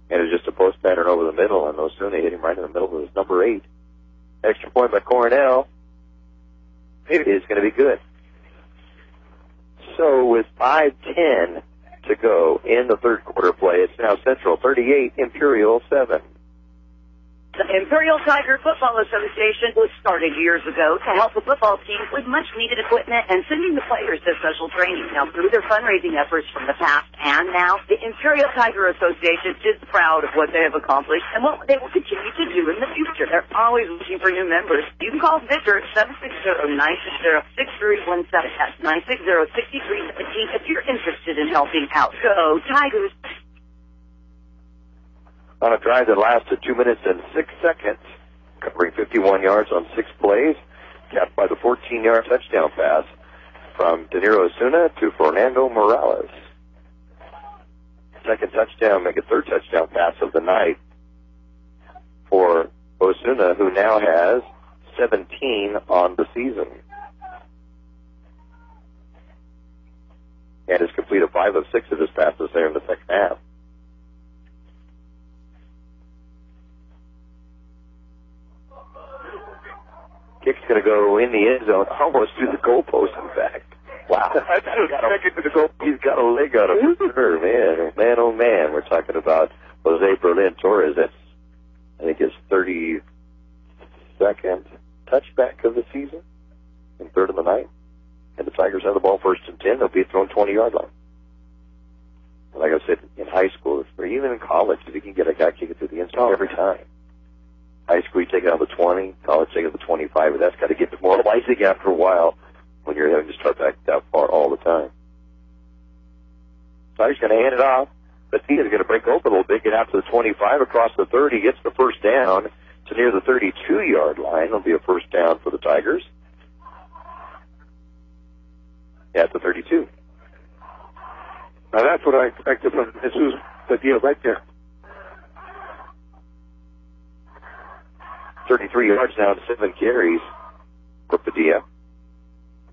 And it was just a post pattern over the middle, and Osuna hit him right in the middle of his number eight. Extra point by Cornell. It is going to be good. So with 5-10 to go in the third quarter play, it's now Central 38, Imperial 7. The Imperial Tiger Football Association was started years ago to help the football team with much needed equipment and sending the players to special training. Now, through their fundraising efforts from the past and now, the Imperial Tiger Association is proud of what they have accomplished and what they will continue to do in the future. They're always looking for new members. You can call Victor at 760-960-6317. That's 960-6317 if you're interested in helping out. Go Tigers! On a drive that lasted two minutes and six seconds, covering 51 yards on six plays, capped by the 14-yard touchdown pass from Deniro Osuna to Fernando Morales. Second touchdown, make a third touchdown pass of the night for Osuna, who now has 17 on the season. And has completed five of six of his passes there in the second half. Kick's going to go in the end zone, almost through the goalpost, in fact. Wow. I thought it was second to the goal. He's got a leg on him. sure, man. Man, oh, man. We're talking about Jose Berlin Torres. That's, I think, his 32nd touchback of the season and third of the night. And the Tigers have the ball first and 10. They'll be thrown 20 yard line. Like I said, in high school, or even in college, if you can get a guy kicking through the end zone oh, every time. High school, you take it on the 20. College, take on the 25. But that's got to get demoralizing after a while when you're having to start back that far all the time. So he's going to hand it off. Batista's going to break open a little bit, get out to the 25, across the 30, gets the first down to near the 32-yard line. It'll be a first down for the Tigers. At the 32. Now that's what I expected from Jesus Padilla right there. 33 yards now to seven carries for Padilla.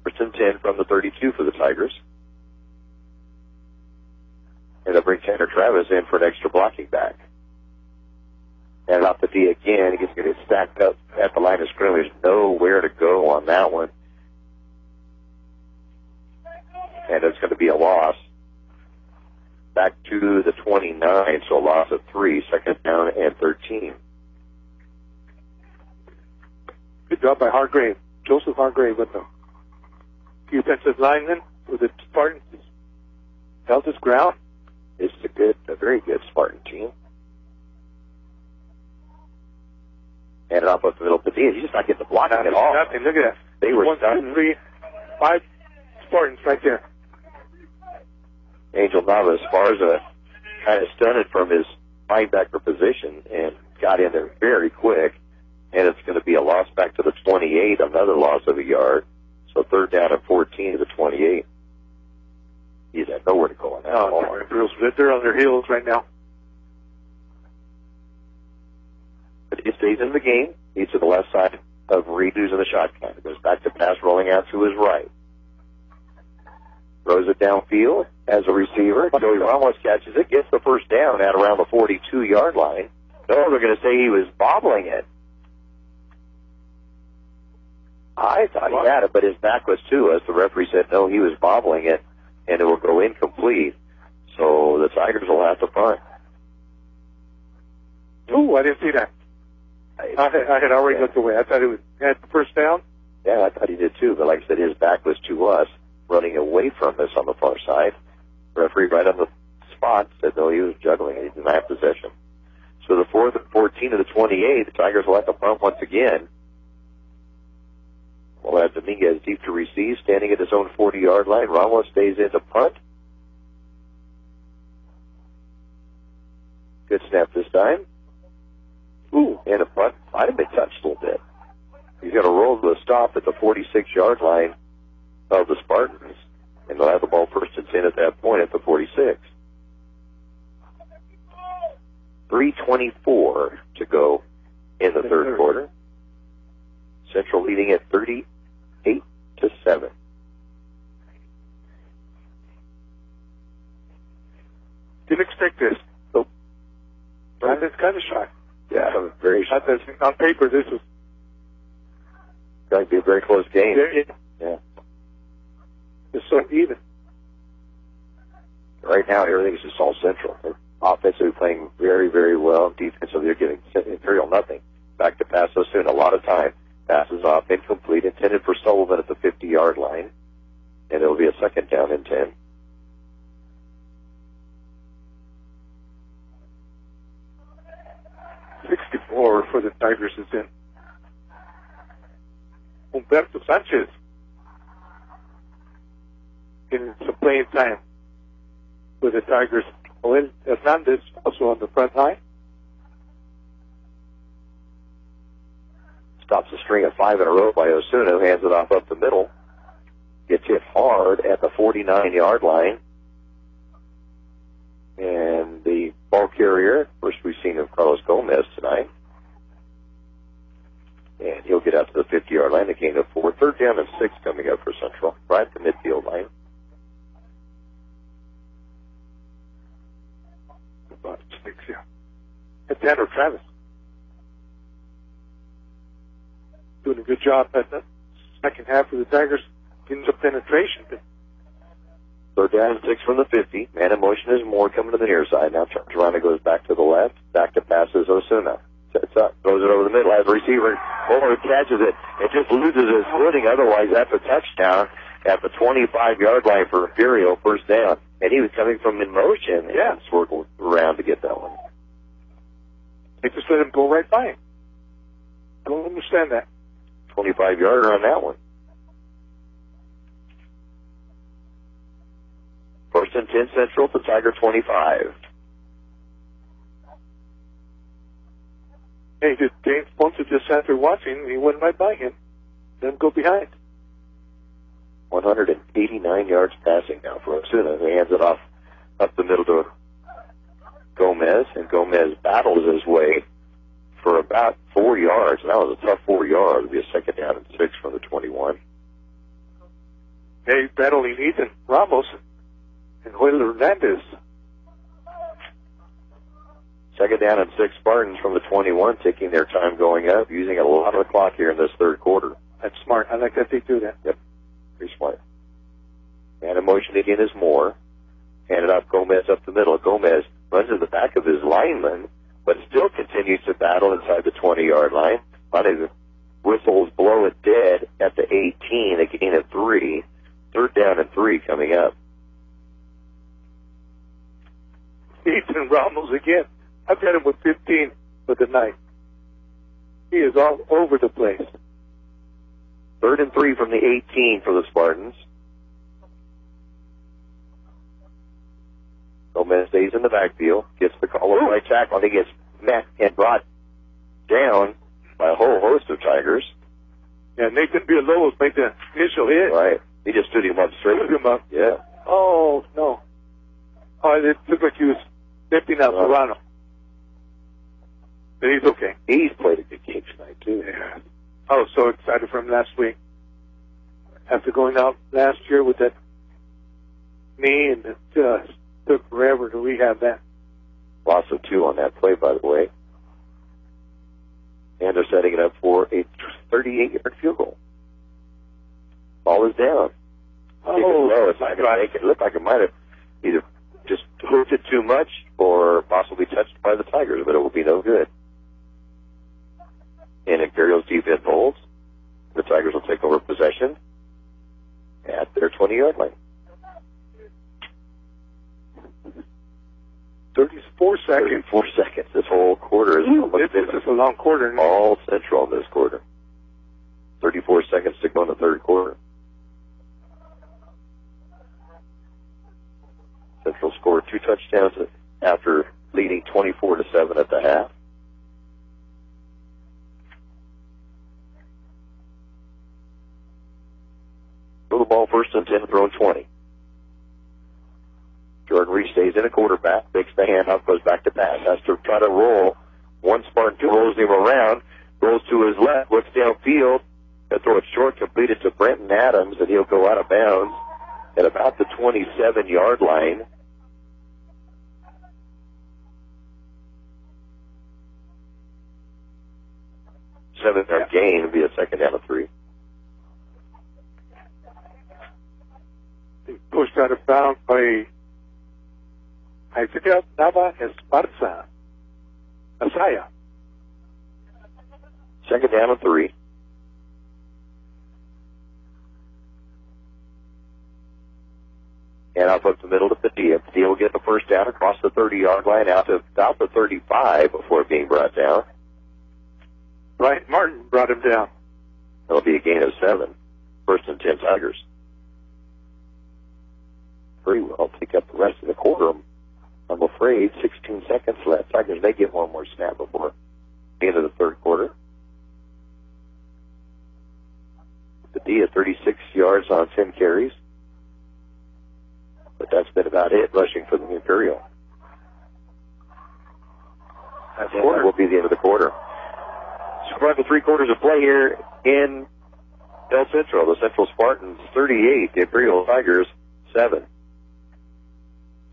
First and 10 from the 32 for the Tigers. And they'll bring Tanner Travis in for an extra blocking back. And off the D again, he's going to get stacked up at the line of scrimmage. Nowhere to go on that one. and it's going to be a loss. Back to the 29, so a loss of three, second down and 13. Good job by Hargrave. Joseph Hargrave with the defensive lineman with the Spartans. Held his ground. It's a good, a very good Spartan team. And it off the middle. Padilla, he's just not getting the blocking at all. Nothing. Look at that. They were One, two, stunned. three, five Spartans right there. Angel Nava Esparza kind of stunned from his linebacker position and got in there very quick. And it's going to be a loss back to the 28, another loss of a yard. So third down and 14 to the 28. He's had nowhere to go on that Oh. Imperials, they're on their heels right now. But he stays in the game. He's to the left side of Reed, who's in the shotgun. It goes back to pass, rolling out to his right. Throws it downfield as a receiver. Joey Ramos catches it, gets the first down at around the 42 yard line. No, they're going to say he was bobbling it. I thought he had it, but his back was to us. The referee said no, he was bobbling it, and it will go incomplete. So the Tigers will have to punt. Ooh, I didn't see that. I had, I had already Yeah. looked away. I thought it was had the first down. Yeah, I thought he did too, but like I said, his back was to us, running away from us on the far side. Referee right on the spot said no, he was juggling. He didn't have possession. So the fourth and 14 to the 28, the Tigers will have to punt once again. We'll have Dominguez deep to receive, standing at his own 40 yard line. Ramos stays in to punt. Good snap this time. Ooh, and a punt might have been touched a little bit. He's going to roll to a stop at the 46 yard line of the Spartans, and they'll have the ball first and 10 at that point at the 46. 324 to go in the third quarter. Central leading at 38 to 7. Didn't expect this. I was kind of shocked. Yeah, very I thought on paper this was going to be a very close game. very, Yeah. it's so even. Right now, everything's just all central. They're offensively playing very, very well. Defensively, they're giving Imperial nothing. Back to pass Osuna. A lot of time. Passes off, incomplete, intended for Sullivan at the 50 yard line. And it'll be a second down and 10. Sixty-four for the Tigers is in. Humberto Sanchez in some playing time with the Tigers. Joel Hernandez also on the front line. Stops a string of five in a row by Osuna, hands it off up the middle. Gets hit hard at the 49 yard line. And the ball carrier, first we've seen of Carlos Gomez tonight. And he'll get out to the 50 yard line. They gain of four. Third down and six coming up for Central, right at the midfield line. About six, yeah. And Tanner Travis doing a good job at the second half of the Tigers getting some penetration. Third down and six from the 50. Man in motion is Moore coming to the near side. Now Toronto goes back to the left. Back to passes Osuna. Sets up. Throws it over the middle. Has a receiver. Moore catches it. It just loses his footing. Otherwise, that's a touchdown at the 25 yard line for Imperial. First down. And he was coming from in motion. Yeah. And circled around to get that one. they just let him go right by him. I don't understand that. 25 yarder on that one. First and 10 Central to Tiger 25. Hey, did James Ponce just after watching, he went right by him. Him go behind. 189 yards passing now for Osuna, who hands it off up the middle to Gomez, and Gomez battles his way for about four yards. And that was a tough four yards. It'll be a second down and six from the 21. Hey, battling Ethan Ramos and Joel Hernandez. Second down and six Spartans from the 21, taking their time going up, using a lot of the clock here in this third quarter. That's smart. I like that they do that. Yep. Pretty smart. And in motion again is Moore. Handed off Gomez up the middle. Gomez runs in the back of his lineman, but still continues to battle inside the 20 yard line. Finally, whistles blow it dead at the 18, a gain of three. Third down and three coming up. Ethan Ramos again. I've got him with 15 for the night. He is all over the place. Third and three from the 18 for the Spartans. Gomez stays in the backfield, gets the call of right tackle, and he gets met and brought down by a whole host of Tigers. Yeah, Nathan Villalobos made the initial hit. Right. He just stood him up straight. Stood him up. Yeah. Oh, no. Oh, it looked like he was lifting out Right. Serrano. But he's okay. He's played a good game tonight, too. Yeah. I was so excited for him last week. After going out last year with that knee and it just took forever to rehab that. Loss of two on that play, by the way. And they're setting it up for a 38 yard field goal. Ball is down. It oh, low. It's not going to make it. Looked like it might have either just hooked it too much or possibly touched by the Tigers, but it will be no good. And Imperial's defense holds. The Tigers will take over possession at their 20 yard line. 34 seconds. 34 seconds. This whole quarter is This, this is a long quarter. now. all central in this quarter. 34 seconds to go in the third quarter. Central scored two touchdowns after leading 24 to 7 at the half. Throw the ball first and 10, throw 20. Jordan Reese stays in a quarterback, makes the handoff, goes back to pass, has to try to roll. One Spartan two rolls him around, rolls to his left, looks downfield, and throw it short, completed to Brenton Adams, and he'll go out of bounds at about the 27 yard line. Seven yard gain would be a second down of three. He pushed out of bounds by Isaac Nava Esparza. Asaya. Second down and three. And up up the middle to Padilla. Padilla will get the first down across the 30 yard line out to about the 35 before being brought down. Right, Martin brought him down. That'll be a gain of seven. First and 10 Tigers. Pretty well pick up the rest of the quarter. I'm afraid 16 seconds left. Tigers may get one more snap before the end of the third quarter. Padilla 36 yards on 10 carries. But that's been about it rushing for the Imperial. That's quarter. will be the end of the quarter. The three quarters of play here in El Centro. The Central Spartans 38, the Imperial Tigers 7.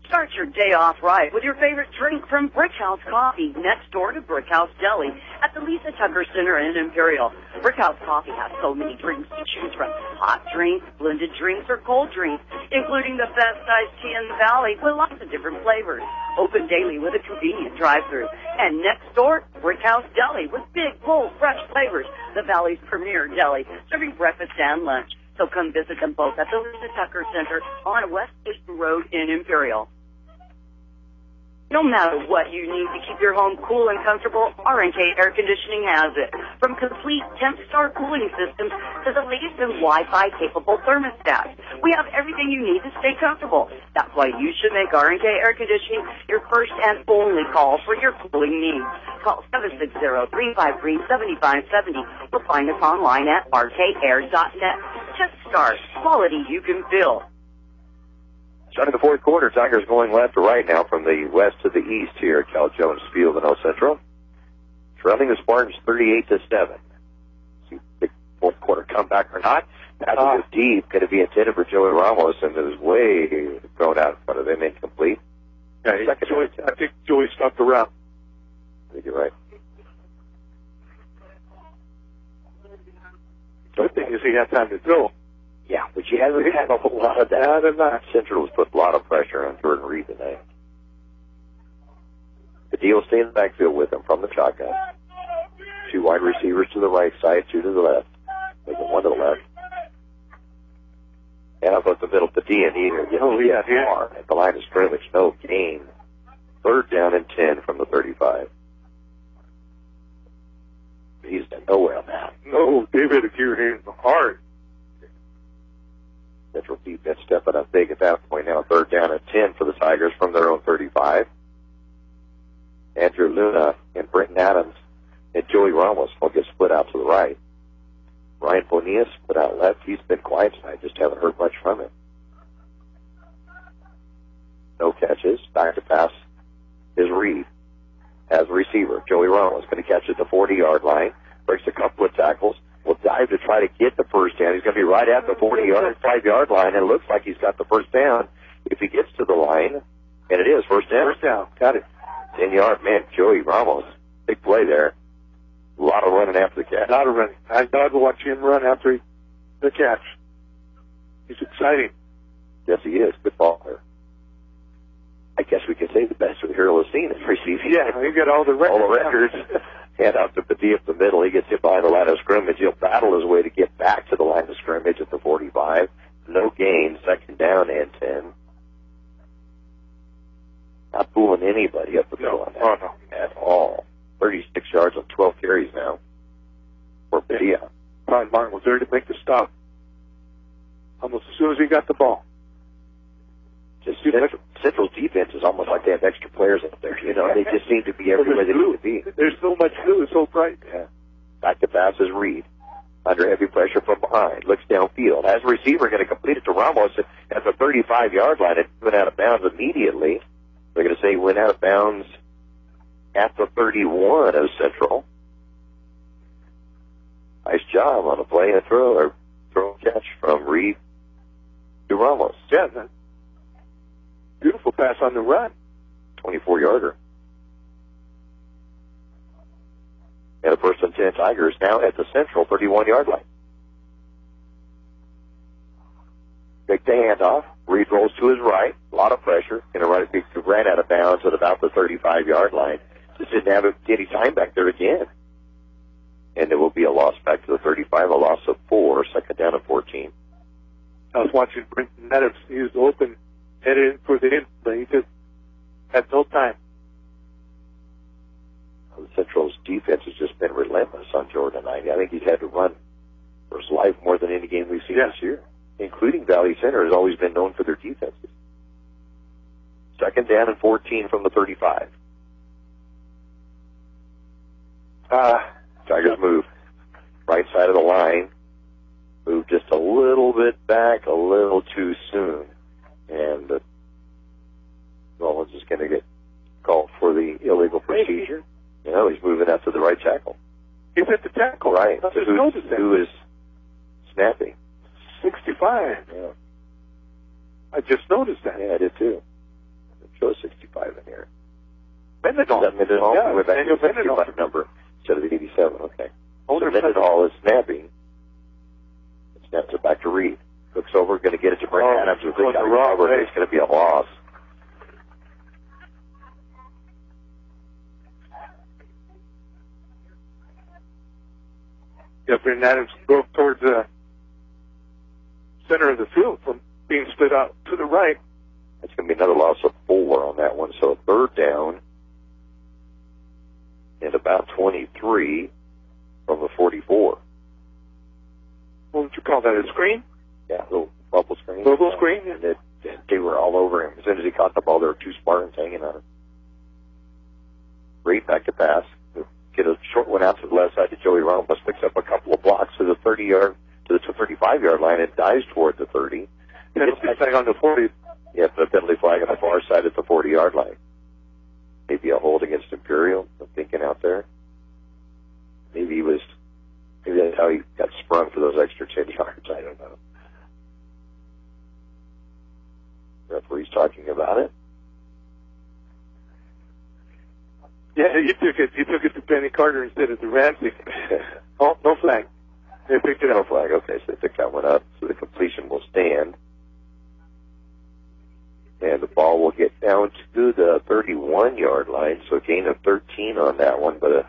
Start your day off right with your favorite drink from Brickhouse Coffee, next door to Brickhouse Deli at the Lisa Tucker Center in Imperial. Brickhouse Coffee has so many drinks to choose from. Hot drinks, blended drinks, or cold drinks, including the best iced tea in the valley with lots of different flavors. Open daily with a convenient drive-through. And next door, Brickhouse Deli with big, bold, fresh flavors. The valley's premier deli, serving breakfast and lunch. So come visit them both at the Lisa Tucker Center on West Station Road in Imperial. No matter what you need to keep your home cool and comfortable, RNK Air Conditioning has it. From complete 10-star cooling systems to the latest in Wi-Fi capable thermostats. We have everything you need to stay comfortable. That's why you should make RNK Air Conditioning your first and only call for your cooling needs. Call 760-353-7570 or find us online at rkair.net. Just start. Quality you can feel. Starting the fourth quarter, Tigers going left to right now from the west to the east here at Cal Jones Field in El Centro. Trailing the Spartans 38 to 7. See big fourth quarter comeback or not. Pass Ah. is deep, going to be intended for Joey Ramos, and it was way thrown out in front of him, incomplete. Yeah, Second. Joey, I think Joey stuck around. I think you're right. Good thing is he had time to throw. Yeah, but you haven't had a whole lot of that. Not enough. Central has put a lot of pressure on Jordan Reed tonight. The deal stay in the backfield with him from the shotgun. Two wide receivers to the right side, two to the left. Making one to the left. And up at the middle, the D and E here. You know, yeah, far at the line of scrimmage. No gain. Third down and 10 from the 35. He's nowhere on that. No, David, if you're hitting Central defense stepping up big at that point now. Third down and 10 for the Tigers from their own 35. Andrew Luna and Brenton Adams and Joey Ramos will get split out to the right. Ryan Bonilla split out left. He's been quiet tonight. Just haven't heard much from him. No catches. Back to pass is Reed as receiver. Joey Ramos going to catch at the 40 yard line. Breaks a couple of tackles. Will dive to try to get the first down. He's going to be right at the 40 yard, 5 yard line, and it looks like he's got the first down. If he gets to the line, and it is first down. First down. Got it. 10 yard man, Joey Ramos. Big play there. A lot of running after the catch. A lot of running. I love to watch him run after he, the catch. He's exciting. Yes, he is. Good ball player. I guess we could say the best we Hero has seen is receiving. Yeah, he got all the records. All the records. Hand out to Padilla up the middle. He gets hit behind the line of scrimmage. He'll battle his way to get back to the line of scrimmage at the 45. No gain. Second down and 10. Not fooling anybody up the middle on that Oh, no. at all. 36 yards on 12 carries now for Padilla. Brian Martin was there to make the stop. Almost as soon as he got the ball. Just Central, Central's defense is almost like they have extra players up there. You know, they just seem to be everywhere they need to be. There's so much blue. It's so bright. Yeah. Back to pass is Reed. Under heavy pressure from behind. Looks downfield. As a receiver, going to complete it to Ramos at the 35 yard line. It went out of bounds immediately. They're going to say went out of bounds at the 31 of Central. Nice job on the play and throw or throw catch from Reed to Ramos. Yeah. Beautiful pass on the run. 24 yarder. And a first and 10 Tigers now at the central 31 yard line. Take the handoff. Reed rolls to his right. A lot of pressure. And a right he ran out of bounds at about the 35 yard line. Just didn't have any time back there again. And it will be a loss back to the 35, a loss of four, second down and 14. I was watching Brenton Adams. He was open, headed in for the end, but he just had no time. The Central's defense has just been relentless on Jordan tonight. I think he's had to run for his life more than any game we've seen Yeah. this year, including Valley Center has always been known for their defenses. Second down and 14 from the 35. Uh, Tigers move right side of the line, move just a little bit back, a little too soon, and uh, Rollins is going to get called for the illegal procedure. You know, he's moving out to the right tackle. he's at the tackle. Right. So just who's, noticed that. who is snapping? 65. Yeah. I just noticed that. Yeah, I did too. It shows 65 in here. Mendenhall. Is that Mendenhall? Yeah, We're back Daniel to Mendenhall. number instead of the 87. Okay. Older so Mendenhall is snapping. Snaps it back to Reed. Looks over, going to get it to Brent Oh, Adams. Going the the wrong way. It's going to be a loss. Yeah, Brenton Adams broke towards the center of the field from being split out to the right. It's going to be another loss of four on that one. So a third down and about 23 from the 44. What would you call that? A screen? Yeah, little bubble screen. Bubble screen, yeah. And it, and they were all over him. As soon as he caught the ball, there were two Spartans hanging on him. Reed back to pass. Get a short one out to the left side to Joey Ramos. Picks up a couple of blocks to the 30 yard, to the 35 yard line and dives toward the 30. Penalty flag on the 40. Yeah, the penalty flag on the far side at the 40 yard line. Maybe a hold against Imperial. I'm thinking out there. Maybe he was, maybe that's how he got sprung for those extra 10 yards. I don't know. Referee's talking about it. Yeah, you took it. You took it to Penny Carter instead of to Ramsey. oh, no flag. They picked it No up. flag. Okay, so they picked that one up. So the completion will stand. And the ball will get down to the 31 yard line. So a gain of 13 on that one, but a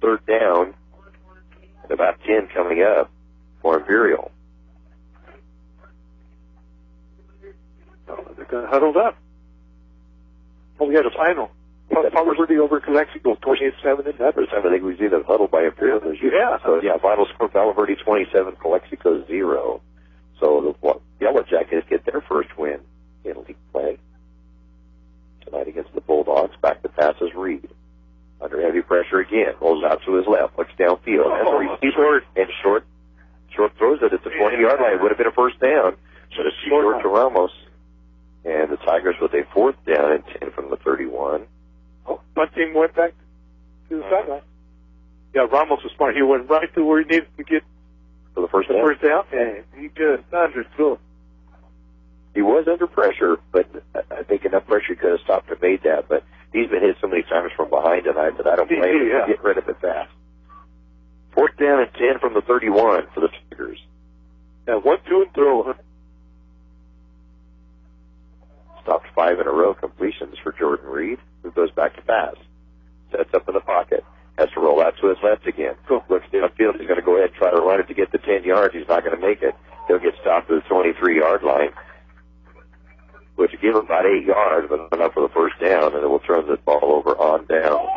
third down and about 10 coming up for Imperial. Oh, they're kind of huddled up. Oh, we had a final. Palo Verde over Calexico, 28-7 in that. I think we've seen a huddle by Imperial this year. Yeah. So yeah, final score Palo Verde 27, Calexico 0. So the Yellow Jackets get their first win in league play tonight against the Bulldogs. Back to passes Reed. Under heavy pressure again. Rolls out to his left. Looks downfield. Has a Oh, receiver and short. Short throws it at the 20 yard line. Would have been a first down. It's Short short to Ramos. And the Tigers with a fourth down and 10 from the 31. Oh, punt team went back to the sideline. Yeah, Ramos was smart. He went right to where he needed to get For the first the down. first down, and he just underthrew. he was under pressure, but I- I think enough pressure could have stopped and made that. But he's been hit so many times from behind tonight that I don't blame him Yeah. for getting rid of it fast. Fourth down and ten from the 31 for the Tigers. Yeah, one, two, and throw. Huh? Stopped five in a row completions for Jordan Reed, who goes back to pass. Sets up in the pocket. Has to roll out to his left again. Cool. Looks downfield. He's going to go ahead and try to run it to get the 10 yards. He's not going to make it. He'll get stopped at the 23 yard line, which will give him about eight yards, but enough for the first down, and then we'll turn the ball over on downs.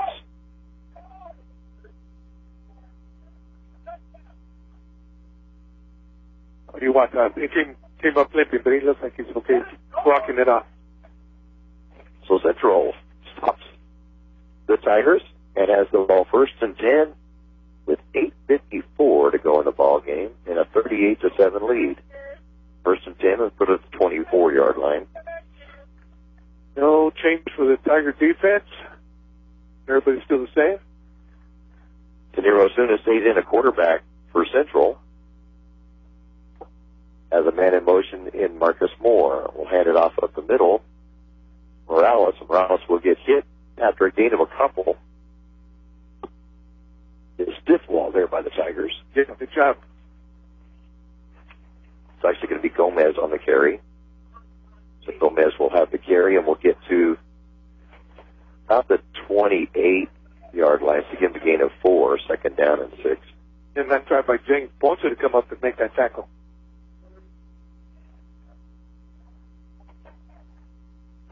You watch that. He came came up limping, but he looks like he's okay. Walking it off. So Central stops the Tigers and has the ball first and 10 with 8.54 to go in the ball game in a 38 to 7 lead. First and 10 and put it at the 24 yard line. No change for the Tiger defense. Everybody's still the same. Deniro Osuna stays in a quarterback for Central. As a man in motion in Marcus Moore. We'll hand it off up the middle. Morales. Morales will get hit after a gain of a couple. It's stiff wall there by the Tigers. Yeah, good job. It's actually going to be Gomez on the carry. So Gomez will have the carry and we'll get to about the 28 yard line to give him a gain of four, second down and six. And that try by James Ponce to come up and make that tackle.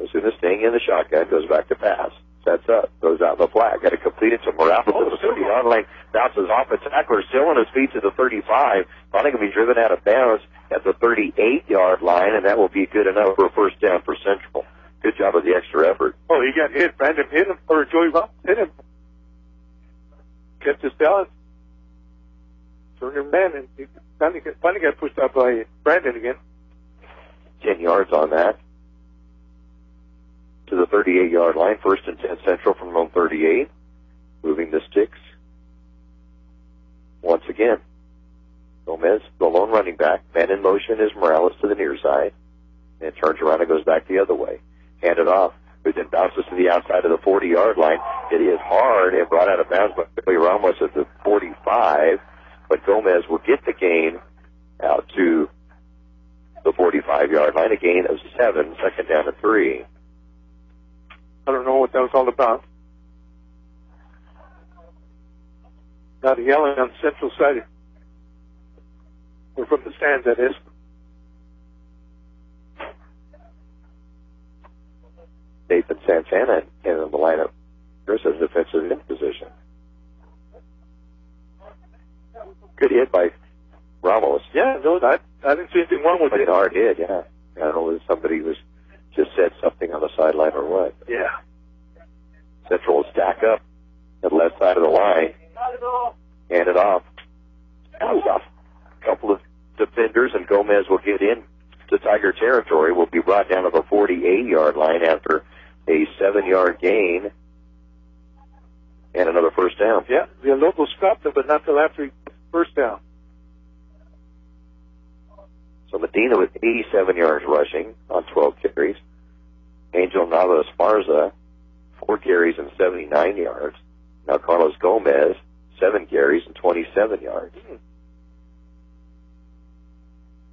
As soon as staying in the shotgun, goes back to pass. Sets up, goes out the flag. Got to complete it to Morales at the 30 yard line. Bounces off a tackler, still on his feet to the 35. Finally going to be driven out of bounds at the 38 yard line, and that will be good enough for a first down for Central. Good job of the extra effort. Oh, he got hit. Brandon hit him, or Joey Ross hit him. Kept his balance. Turned him man, and he finally got, finally got pushed out by Brandon again. 10 yards on that. To the 38 yard line, first and 10 Central from home 38. Moving the sticks. Once again. Gomez, the lone running back. Man in motion is Morales to the near side. And turns around and goes back the other way. Hand it off. Who then bounces to the outside of the 40 yard line. It is hard and brought out of bounds by Billy Ramos at the 45. But Gomez will get the gain out to the 45 yard line, a gain of seven, second down to three. I don't know what that was all about. Got yelling on central side. Or from the stands, that is. Nathan Santana in the lineup. Chris as defensive end position. Good hit by Ramos. Yeah, no, I, I didn't see anything wrong with it. hard hit, yeah. I don't know if somebody was just said something on the sideline or what. Yeah. Central will stack up at the left side of the line. Hand it off. Off. A couple of defenders and Gomez will get in to Tiger territory. Will be brought down to the 48 yard line after a seven yard gain and another first down. Yeah, the local stopped him, but not till after he first down. So Medina with 87 yards rushing on 12 carries. Angel Nava Esparza, four carries and 79 yards. Now Carlos Gomez, seven carries and 27 yards. Hmm.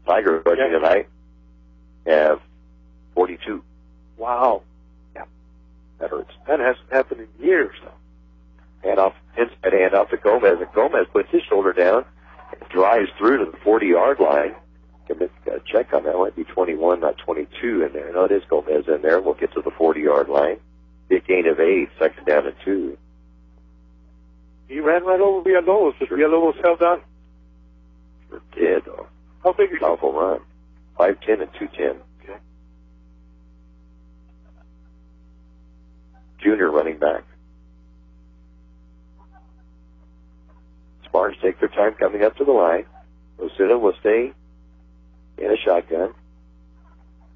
Tigers rushing Yeah. tonight have 42. Wow. Yeah. That hurts. That hasn't happened in years, though. Hand off, inside hand off to Gomez, and Gomez puts his shoulder down and drives through to the 40 yard line. Can make a check on that. It might be 21, not 22 in there. No, it is Gomez in there. We'll get to the 40 yard line. Big gain of eight, second down and two. He ran right over Villalobos, but Villalobos held on. Sure did, though. How big is he? Powerful run. 5'10 and 210. Okay. Junior running back. Spartans take their time coming up to the line. Osuna will stay in a shotgun.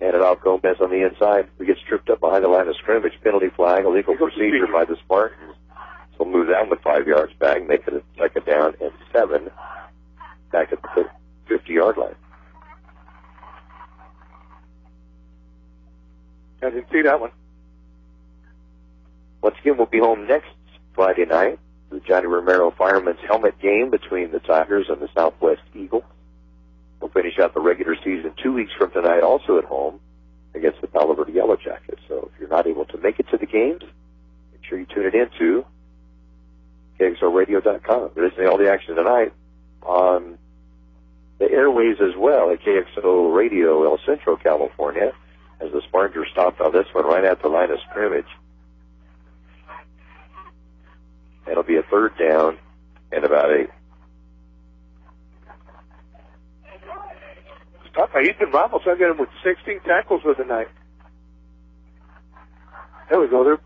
And it off Gomez on the inside. He gets tripped up behind the line of scrimmage. Penalty flag, illegal procedure by the Spartans. So we'll move that with five yards back, make it a second down and seven. Back at the 50 yard line. I didn't see that one. Once again, we'll be home next Friday night. The Johnny Romero Fireman's Helmet game between the Tigers and the Southwest Eagles. We'll finish out the regular season two weeks from tonight, also at home against the Palo Verde Yellow Jackets. So if you're not able to make it to the games, make sure you tune it into KXORadio.com. You're listening to all the action tonight on the airways as well at KXO Radio El Centro, California, as the are stopped on this one right at the line of scrimmage. It'll be a third down and about eight. By Ethan Ramos. I got him with 16 tackles for the night. There we go.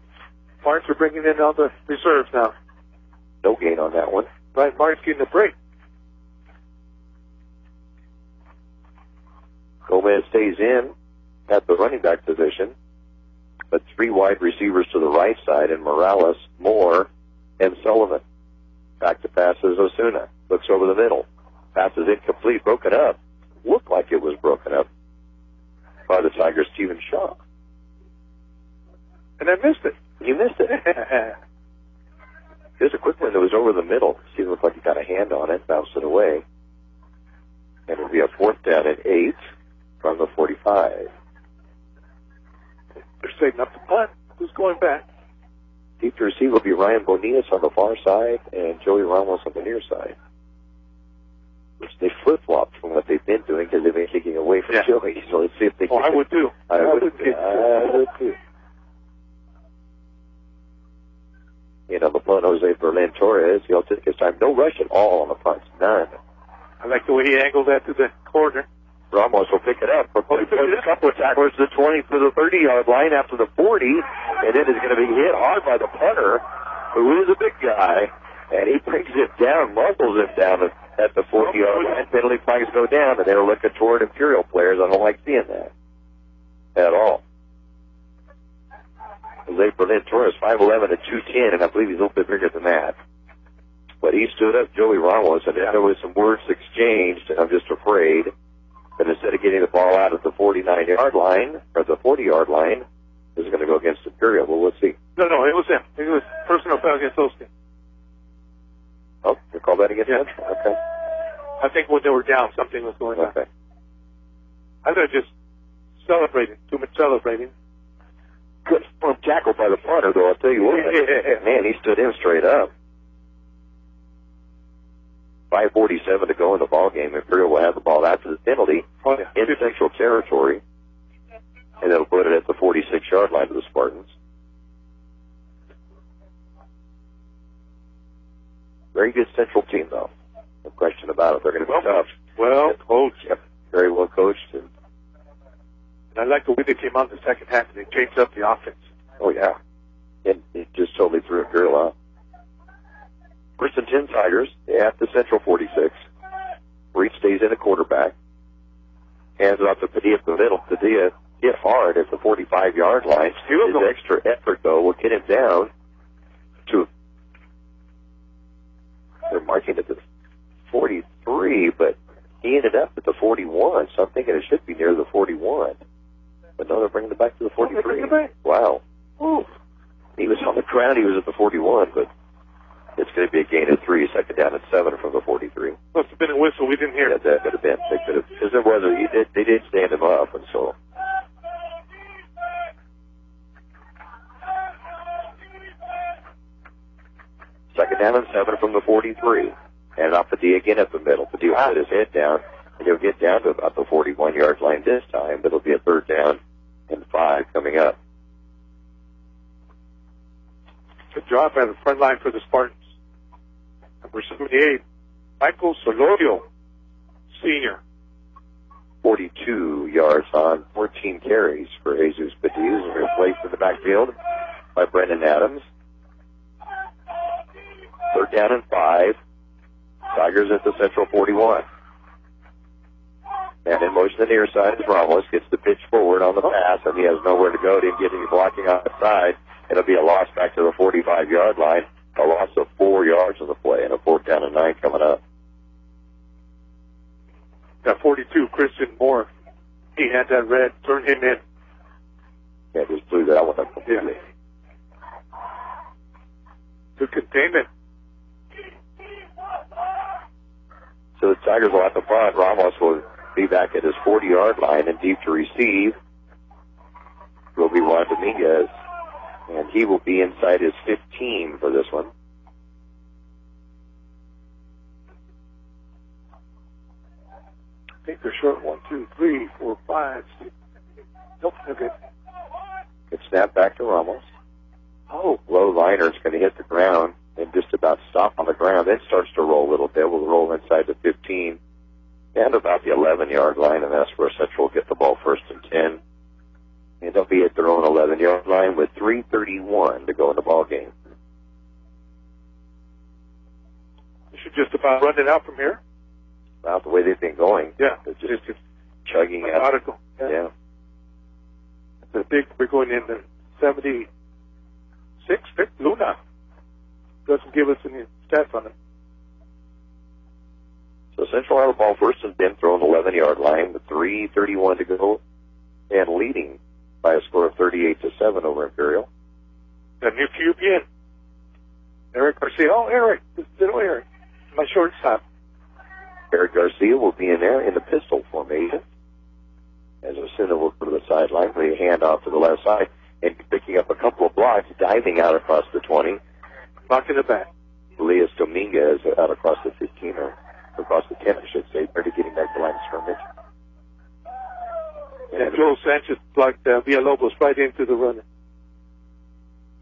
Barnes are bringing in all the reserves now. No gain on that one. Brian Barnes getting a break. Gomez stays in at the running back position, but three wide receivers to the right side, and Morales, Moore, and Sullivan. Back to passes Osuna. Looks over the middle. Passes incomplete, broken up. Looked like it was broken up by the Tigers, Stephen Shaw. And I missed it. You missed it. Here's a quick one that was over the middle. Stephen looked like he got a hand on it, bounced it away. And it'll be a fourth down at eight from the 45. They're saving up the punt. Who's going back? Deep to receive will be Ryan Bonillas on the far side and Joey Ramos on the near side. Which they flip flopped from what they've been doing because they've been kicking away from Yeah. Joey. So let's see if they Oh, kick I would too. I would, too. I would too. You know, the punt, Jose Berlin Torres, he'll take his time. No rush at all on the punt. None. I like the way he angled that to the corner. Ramos will pick it up. Oh, For a couple of tacklers to the 20 to the 30 yard line after the 40, and then is going to be hit hard by the punter, who is a big guy, and he brings it down, muzzles it down at- at the 40 yard line. Penalty flags go down, and they're looking toward Imperial players. I don't like seeing that at all. Jose Berlin Torres, 5'11 and 210, and I believe he's a little bit bigger than that. But he stood up Joey Ramos, and there was some words exchanged, and I'm just afraid that instead of getting the ball out at the 49 yard line, or the 40 yard line, this is going to go against Imperial. Well, let's see. No, no, it was him. It was personal foul against Osteen. Oh, you call that against Yeah. Okay. I think when they were down, something was going on. Okay. I thought just celebrating, too much celebrating. Good firm tackle by the punter, though. I'll tell you what. Yeah. Man, he stood him straight up. 5:47 to go in the ball game. Imperial will have the ball after the penalty Oh yeah. in Central Territory, and they'll put it at the 46 yard line of the Spartans. Very good Central team, though. No question about it. They're going to be tough. Well coached. Yep. Very well coached. And, And I like the way they came out in the second half and they changed up the offense. oh, yeah. And it just totally threw Imperial out. First and 10 Tigers at the Central 46. Reed stays in a quarterback. Hands it off to Padilla up the middle. Padilla hit hard at the 45 yard line. His extra effort, though, will get him down to. Marking it to 43, but he ended up at the 41, so I'm thinking it should be near the 41. But no, they're bringing it back to the Oh, 43. bringing it back? Wow. Ooh. He was on the ground. He was at the 41, but It's going to be a gain of three, second down and seven from the 43. Must have been a whistle. We didn't hear Yeah, it. that could have been. They could have, because it was, he did, they did stand him up, and so. Second down and seven from the 43. And off the D again at the middle. The D will put his head down, and he'll get down to about the 41 yard line this time, but it'll be a third down and five coming up. Good job by the front line for the Spartans. Number 78, Michael Solorio, senior. 42 yards on 14 carries for Jesus Padilla and replaced in the backfield by Brendan Adams. Third down and five. Tigers at the central 41. And in motion to the near side is Ramos. Gets the pitch forward on the pass, and he has nowhere to go. Didn't get any blocking on the side. It'll be a loss back to the 45 yard line. A loss of four yards on the play, and a fourth down and nine coming up. Got 42, Christian Moore. He had that red. Turn him in. Yeah, just blew that one up completely. Good containment. So the Tigers will have to punt. Ramos will be back at his 40 yard line and deep to receive will be Juan Dominguez. And he will be inside his 15 for this one. I think they're short. One, two, three, four, five, six. Nope. Okay. Good snap back to Ramos. Oh, Low liner is going to hit the ground and just about stop on the ground. Then starts to roll a little bit. We'll roll inside the 15 and about the 11 yard line, and that's where Central will get the ball first and 10. And they'll be at their own 11 yard line with 3:31 to go in the ball game. you should just about run it out from here. About the way they've been going, Yeah. they're Just, just just chugging out. methodical. Yeah. I think we're going in the 76. Vic Luna doesn't give us any stats on it. So Central ball first and 10, throwing the 11 yard line with 3:31 to go, and leading by a score of 38 to seven over Imperial. The new QB in. Eric Garcia. Oh, Eric. This little oh, Eric. My shortstop. Eric Garcia will be in there in the pistol formation. As Osuna will go to the sideline, play a handoff to the left side, and picking up a couple of blocks, diving out across the 20. Knock in the back. Elias Dominguez out across the 15, or across the 10, I should say, ready getting back to line of scrimmage. And Joel Sanchez blocked uh, Villalobos right into the runner.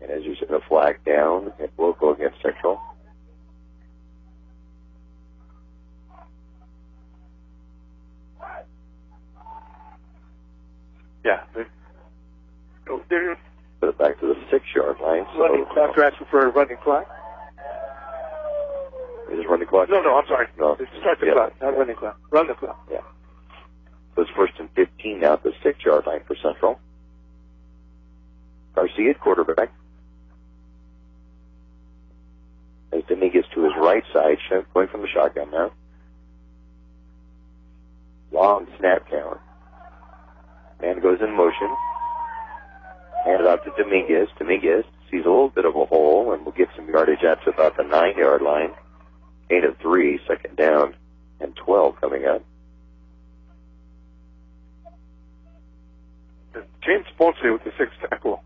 And as you said, a flag down, it will go against Central. Yeah. They're, oh, they're Put it back to the six yard line. So running clock. Uh, They're asking for a running clock. Is it running clock? No, no, I'm sorry. No. Start the Yeah. clock, not running clock. Run the clock. Yeah. So it's first and 15 now at the six yard line for Central. Garcia quarterback. As Dominguez to his right side, going from the shotgun now. Long snap count. Man goes in motion. Hand it out to Dominguez. Dominguez sees a little bit of a hole and will get some yardage out to about the nine yard line. Eight of three, second down, and 12 coming up. James Ponce with the sixth tackle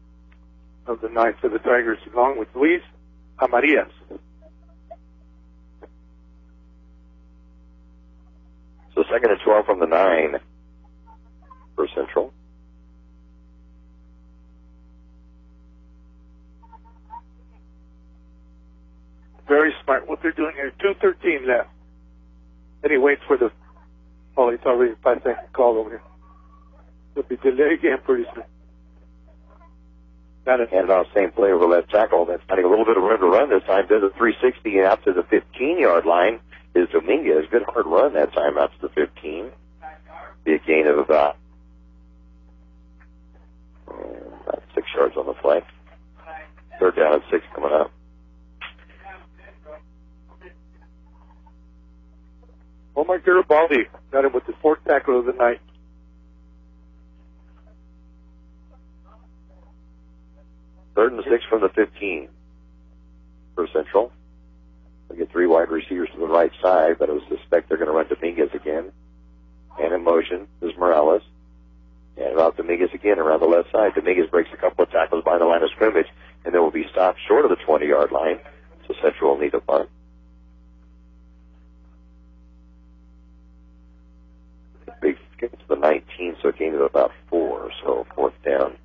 of the night for the Tigers, along with Luis Amarias. So second and 12 from the nine for Central. Very smart. What they're doing here, 2.13 left. And he waits for the, oh, it's already five second call over here. It'll be delayed again pretty soon. Got it. Handed off same play over left tackle. That's finding a little bit of room to run this time. Does a 360 out to the 15 yard line. Is Dominguez. Good hard run that time out to the 15. Be a gain of about, uh, about six yards on the play. Third down and six coming up. Omar Garibaldi got him with the fourth tackle of the night. Third and six from the 15 for Central. We get three wide receivers to the right side, but I suspect they're going to run Dominguez again. And in motion is Morales. And about Dominguez again around the left side. Dominguez breaks a couple of tackles by the line of scrimmage, and then will be stopped short of the 20 yard line. So Central will need a punt. Big get to the 19, so it came to about four, so fourth down.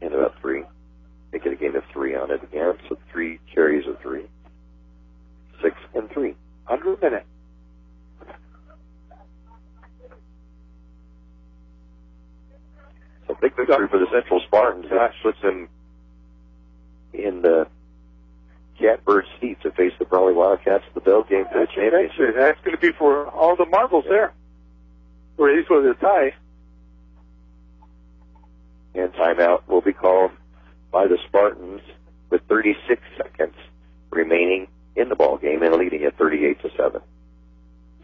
And about three. Make it a gain of three on it again, so three carries of three. Six and three. Under a minute. So big victory for the Central Spartans. That puts them in the catbird seat to face the Brawley Wildcats in the Bell game for the championship. that's going to be for all the marbles there. Or at least for the tie. And timeout will be called by the Spartans with 36 seconds remaining in the ball game and leading at 38 to 7.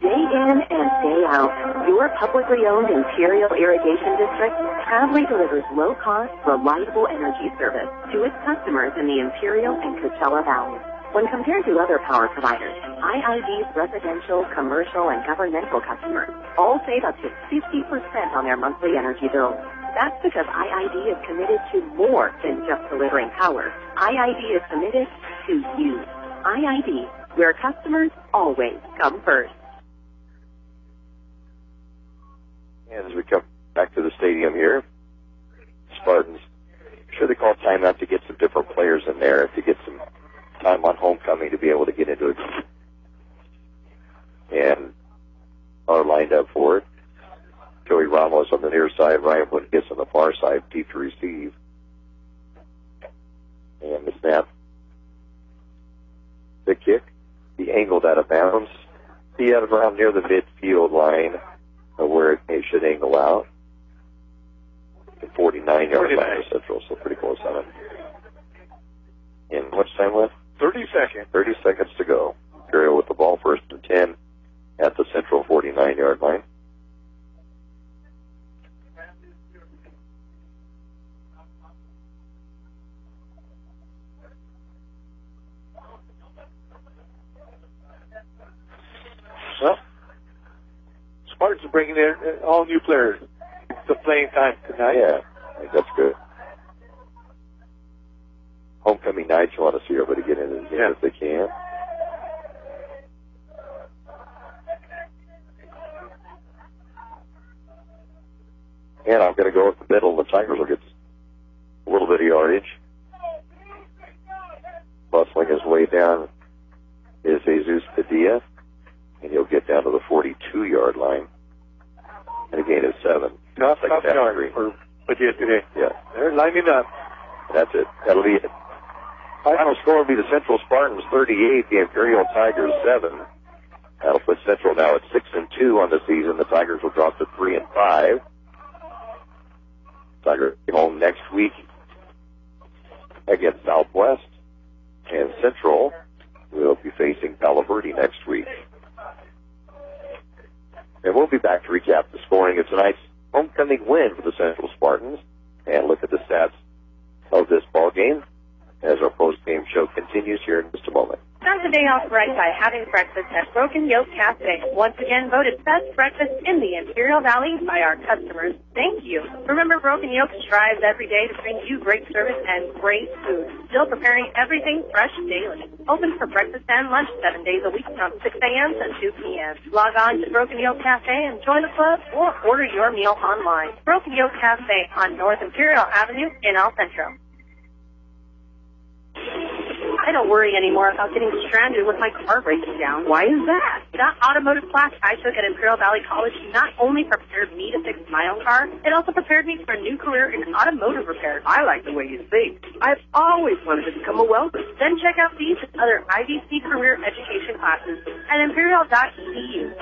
Day in and day out, your publicly owned Imperial Irrigation District proudly delivers low-cost, reliable energy service to its customers in the Imperial and Coachella Valley. When compared to other power providers, IID's residential, commercial, and governmental customers all save up to 50% on their monthly energy bills. That's because IID is committed to more than just delivering power. IID is committed to you. IID, where customers always come first. And as we come back to the stadium here, Spartans, I'm sure they call timeout to get some different players in there, to get some time on homecoming to be able to get into it. And are lined up for it. Joey Ramos on the near side, Ryan Woodgis on the far side, deep to receive. And the snap. The kick, the angled out of bounds. He had it around near the midfield line uh, where it, should angle out. The 49 yard line 49. of Central, so pretty close on it. And much time left? 30 seconds. 30 seconds to go. Imperial with the ball first and 10 at the Central 49 yard line. Well, Spartans are bringing in all new players. The playing time tonight. Yeah, I think that's good. Homecoming night, you want to see everybody get in as Yeah. if they can. And I'm going to go with the middle. The Tigers will get a little bit of yardage. Bustling his way down is Jesus Padilla, and he'll get down to the 42-yard line. And again, gain of seven. Second tough yard for Padilla today. Yeah. They're lining up. That's it. That'll be it. Final score will be the Central Spartans 38, the Imperial Tigers 7. That'll put Central now at 6 and 2 on the season. The Tigers will drop to 3 and 5. Tigers home next week against Southwest. And Central will be facing Palo Verde next week. And we'll be back to recap the scoring of tonight's homecoming win for the Central Spartans and look at the stats of this ball game as our post-game show continues here in just a moment. Start the day off right by having breakfast at Broken Yoke Cafe. Once again voted best breakfast in the Imperial Valley by our customers. Thank you. Remember, Broken Yoke strives every day to bring you great service and great food. Still preparing everything fresh daily. Open for breakfast and lunch seven days a week from 6 a.m. to 2 p.m. Log on to Broken Yoke Cafe and join the club or order your meal online. Broken Yoke Cafe on North Imperial Avenue in El Centro. I don't worry anymore about getting stranded with my car breaking down. Why is that? That automotive class I took at Imperial Valley College not only prepared me to fix my own car, it also prepared me for a new career in automotive repair. I like the way you think. I've always wanted to become a welder. Then check out these and other IVC career education classes at imperial.edu.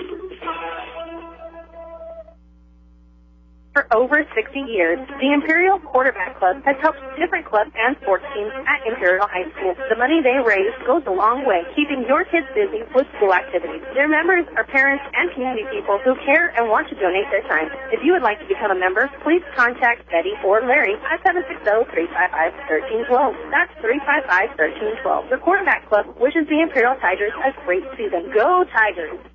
For over 60 years, the Imperial Quarterback Club has helped different clubs and sports teams at Imperial High School. The money they raise goes a long way, keeping your kids busy with school activities. Their members are parents and community people who care and want to donate their time. If you would like to become a member, please contact Betty or Larry at 760-355-1312. That's 355-1312. The Quarterback Club wishes the Imperial Tigers a great season. Go Tigers!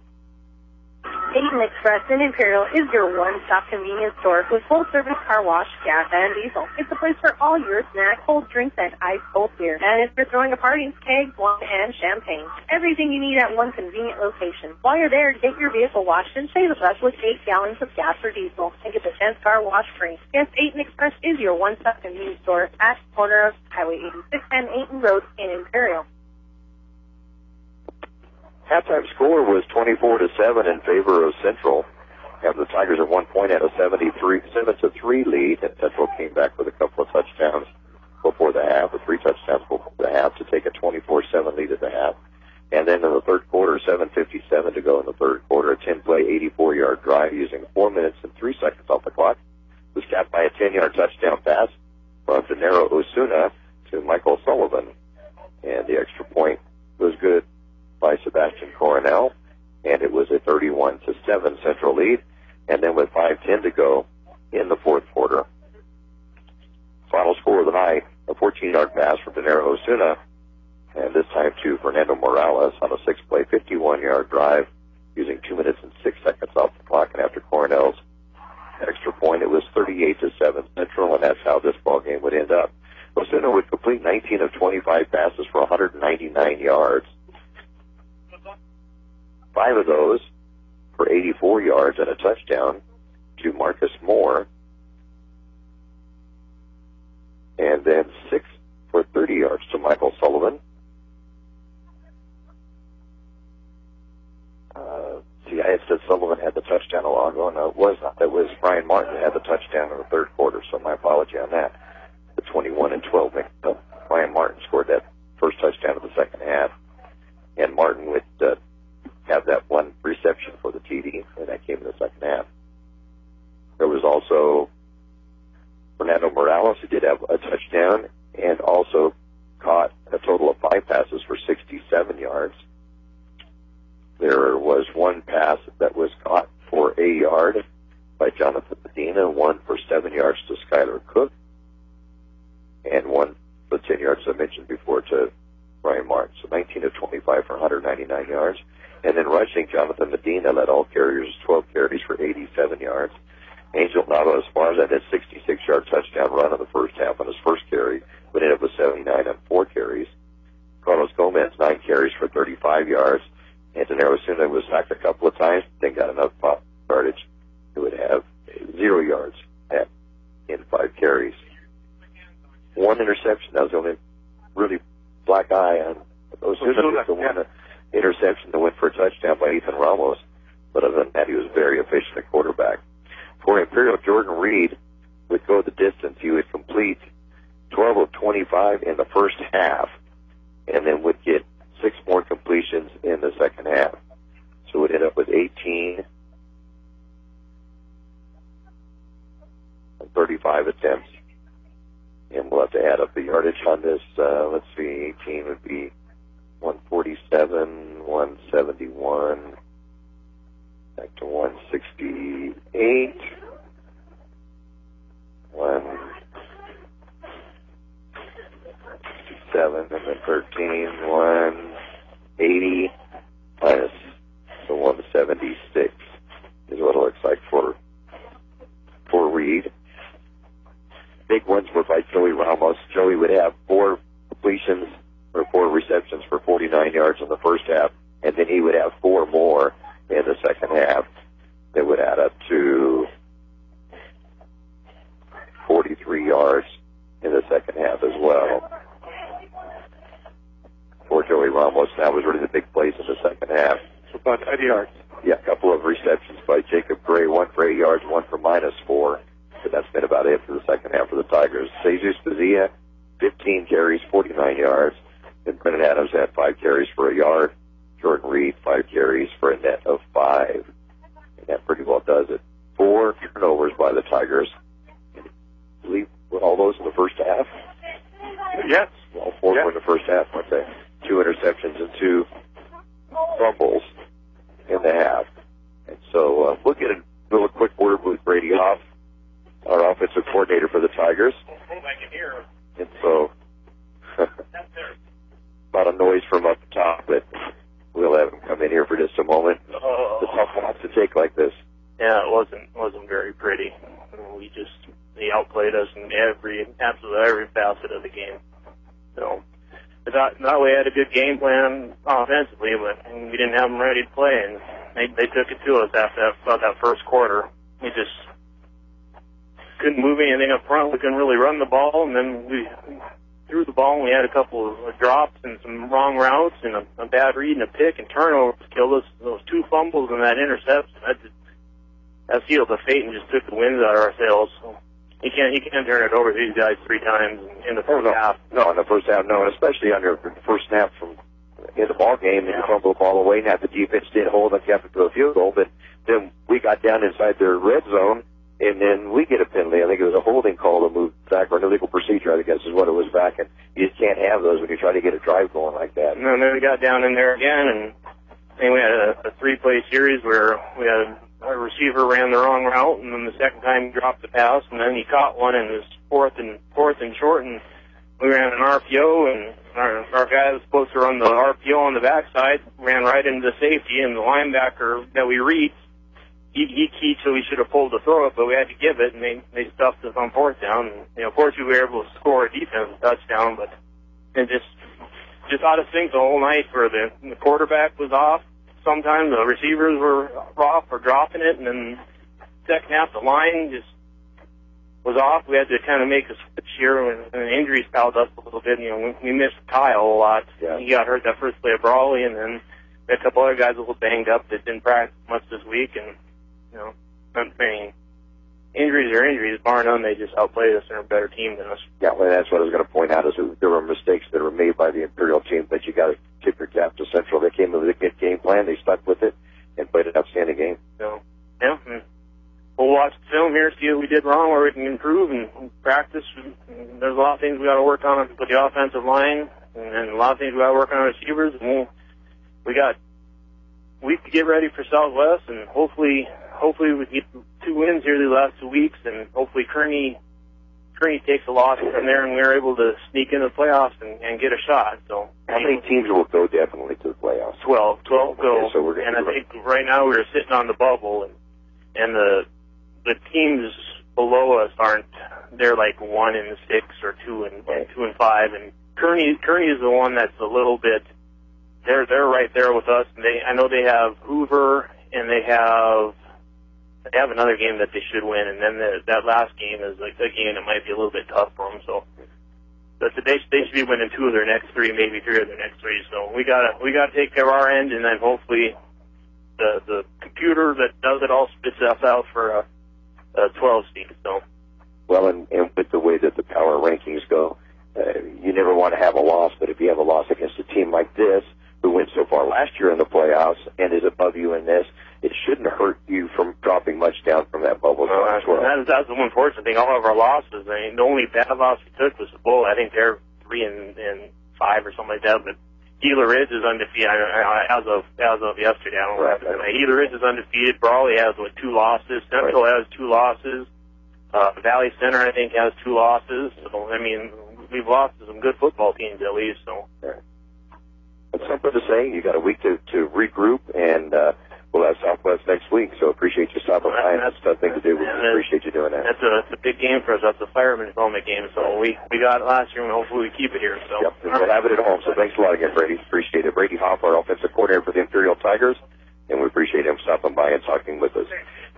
Dayton Express in Imperial is your one-stop convenience store with full-service car wash, gas, and diesel. It's a place for all your snacks, cold drinks, and ice-cold beer. And if you're throwing a party, kegs, wine, and champagne. Everything you need at one convenient location. While you're there, get your vehicle washed and save bus with 8 gallons of gas or diesel and get the 10th car wash free. Yes, Dayton Express is your one-stop convenience store at the corner of Highway 86 and Aten Road in Imperial. Halftime score was 24 to 7 in favor of Central. And the Tigers at one point had a 73, 7 to 3 lead, and Central came back with a couple of touchdowns before the half, or three touchdowns before the half to take a 24-7 lead at the half. And then in the third quarter, 7.57 to go in the third quarter, a 10-play, 84-yard drive using four minutes and three seconds off the clock was capped by a 10-yard touchdown pass from Deniro Osuna to Michael Sullivan. And the extra point was good by Sebastian Coronel, and it was a 31 to 7 central lead. And then with 5:10 to go in the fourth quarter, final score of the night: a 14-yard pass from Deniro Osuna, and this time to Fernando Morales on a six-play, 51-yard drive using two minutes and six seconds off the clock. And after Coronel's extra point, it was 38 to 7 central, and that's how this ball game would end up. Osuna would complete 19 of 25 passes for 199 yards five of those for 84 yards and a touchdown to Marcus Moore, and then six for 30 yards to Michael Sullivan. Uh, see, I had said Sullivan had the touchdown a while ago. No, it was not. It was Brian Martin that had the touchdown in the third quarter, so my apology on that. The 21 and 12 mixed up. Brian Martin scored that first touchdown of the second half, and Martin with uh, have that one reception for the TD, and that came in the second half. There was also Fernando Morales, who did have a touchdown, and also caught a total of five passes for 67 yards. There was one pass that was caught for a yard by Jonathan Medina, one for seven yards to Skylar Cook, and one for 10 yards I mentioned before to Brian Martin. So 19 of 25 for 199 yards. And then rushing, Jonathan Medina led all carriers 12 carries for 87 yards. Angel Nava Esparza had a 66-yard touchdown run in the first half on his first carry, but ended up with 79 on four carries. Carlos Gomez, nine carries for 35 yards. Anton Arizona was sacked a couple of times, then got enough pop yardage. He would have zero yards at, in five carries. One interception. That was the only really black eye on Osuna. was the one interception that went for a touchdown by Ethan Ramos. But other than that, he was very efficient at quarterback. For Imperial, Jordan Reed would go the distance. He would complete 12 of 25 in the first half, and then would get six more completions in the second half. So it ended up with 18 and 35 attempts. And we'll have to add up the yardage on this. Uh, let's see, 18 would be 147, 171, back to 168, 167, and then 13, 180 minus the 176 is what it looks like for for Reed. Big ones were by Joey Ramos. Joey would have four completions or four receptions for 49 yards in the first half, and then he would have four more in the second half that would add up to 43 yards in the second half as well. For Joey Ramos, that was really the big plays in the second half. About 90 yards. Yeah, a couple of receptions by Jacob Gray, one for eight yards, one for minus four. But that's been about it for the second half of the Tigers. Jesus Padilla, 15 carries, 49 yards. And Brennan Adams had five carries for a yard. Jordan Reed, five carries for a net of five. And that pretty well does it four turnovers by the Tigers. I believe were all those in the first half. Yes. All four Yeah. were in the first half, weren't they? Two interceptions and two fumbles in the half. And so uh, we'll get a little quick word with Brady Hoff, our offensive coordinator for the Tigers. And so, lot of noise from up top, but we'll have him come in here for just a moment. It's a tough loss to take like this. Yeah, it wasn't wasn't very pretty. We just they outplayed us in every absolutely every facet of the game. So I thought not we had a good game plan offensively, but we didn't have them ready to play, and they they took it to us after that, about that first quarter. We just couldn't move anything up front. We couldn't really run the ball, and then we threw the ball, and we had a couple of uh, drops and some wrong routes, and a, a bad read and a pick and turnovers killed us. Those two fumbles and that interception, that just, that sealed the fate and just took the wind out of our sails. So you can't you can't turn it over to these guys three times in the first no. half. No, in the first half, no, and especially on your first snap from in the ball game, and you fumble the ball away, and have the defense did hold and kept it to a field goal. But then we got down inside their red zone, and then we get a penalty. I think it was a holding call to move back, or an illegal procedure, I guess is what it was back. And you just can't have those when you try to get a drive going like that. No, and then we got down in there again, and I we had a, a three-play series where we had a receiver ran the wrong route, and then the second time he dropped the pass, and then he caught one it was fourth and fourth and short, and we ran an RPO, and our, our guy was supposed to run the RPO on the backside ran right into the safety, and the linebacker that we reached, he, he keyed so we should have pulled the throw it, but we had to give it, and they they stuffed us on fourth down. And, you know, fortunately we were able to score a defensive touchdown, but it just just out of sync the whole night. Where the the quarterback was off, sometimes the receivers were off or dropping it, and then second half the line just was off. We had to kind of make a switch here, and, and injuries piled up a little bit. You know, we, we missed Kyle a lot. Yeah. He got hurt that first play of Brawley, and then a couple other guys a little banged up that didn't practice much this week, and you know, I mean, injuries are injuries. Bar none, they just outplayed us. They're a better team than us. Yeah, well, that's what I was going to point out is that there were mistakes that were made by the Imperial team, but you got to tip your cap to Central. They came with a good game plan. They stuck with it and played an outstanding game. So, yeah, and we'll watch the film here, see what we did wrong, where we can improve, and practice. There's a lot of things we got to work on with the offensive line, and, a lot of things we got to work on receivers. And we'll, we got week to get ready for Southwest, and hopefully, hopefully we get two wins here the last two weeks, and hopefully Kearney. Kearney takes a loss from there, and we're able to sneak into the playoffs and, and get a shot. So, How many teams will go definitely to the playoffs? 12, 12 go. Okay, so we're and I think right now we're sitting on the bubble, and and the the teams below us aren't. They're like one and six or two and, and two and five, and Kearney Kearney is the one that's a little bit. They're they're right there with us. And they I know they have Hoover and they have they have another game that they should win, and then the, that last game is like a game that might be a little bit tough for them. So, but they they should be winning two of their next three, maybe three of their next three. So we gotta we gotta take care of our end, and then hopefully the the computer that does it all spits us out for a, a 12 seed. So Well, and, and with the way that the power rankings go, uh, you never want to have a loss, but if you have a loss against a team like this, who went so far last year in the playoffs and is above you in this, it shouldn't hurt you from dropping much down from that bubble. Well, that's, well. that's, that's the one fortunate thing. All of our losses, I mean, the only bad loss we took was the Bull. I think they're three and, and five or something like that. But Gila Ridge is undefeated as of as of yesterday. I don't know Right. what happened. Gila Ridge is undefeated. Brawley has what two losses. Central has two losses. Uh, Valley Center, I think, has two losses. So I mean, we've lost to some good football teams at least. So That's something to say. You got a week to, to regroup, and uh, we'll have Southwest next week. So appreciate you stopping by. and That's a tough thing to do. We appreciate you doing that. that's a that's a big game for us. That's a fireman's helmet game. So we we got it last year, and hopefully we keep it here. So Yep, and we'll have it at home. So thanks a lot again, Brady. Appreciate it. Brady Hoff, our offensive coordinator for the Imperial Tigers, and we appreciate him stopping by and talking with us.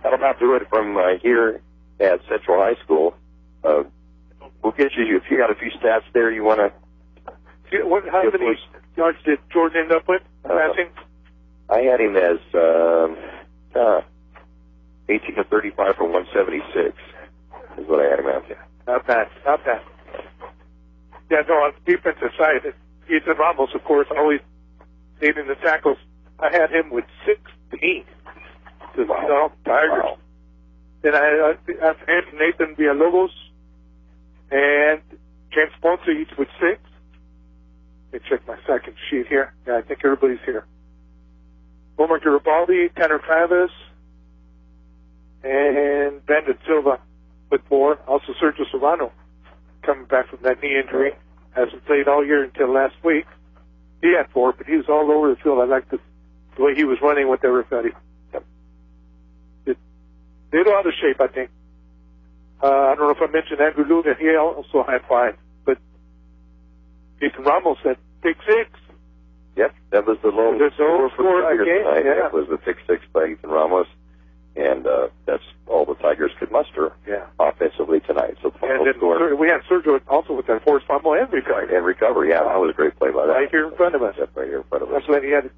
That'll about do it from uh, here at Central High School. Uh, we'll get you if you got a few stats there you want to. See, What, how many please. yards did Jordan end up with Uh, passing? I had him as um, uh, 18 to 35 for 176. Is what I had him at. Not bad. Not bad. Yeah, no, on the defensive side, Ethan Ramos, of course, always leading the tackles. I had him with 16. Just, Wow. You know, Tigers. Wow. Then I uh, have Anthony Nathan Villalobos and James Ponce each with six. Let me check my second sheet here. Yeah, I think everybody's here. Omar Garibaldi, Tanner Travis, and Brandon Silva with four. Also Sergio Serrano coming back from that knee injury. Hasn't played all year until last week. He had four, but he was all over the field. I like the, the way he was running with everybody. Yep. It, they're out of shape, I think. Uh, I don't know if I mentioned Andrew Luna. He also had five, but Ethan Ramos had pick six. Yep, that was the There's no score for the the Tigers game, tonight. yeah. It was the pick six by Ethan Ramos, and uh, that's all the Tigers could muster Yeah. offensively tonight. So And then score we had Sergio also with that forced fumble and recovery. and recovery. Yeah, that was a great play by that. Right here in front of us. Yep, right here in front of us. That's when he had a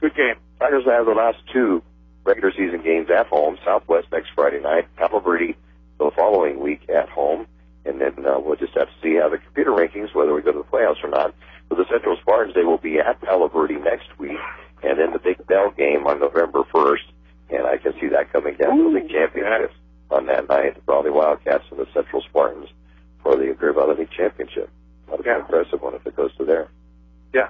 good game. Tigers have the last two regular season games at home. Southwest next Friday night. Palo Verde the following week at home. And then uh, we'll just have to see how the computer rankings, whether we go to the playoffs or not. For the Central Spartans, they will be at Palo Verde next week. And then the Big Bell game on November 1st. And I can see that coming down to the League Championship on that night. The Brawley Wildcats and the Central Spartans for the Greer League Championship. That'll be Yeah. an impressive one if it goes to there. Yeah.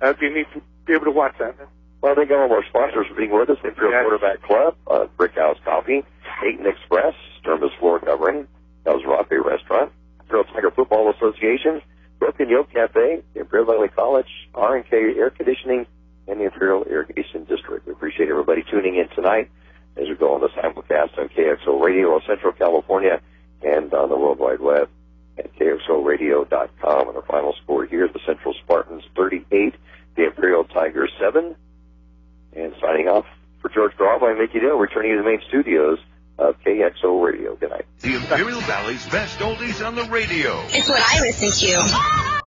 That'd be neat to be able to watch that. Well, thank all of our sponsors for being with us. Imperial Yes. Quarterback Club, uh, Brickhouse Coffee, Dayton Express, Sturmis Floor Covering, El Zarape Restaurant, Imperial Tiger Football Association, Broken Yoke Cafe, Imperial Valley College, R&K Air Conditioning, and the Imperial Irrigation District. We appreciate everybody tuning in tonight as we go on the simulcast on KXO Radio El Centro California and on the World Wide Web at KXORadio.com. And our final score here, the Central Spartans 38, the Imperial Tigers 7. And signing off for George Grijalva, I'm Mickey Dale, returning to the main studios of KXO Radio. Good night. The Imperial Valley's best oldies on the radio. It's what I listen to.